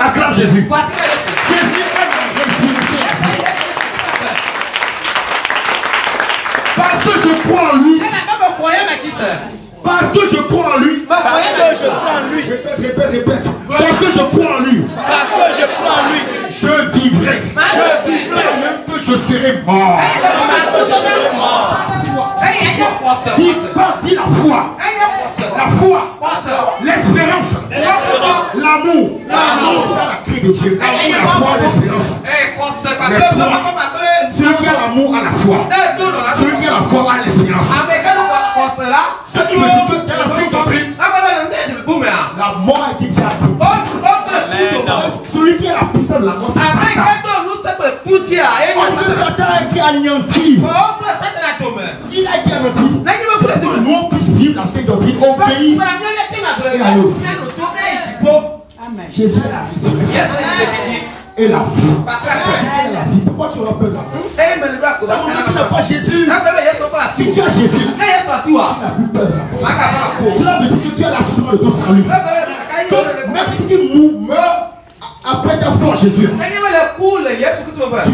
Acclame Jésus. Jésus est la résurrection. Parce que je crois en lui. Parce que je crois en lui. Parce que je crois en lui. Répète, répète, répète. Parce que je crois en lui. Parce que je crois en lui. Je serai mort. Dis pas, dis la foi. La foi. L'espérance. L'amour. L'amour. C'est ça la clé de Dieu. La foi, l'espérance. Celui qui a l'amour a la foi. Celui qui a la foi a l'espérance. Ce qui veut dire que dans la sainte doctrine, la mort a été déjà acquise. Celui qui a la puissance de la mort, c'est Satan. Satan a été anéanti. S'il a été anéanti, c'est pour que nous puissions vivre la sainte doctrine, obéir. Jésus est la résurrection et la vie. Et la vie. Pourquoi tu auras peur de la mort Ça montre que tu n'as pas Jésus. Si tu as Jésus, tu n'as plus peur de la mort. Cela veut dire que tu as l'assurance de ton salut. Que même si tu meurs après ta foi en Jésus, tu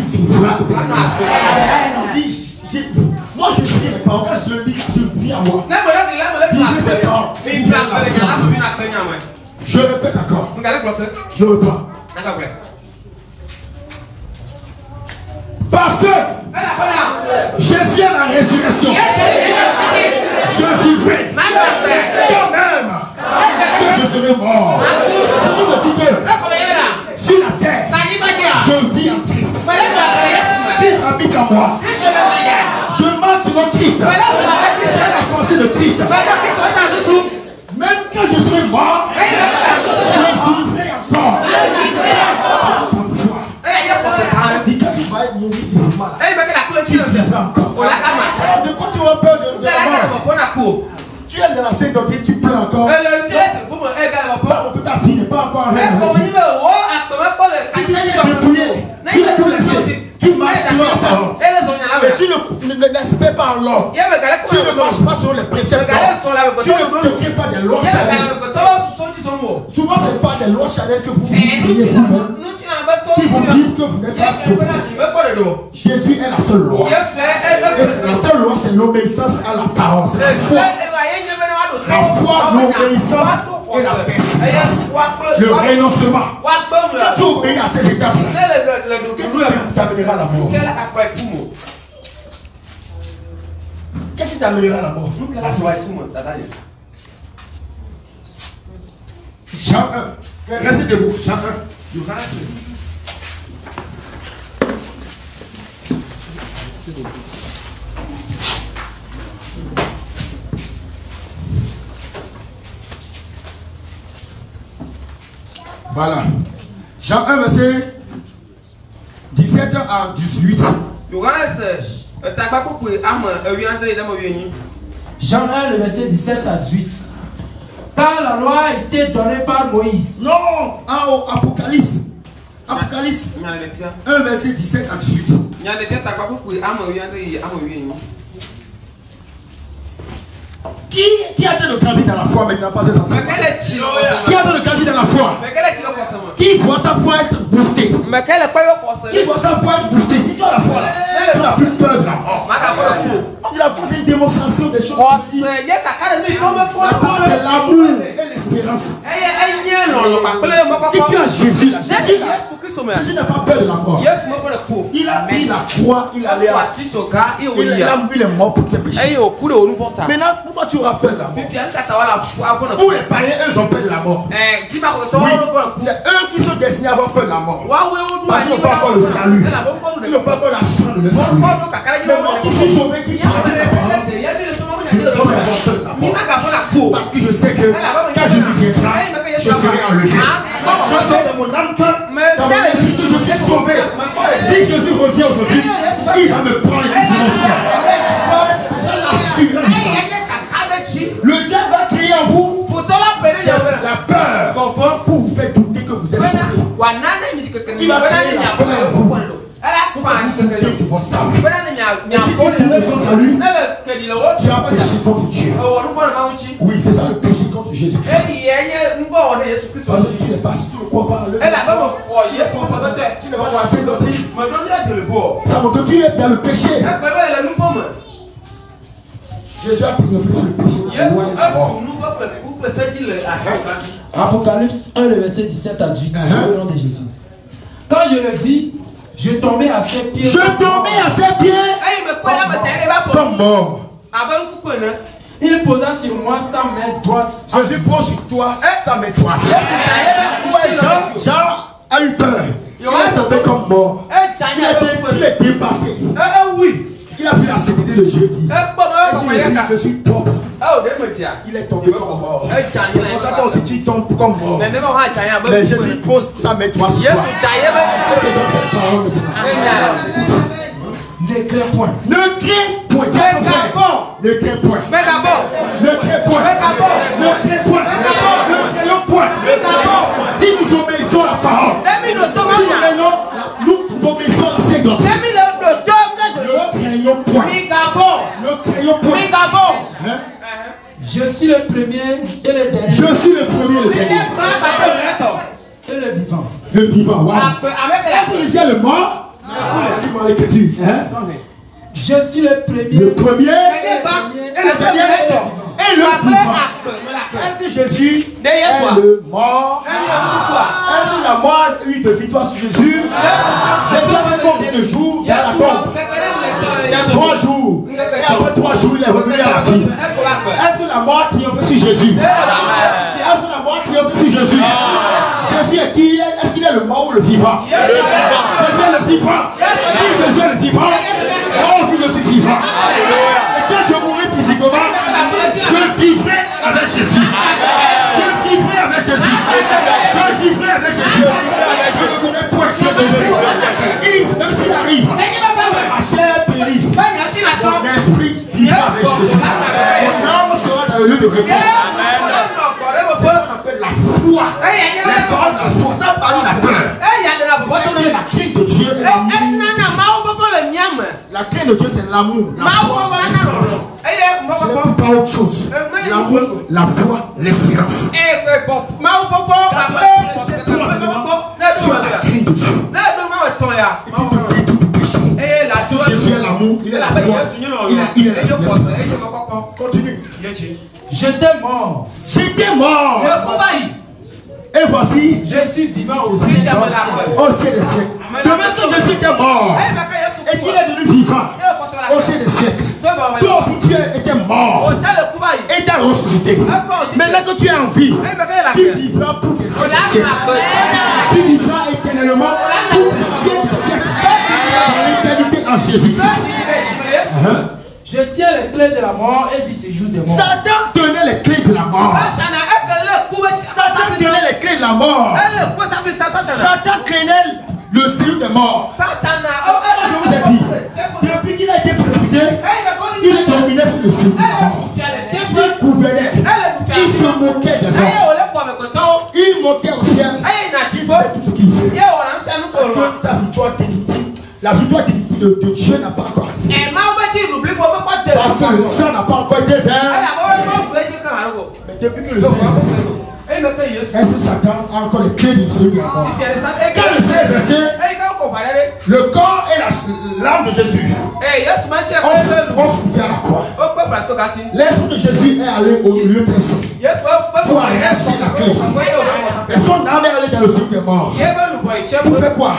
Moi je vis les paroles. Quand je le dis, je vis à moi. Je répète encore. Je reprends. Christ. Même quand je serai mort, je vivrai encore. Dis que tu vas être mourir physiquement. Tu vivras encore. De quoi tu as peur de, de la mort Tu es dans la sainte doctrine, tu pleures encore. Ta vie n'est pas encore en règle. En l'homme. Tu ne marches pas sur les préceptes. Tu ne te crées pas des lois charnelles. Souvent, ce n'est pas des lois charnelles que vous créez vous-même qui vous disent que vous n'êtes pas sauvé. Jésus est la seule loi. Et la seule loi, c'est l'obéissance à la parole. C'est la foi. La foi, l'obéissance et la persévérance. Le renoncement. Quand tu obéis à ces étapes-là, qu'est-ce qui t'amènera à la mort À la mort Jean 1. Restez debout. Jean 1. Voilà. Jean 1, verset 17 à 18. Jean 1, le verset 17 à 18. Car la loi a été donnée par Moïse. Non, ah, au Apocalypse. Apocalypse 1, verset 17 à 18. Qui, qui a été de grandir dans la foi mais qui n'a pas ses enseignements Qui a été de grandir dans la foi? Qui voit sa foi être boostée? Qui voit sa foi être boostée? Si tu as la foi là, tu n'as plus peur de la mort. On dit la foi c'est une démonstration des choses. visibles. La foi c'est l'amour et l'espérance. Si tu as Jésus là, Jésus là, Jésus n'a pas peur de la mort. Il a pris la croix, il à il là, il est mort pour tes péchés. Maintenant, pourquoi tu de la mort? Pour les païens, eux, ils ont peur de la mort. Oui, c'est eux qui sont destinés à avoir peur de la mort. Parce qu'ils n'ont pas encore le salut. Ils n'ont pas encore la soin de le salut. Mais moi qui suis sauvé, qui pratique la parole, je ne pas peur Parce que je sais que quand Jésus viendra, je serai enlevé. Je sais dans mon âme que, dans mon esprit, que je suis sauvé. Si Jésus revient aujourd'hui, il va me prendre. C'est ça l'assurance. Le diable va créer en vous. La peur. Pour vous faire douter que vous êtes sauvé. Il va créer la peur en vous? Pour vous de votre salut. Et si doutes de son salut, tu as péché contre Dieu. Oui, c'est ça le péché contre Jésus-Christ. yesu kristu Parce que tu n'es pas, si tu ne crois pas le tɛ tu ne vas pas doctrine. dɔn yɛ dele bɔ Ça montre que tu es dans le péché. fɔ mɛ Jésus a triomphé sur le péché. La la Apocalypse 1, le verset 17 à 18, Uh-huh. au nom de Jésus. Quand je le vis, je tombais à ses pieds. Je tombais à ses pieds la comme mort. Il posa sur moi sa main droite. Jésus pose sur toi sa main droite. bɛ Ouais, Jean, Jean a eu peur. Il est tombé comme mort. eta Il est, il est dépassé. ewi Il a vu la sécurité le jeudi. Je suis, pauvre. tia Il est tombé comme mort. C'est pour ça que aussi tu tombes comme mort. Mais Jésus pose sa main droite sur toi. Je te donne cette parole Ne crains point. Ne crains point. Ton frère. Ne crains point. ka bɔ Ne crains point. Ne crains point. Ne craignons point. Si nous obéissons à la parole, si nous nous obéissons à le do tɔm ne craignons point. ka bɔ Ne mi point. ka bɔ. Hein? Je suis le premier et le dernier Je suis le premier et le dernier. et le vivant. Le vivant. Est-ce que déjà le mort? Je suis le premier. Le premier. Et le dernier et le que Jésus est le mort que la mort a eu de victoire sur Jésus? Jésus a fait combien de jours dans la tombe Trois jours. Et après trois jours, il est revenu à la vie. Est-ce que la mort triomphe sur Jésus? Est-ce que la mort triomphe sur Jésus? Jésus est qui? Est-ce qu'il est le mort ou le vivant? Jésus est le vivant. Si Jésus est le vivant, moi aussi je suis vivant. Et quand je mourrai physiquement, je vivrai avec Jésus. Je vivrai avec Jésus. Je vivrai avec Jésus. Je ne mourrai point, je vivrai. Esprit vivra avec Jésus. Mon âme sera dans le lieu de repos. Ọlọ́run ọ̀gọ̀rẹ́ mo C'est fọ́. ce qu'on appelle la foi. Les paroles de la foi, ça parle de la peur. Adé la crainte de Dieu. l'amour. àmọ̀. La crainte de Dieu, c'est l'amour, la foi, l'espérance. Ce n'est pas autre chose. L'amour, la foi, l'espérance. Quand tu as tu as la crainte de Dieu. Te Jésus est l'amour, il est la foi, il est, l'espérance. Continue. J'étais mort. J'étais mort. Et voici, Je suis vivant je suis au ciel des siècles. Demain que Jésus était mort et qu'il est devenu vivant au ciel des siècles. Toi aussi, tu es- étais mort et tu as ressuscité. Maintenant que tu es en vie, tu vivras pour tes siècles. des siècles. Tu vivras éternellement pour des siècles. En Jésus-Christ. Je tiens les clés de la mort et du séjour des morts. Satan tenait les clés de la mort. Satan tenait les clés de la mort. Satan craignait le séjour des morts. Je vous ai dit, depuis qu'il a été précipité, il dominait sur le séjour des morts. Il gouvernait. Il se moquait des hommes. Il montait au ciel. Il faisait tout ce qu'il voulait. Parce que sa victoire définitive, la victoire définitive de, de Dieu n'a pas encore arrivé. Parce que le sang n'a pas encore été vert. Mais depuis que le sang est versé, est-ce que Satan a encore les clés du de la mort Quand le sang est versé, le corps et la- l'âme de Jésus ont souffert à la croix. L'esprit de Jésus est allé au lieu très saint. Pour arracher la clé. Et son âme est allée dans le séjour des morts. Pour faire quoi?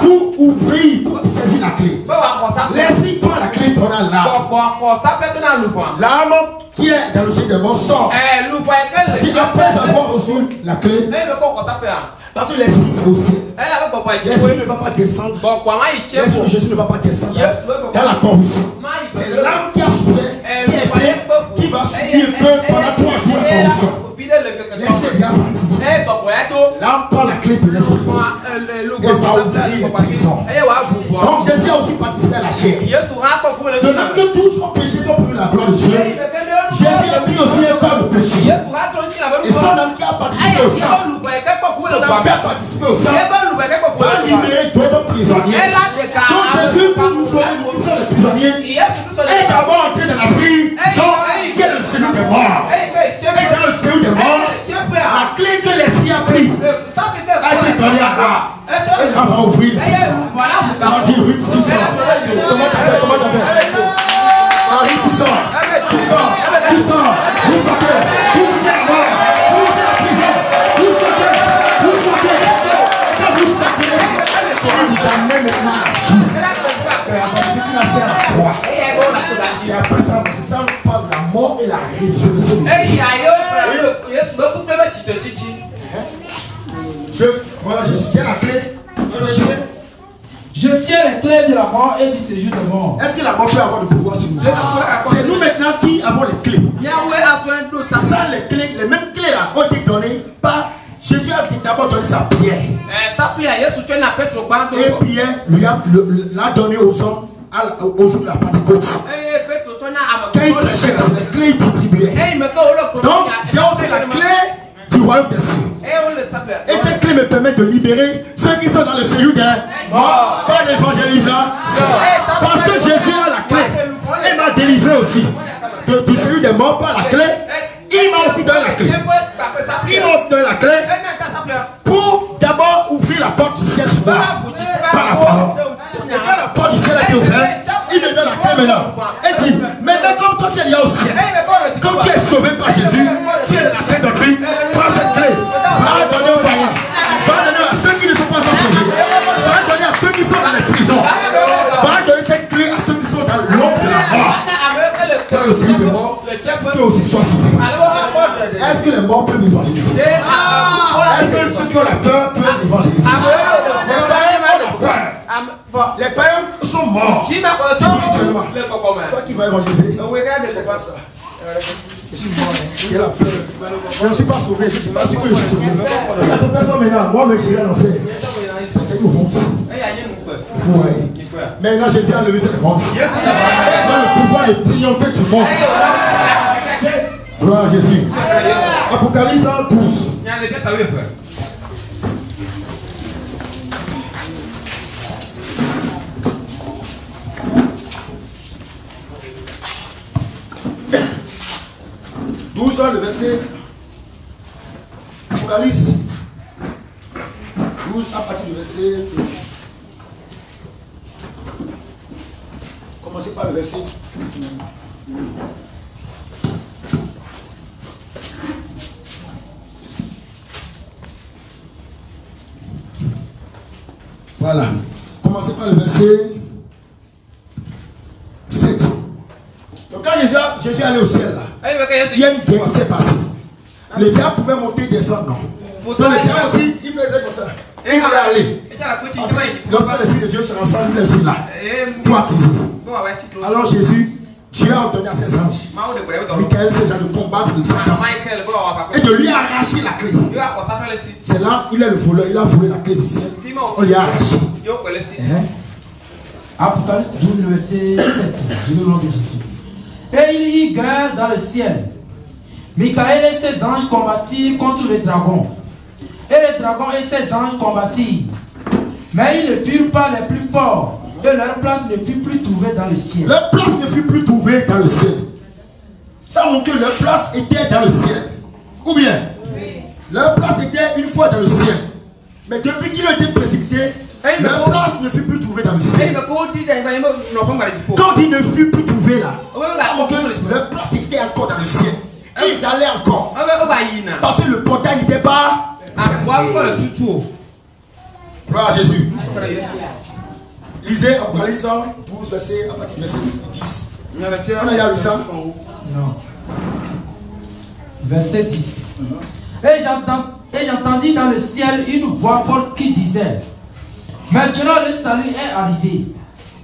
Pour ouvrir, pour saisir la clé. L'esprit prend la clé, à l'âme. L'âme qui est dans le séjour des morts sort. Et après avoir reçu la clé, parce que l'esprit c'est au ciel. L'esprit ne va pas descendre. L'esprit de Jésus ne va pas descendre dans la corruption. C'est l'âme qui a souffert, qui est bien, qui va subir pendant trois jours la corruption. Est bien. L'âme prend la clé de l'esprit. Donc Jésus a aussi participé à la chair. De même que tous ont péché sont pour la gloire de Dieu, Jésus a pris aussi un corps de péché. Et son âme qui a participé au sang, son âme qui a participé au sang, va libérer d'autres prisonniers. Donc Jésus, pour nous sauver, nous sommes les prisonniers, est d'abord entré dans la prison qui est le. Et séjour des morts, dɔnniya sara e ka mɔgɔw fili. Peut avoir le pouvoir sur nous C'est nous maintenant qui avons les clés. C'est ça les clés, les mêmes clés là ont été données par Jésus a d'abord donné sa pierre. Et Pierre lui a l'a donné aux hommes à au jour de la Pentecôte. Quand il prêchait, c'est les clés qu'il distribuait. Donc j'ai aussi la clé du royaume des cieux. Et cette clé me permet de libérer ceux qui sont dans le séjour des morts par l'évangélisation. Parce que Jésus a la clé. Il m'a aussi de- séjour des morts par la clé. Il m'a aussi donné la clé. Il m'a aussi donné la clé pour d'abord ouvrir la porte du ciel sur moi par la parole. Et quand la porte du ciel a été ouverte, il me donne la clé maintenant. Vas évangéliser, je suis mort. J'ai la peur. Je ne suis pas sauvé. Je ne suis pas sûr que je suis sauvé. Si la personne maintenant, moi, j'irai en enfer. C'est une honte. Maintenant, Jésus a levé cette honte. A le pouvoir de triompher du monde. Gloire à Jésus. Apocalypse 12. Douze le verset. Apocalypse 12 à partir du verset. Commencez par le verset. Voilà. Commencez par le verset 7. Donc quand Jésus, a- Jésus est allé au ciel là, il y a une guerre qui s'est passée. Les diables pouvaient monter et descendre, non. Donc les diables aussi, ils faisaient comme ça. Ils voulaient aller. Parce que lorsque les filles de Dieu sont ensemble, ils sont là. Pour accuser. Alors Jésus, Dieu a ordonné à ses anges, Michael, ces gens de combattre le Satan et de lui arracher la clé. C'est il a volé la clé du ciel. On lui a arraché. Hein? Apocalypse 12, le verset 7. Je le nom de Jésus. Et il y guerre dans le ciel. Michael et ses anges combattirent contre les dragons. Et les dragons et ses anges combattirent. Mais ils ne furent pas les plus forts. Et leur place ne fut plus trouvée dans le ciel. Leur place ne fut plus trouvée dans le ciel. Ça montre que leur place était dans le ciel. Ou bien? Leur place était une fois dans le ciel. Mais depuis qu'ils ont été leur comment- place ne fut plus trouvée dans le ciel. Quand Quand ils ne furent plus trouvés là, ouais, ouais. que leur place était encore dans le ciel. Ils allaient encore. Ah, Parce que le portail n'était pas. Gloire à Jésus. Lisez Apocalypse 12, verset, à partir du verset 10. On a déjà lu ça Non. Verset 10. Et j'entends- et j'entendis dans le ciel une voix forte qui disait Maintenant le salut est arrivé,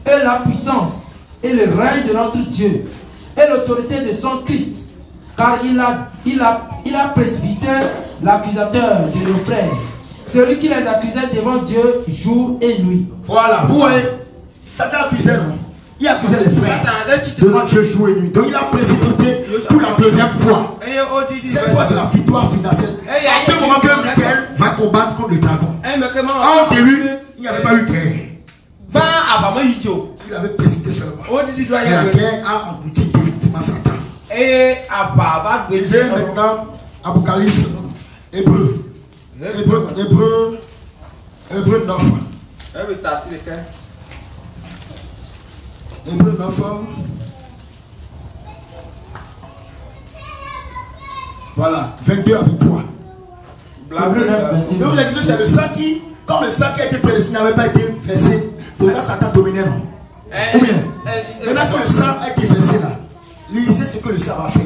et la puissance, et le règne de notre Dieu, et l'autorité de son Christ, car il a, il précipité l'accusateur de nos frères, celui qui les accusait devant Dieu jour et nuit. Voilà, vous voyez, Satan accusait, non? Il accusait les frères de notre Dieu jour et nuit. Donc il a précipité pour la deuxième fois. Cette fois, c'est la victoire. C'est à ce moment que Michael va combattre contre le dragon. En début, il n'y avait pas eu guerre. Il avait précipité seulement. Et la guerre a englouti définitivement Satan. Lisez maintenant Apocalypse, Hébreu. Hébreu, Hébreu, Hébreu 9. Hébreu 9. Voilà, 22 avec 3. Hébreu 9, verset Je vous ai dit que c'est le sang qui, comme le sang qui a été prédestiné n'avait pas été versé, c'est là Satan dominait, non? Ou bien, maintenant que le sang a été versé là, lisez ce que le sang va faire.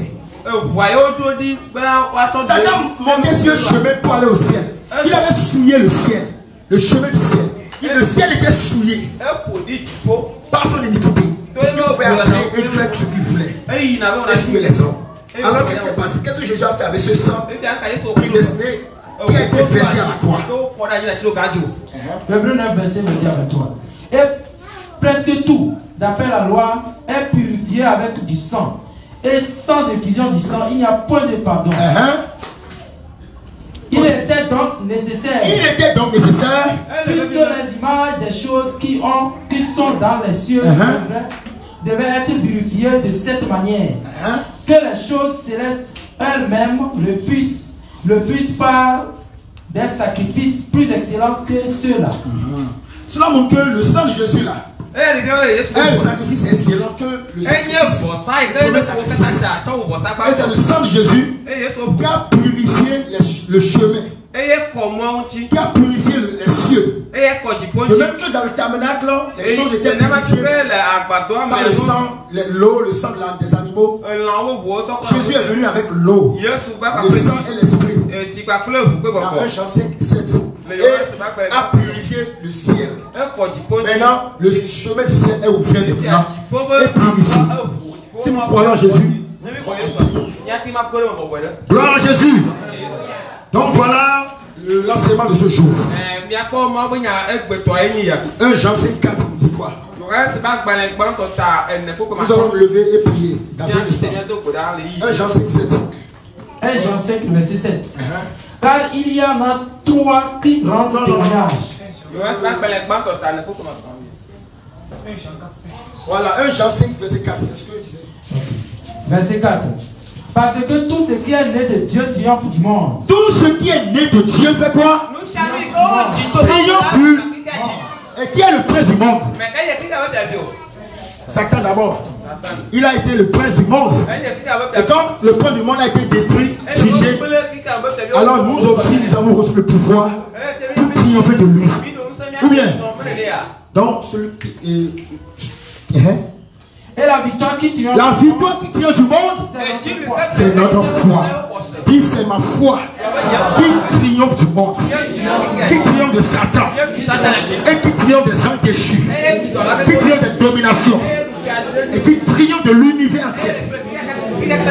Satan montait sur le chemin pour aller au ciel. Il avait souillé le ciel, le chemin du ciel. Et le ciel était souillé par son iniquité. Il pouvait entrer et faire ce qu'il voulait. Et souiller les hommes. Alors qu'est-ce qui s'est passé? Qu'est-ce que Jésus a fait avec ce sang prédestiné qui a été versé à la croix Hébreu 9, verset 21 à 23. Et presque tout, d'après la loi, est purifié avec du sang. Et sans effusion du sang, il n'y a point de pardon. Uh-huh. Il était donc nécessaire, Il était donc nécessaire puisque les images des choses qui, ont, qui sont dans les cieux Uh-huh. devaient, devaient être vérifiées de cette manière, hein, que les choses célestes elles-mêmes le puissent, le puissent par des sacrifices plus excellents que ceux-là. Cela montre que le sang de Jésus là est le sacrifice excellent que le sacrifice. Et c'est le sang de Jésus qui a purifié le chemin, qui a purifié le- les cieux? De même que dans le tabernacle, les choses étaient purifiées. par le sang, le- l'eau, le sang des animaux. Jésus est venu avec l'eau, le sang et l'esprit. Dans 1 Jean 5, 7. Et a purifié le ciel. Maintenant, le chemin du ciel est ouvert maintenant. et purifié. Si nous croyons Jésus, gloire à Jésus. Donc voilà l'enseignement de ce jour. 1 Jean 5, 4 nous dit quoi? Nous allons nous lever et prier dans un instant. 1 Jean 5, 7. 1 Jean 5, verset 7. Car il y en a trois qui rendent témoignage. Voilà, 1 Jean 5, verset 4. C'est ce que je disais. Verset 4. Parce que tout ce qui est né de Dieu triomphe du monde. Tout ce qui est né de Dieu fait quoi? Et qui est le prince du monde? Satan d'abord. Il a été le prince du monde. Et comme le prince du monde a été détruit, jugé, alors nous aussi nous avons reçu le pouvoir pour triompher de lui. Ou bien Donc, celui qui est- Hein? Et la victoire qui triomphe. La victoire qui triomphe du monde, c'est notre foi. Dis, c'est ma foi qui triomphe du monde, qui triomphe de Satan, et qui triomphe des hommes déchus, qui triomphe des dominations, et qui triomphe de l'univers entier.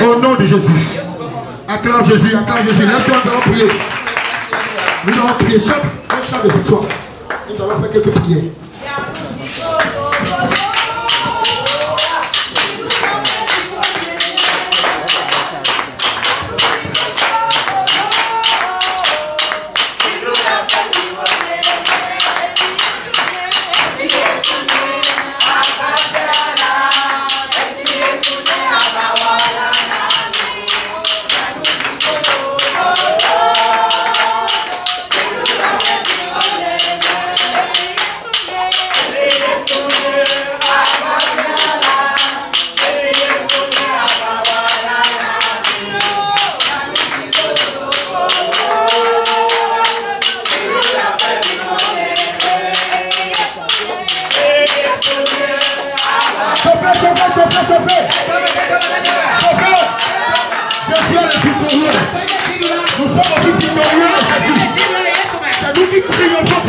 Au nom de Jésus. Acclame Jésus, acclame Jésus. Lève-toi, nous allons prier. Nous allons prier. Chante un chant de victoire. Nous allons faire quelques prières. Nous sommes aussi victorieux en Jésus. C'est nous qui triomphons du monde en Jésus.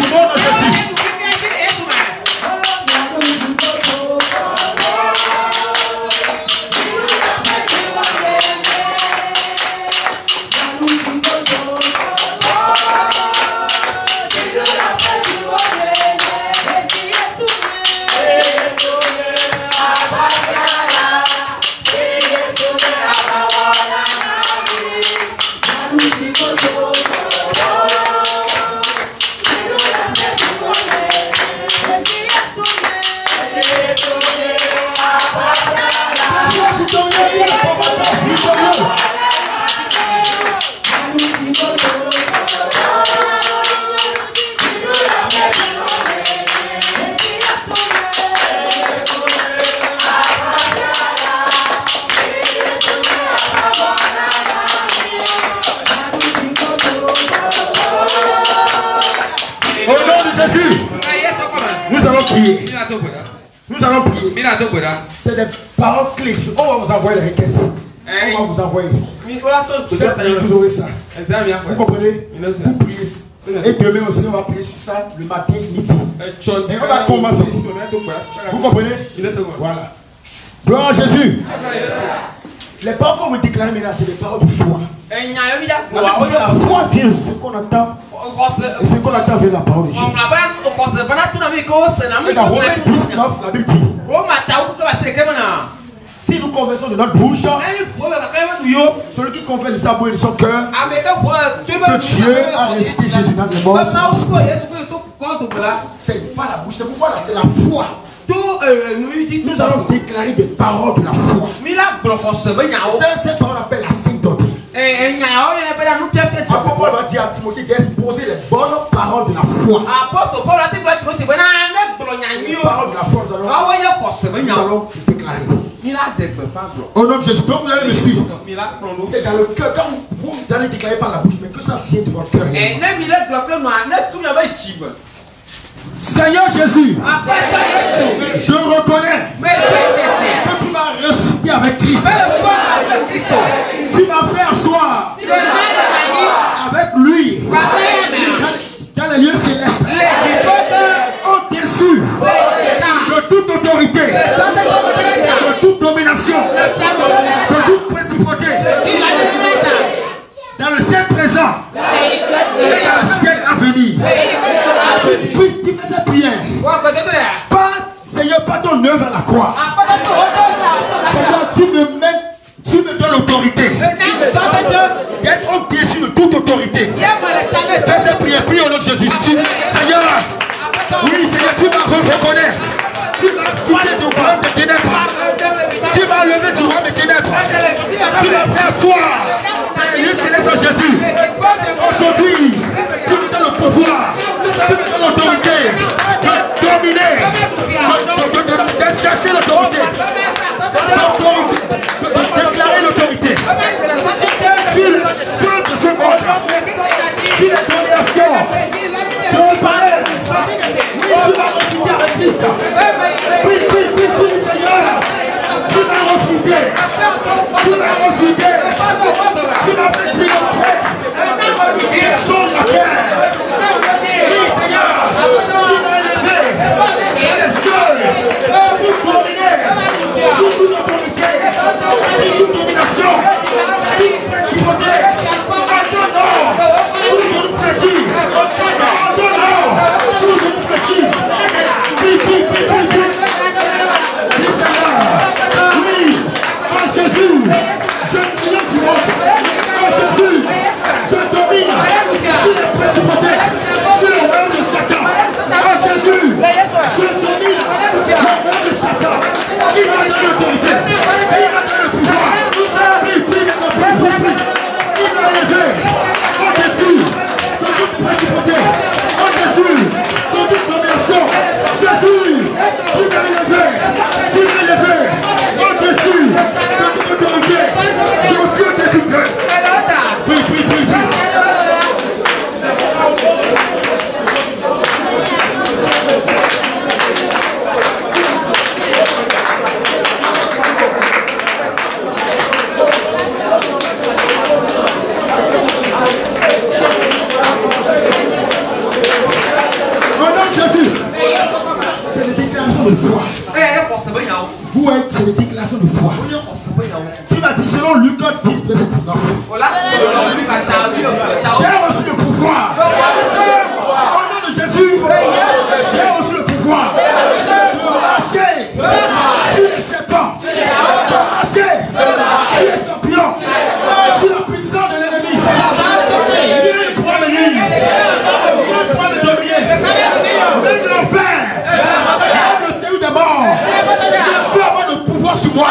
Envoyer les requêtes. Eh, On va vous envoyer. C'est Vous aurez ça. Vous comprenez? Vous priez. Et demain aussi, on va prier sur ça le matin, midi. Et on va commencer. Vous comprenez? Voilà. Gloire à Jésus. Les paroles qu'on me déclare maintenant, c'est des paroles de foi. La foi vient de ce qu'on entend. Et ce qu'on entend vient de la parole de Dieu. Et dans Romains 19, la Bible dit si nous confessons de notre bouche, celui qui confesse de sa bouche et de son cœur que Dieu a ressuscité Jésus dans les morts, c'est pas la bouche, c'est pourquoi là, c'est la foi. Nous allons déclarer des paroles de la foi. Cette parole appelle la sainte doctrine. Apôtre Paul va dire à Timothée d'exposer les bonnes paroles de la foi. Les paroles de la foi, nous allons, allons déclarer. Au nom de Jésus, donc vous allez le suivre. C'est dans le cœur, quand vous, vous allez déclarer par la bouche, mais que ça vienne de votre cœur. Seigneur Jésus, je reconnais que tu m'as ressuscité avec Christ. Tu m'as fait asseoir avec lui dans, les lieux célestes. Au-dessus de toute autorité, de toute domination, de toute principauté, dans le ciel présent et dans le siècle à venir. Cette prière. Pas, Seigneur, pas ton œuvre à la croix. Seigneur, tu me mets, tu me donnes l'autorité d'être au-dessus de toute autorité. Fais cette prière, prie au nom de Jésus. Seigneur, oui, Seigneur, tu m'as reconnu. Tu m'as quitté du royaume des ténèbres. Tu m'as levé du royaume des ténèbres. Tu m'as fait asseoir dans les lieux célestes en Jésus. Aujourd'hui, pouvoir, donnes l'autorité de dominer, de- d'exercer l'autorité, de déclarer l'autorité sol de ce monde, sur les dominations. Repars. Oui, tu m'as refusé avec Christ. Oui, oui, oui, oui, Seigneur. Tu m'as refusé. Tu m'as refusé. Tu m'as fait triompher. Personne la terre. J'ai reçu le pouvoir. Au nom de Jésus, j'ai reçu le pouvoir de marcher sur les serpents, de marcher sur les scorpions, sur la puissance de l'ennemi. Rien ne pourra me nuire, rien ne pourra me dominer. Même l'enfer, même le séjour des morts, ne peut avoir de pouvoir sur moi.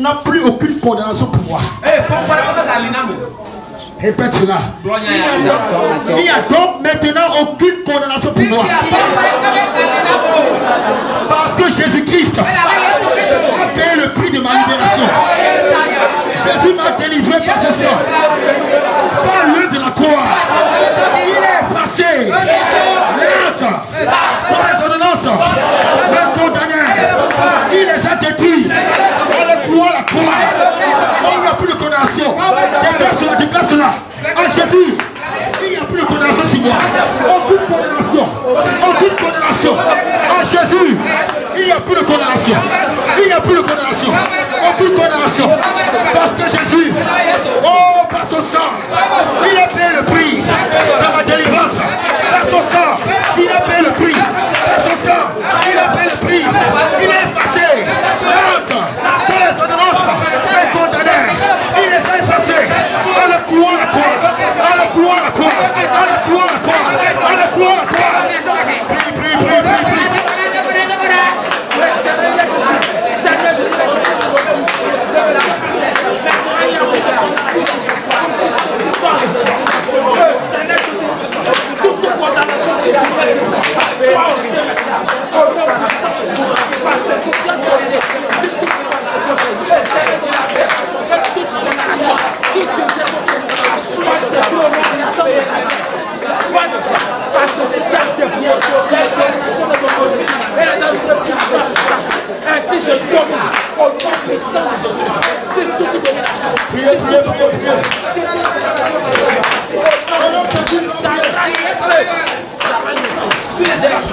n'a plus aucune condamnation pour moi. Répète cela. Il n'y a donc maintenant aucune condamnation pour moi. Parce que Jésus-Christ a payé le prix de ma libération. Jésus m'a délivré par ce sang. En ah, Jésus, il n'y a plus de condamnation sur moi. Aucune condamnation. Aucune condamnation. Ah, en Jésus, il n'y a plus de condamnation.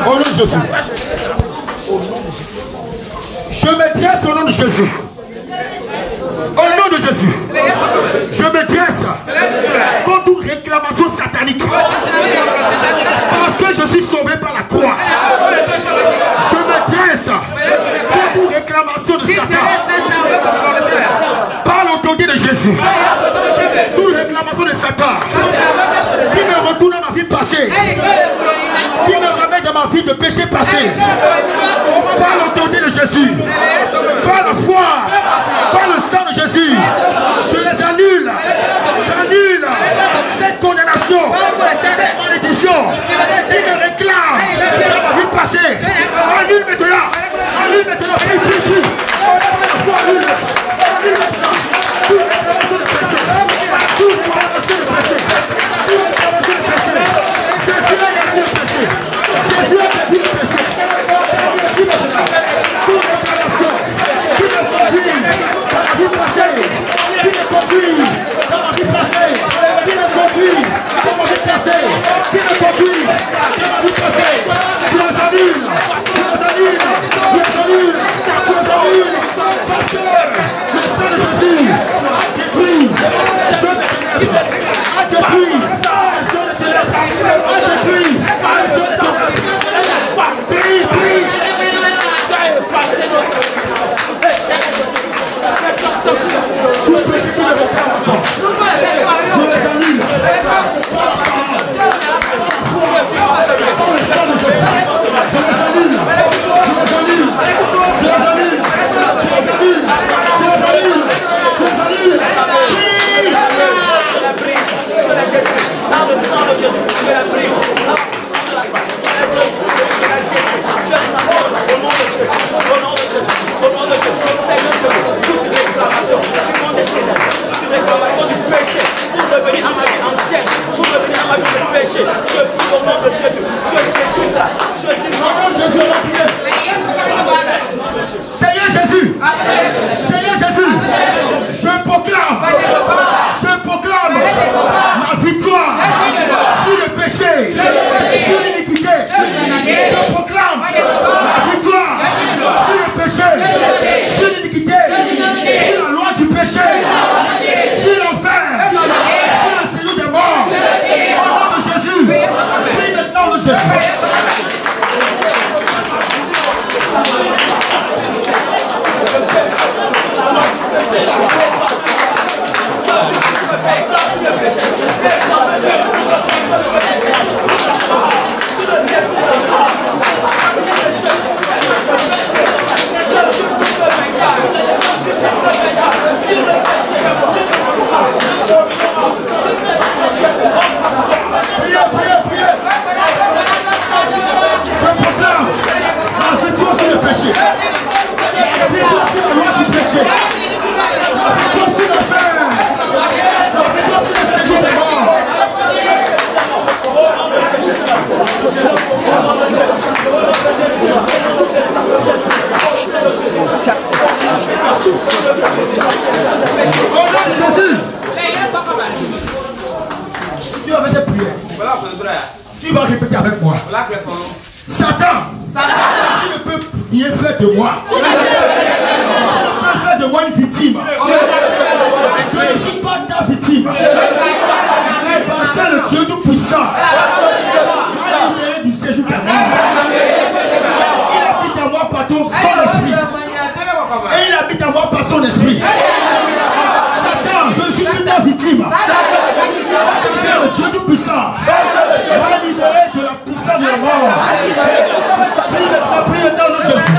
Au nom de Jésus. Je maîtrise au nom de Jésus. Jésus. Toute réclamation de Satan. Qui me retourne dans ma vie passée, qui me ramène dans ma vie de péché passé, par l'autorité de Jésus, par la foi, par le sang de Jésus, je les annule, j'annule cette condamnation, cette malédiction. Qui me réclame dans ma vie passée. Tu as fait cette prière. Tu vas répéter avec moi. Satan, tu ne peux rien faire de moi. Tu ne peux faire de moi une victime. Je ne suis pas ta victime. Parce que le Dieu nous puissant nous a libéré du séjour de. Il habite à moi par ton Saint-Esprit son esprit. Satan, je suis une victime. C'est le Dieu tout puissant. Va libérer de la puissance de la mort. Prie maintenant, prie dans notre esprit.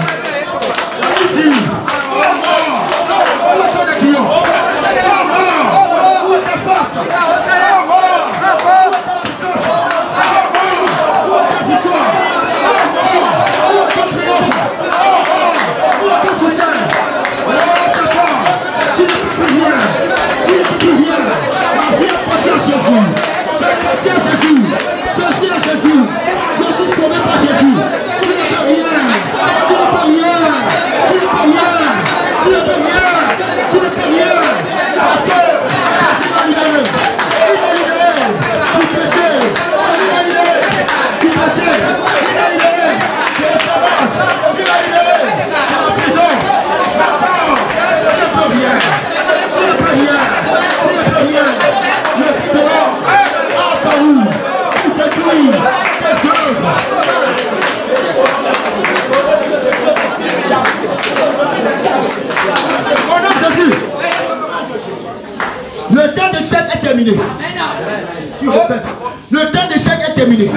Le temps d'échec est terminé.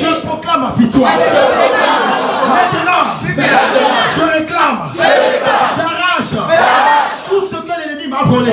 Je proclame ma victoire. Maintenant, je réclame. J'arrache tout ce que l'ennemi m'a volé.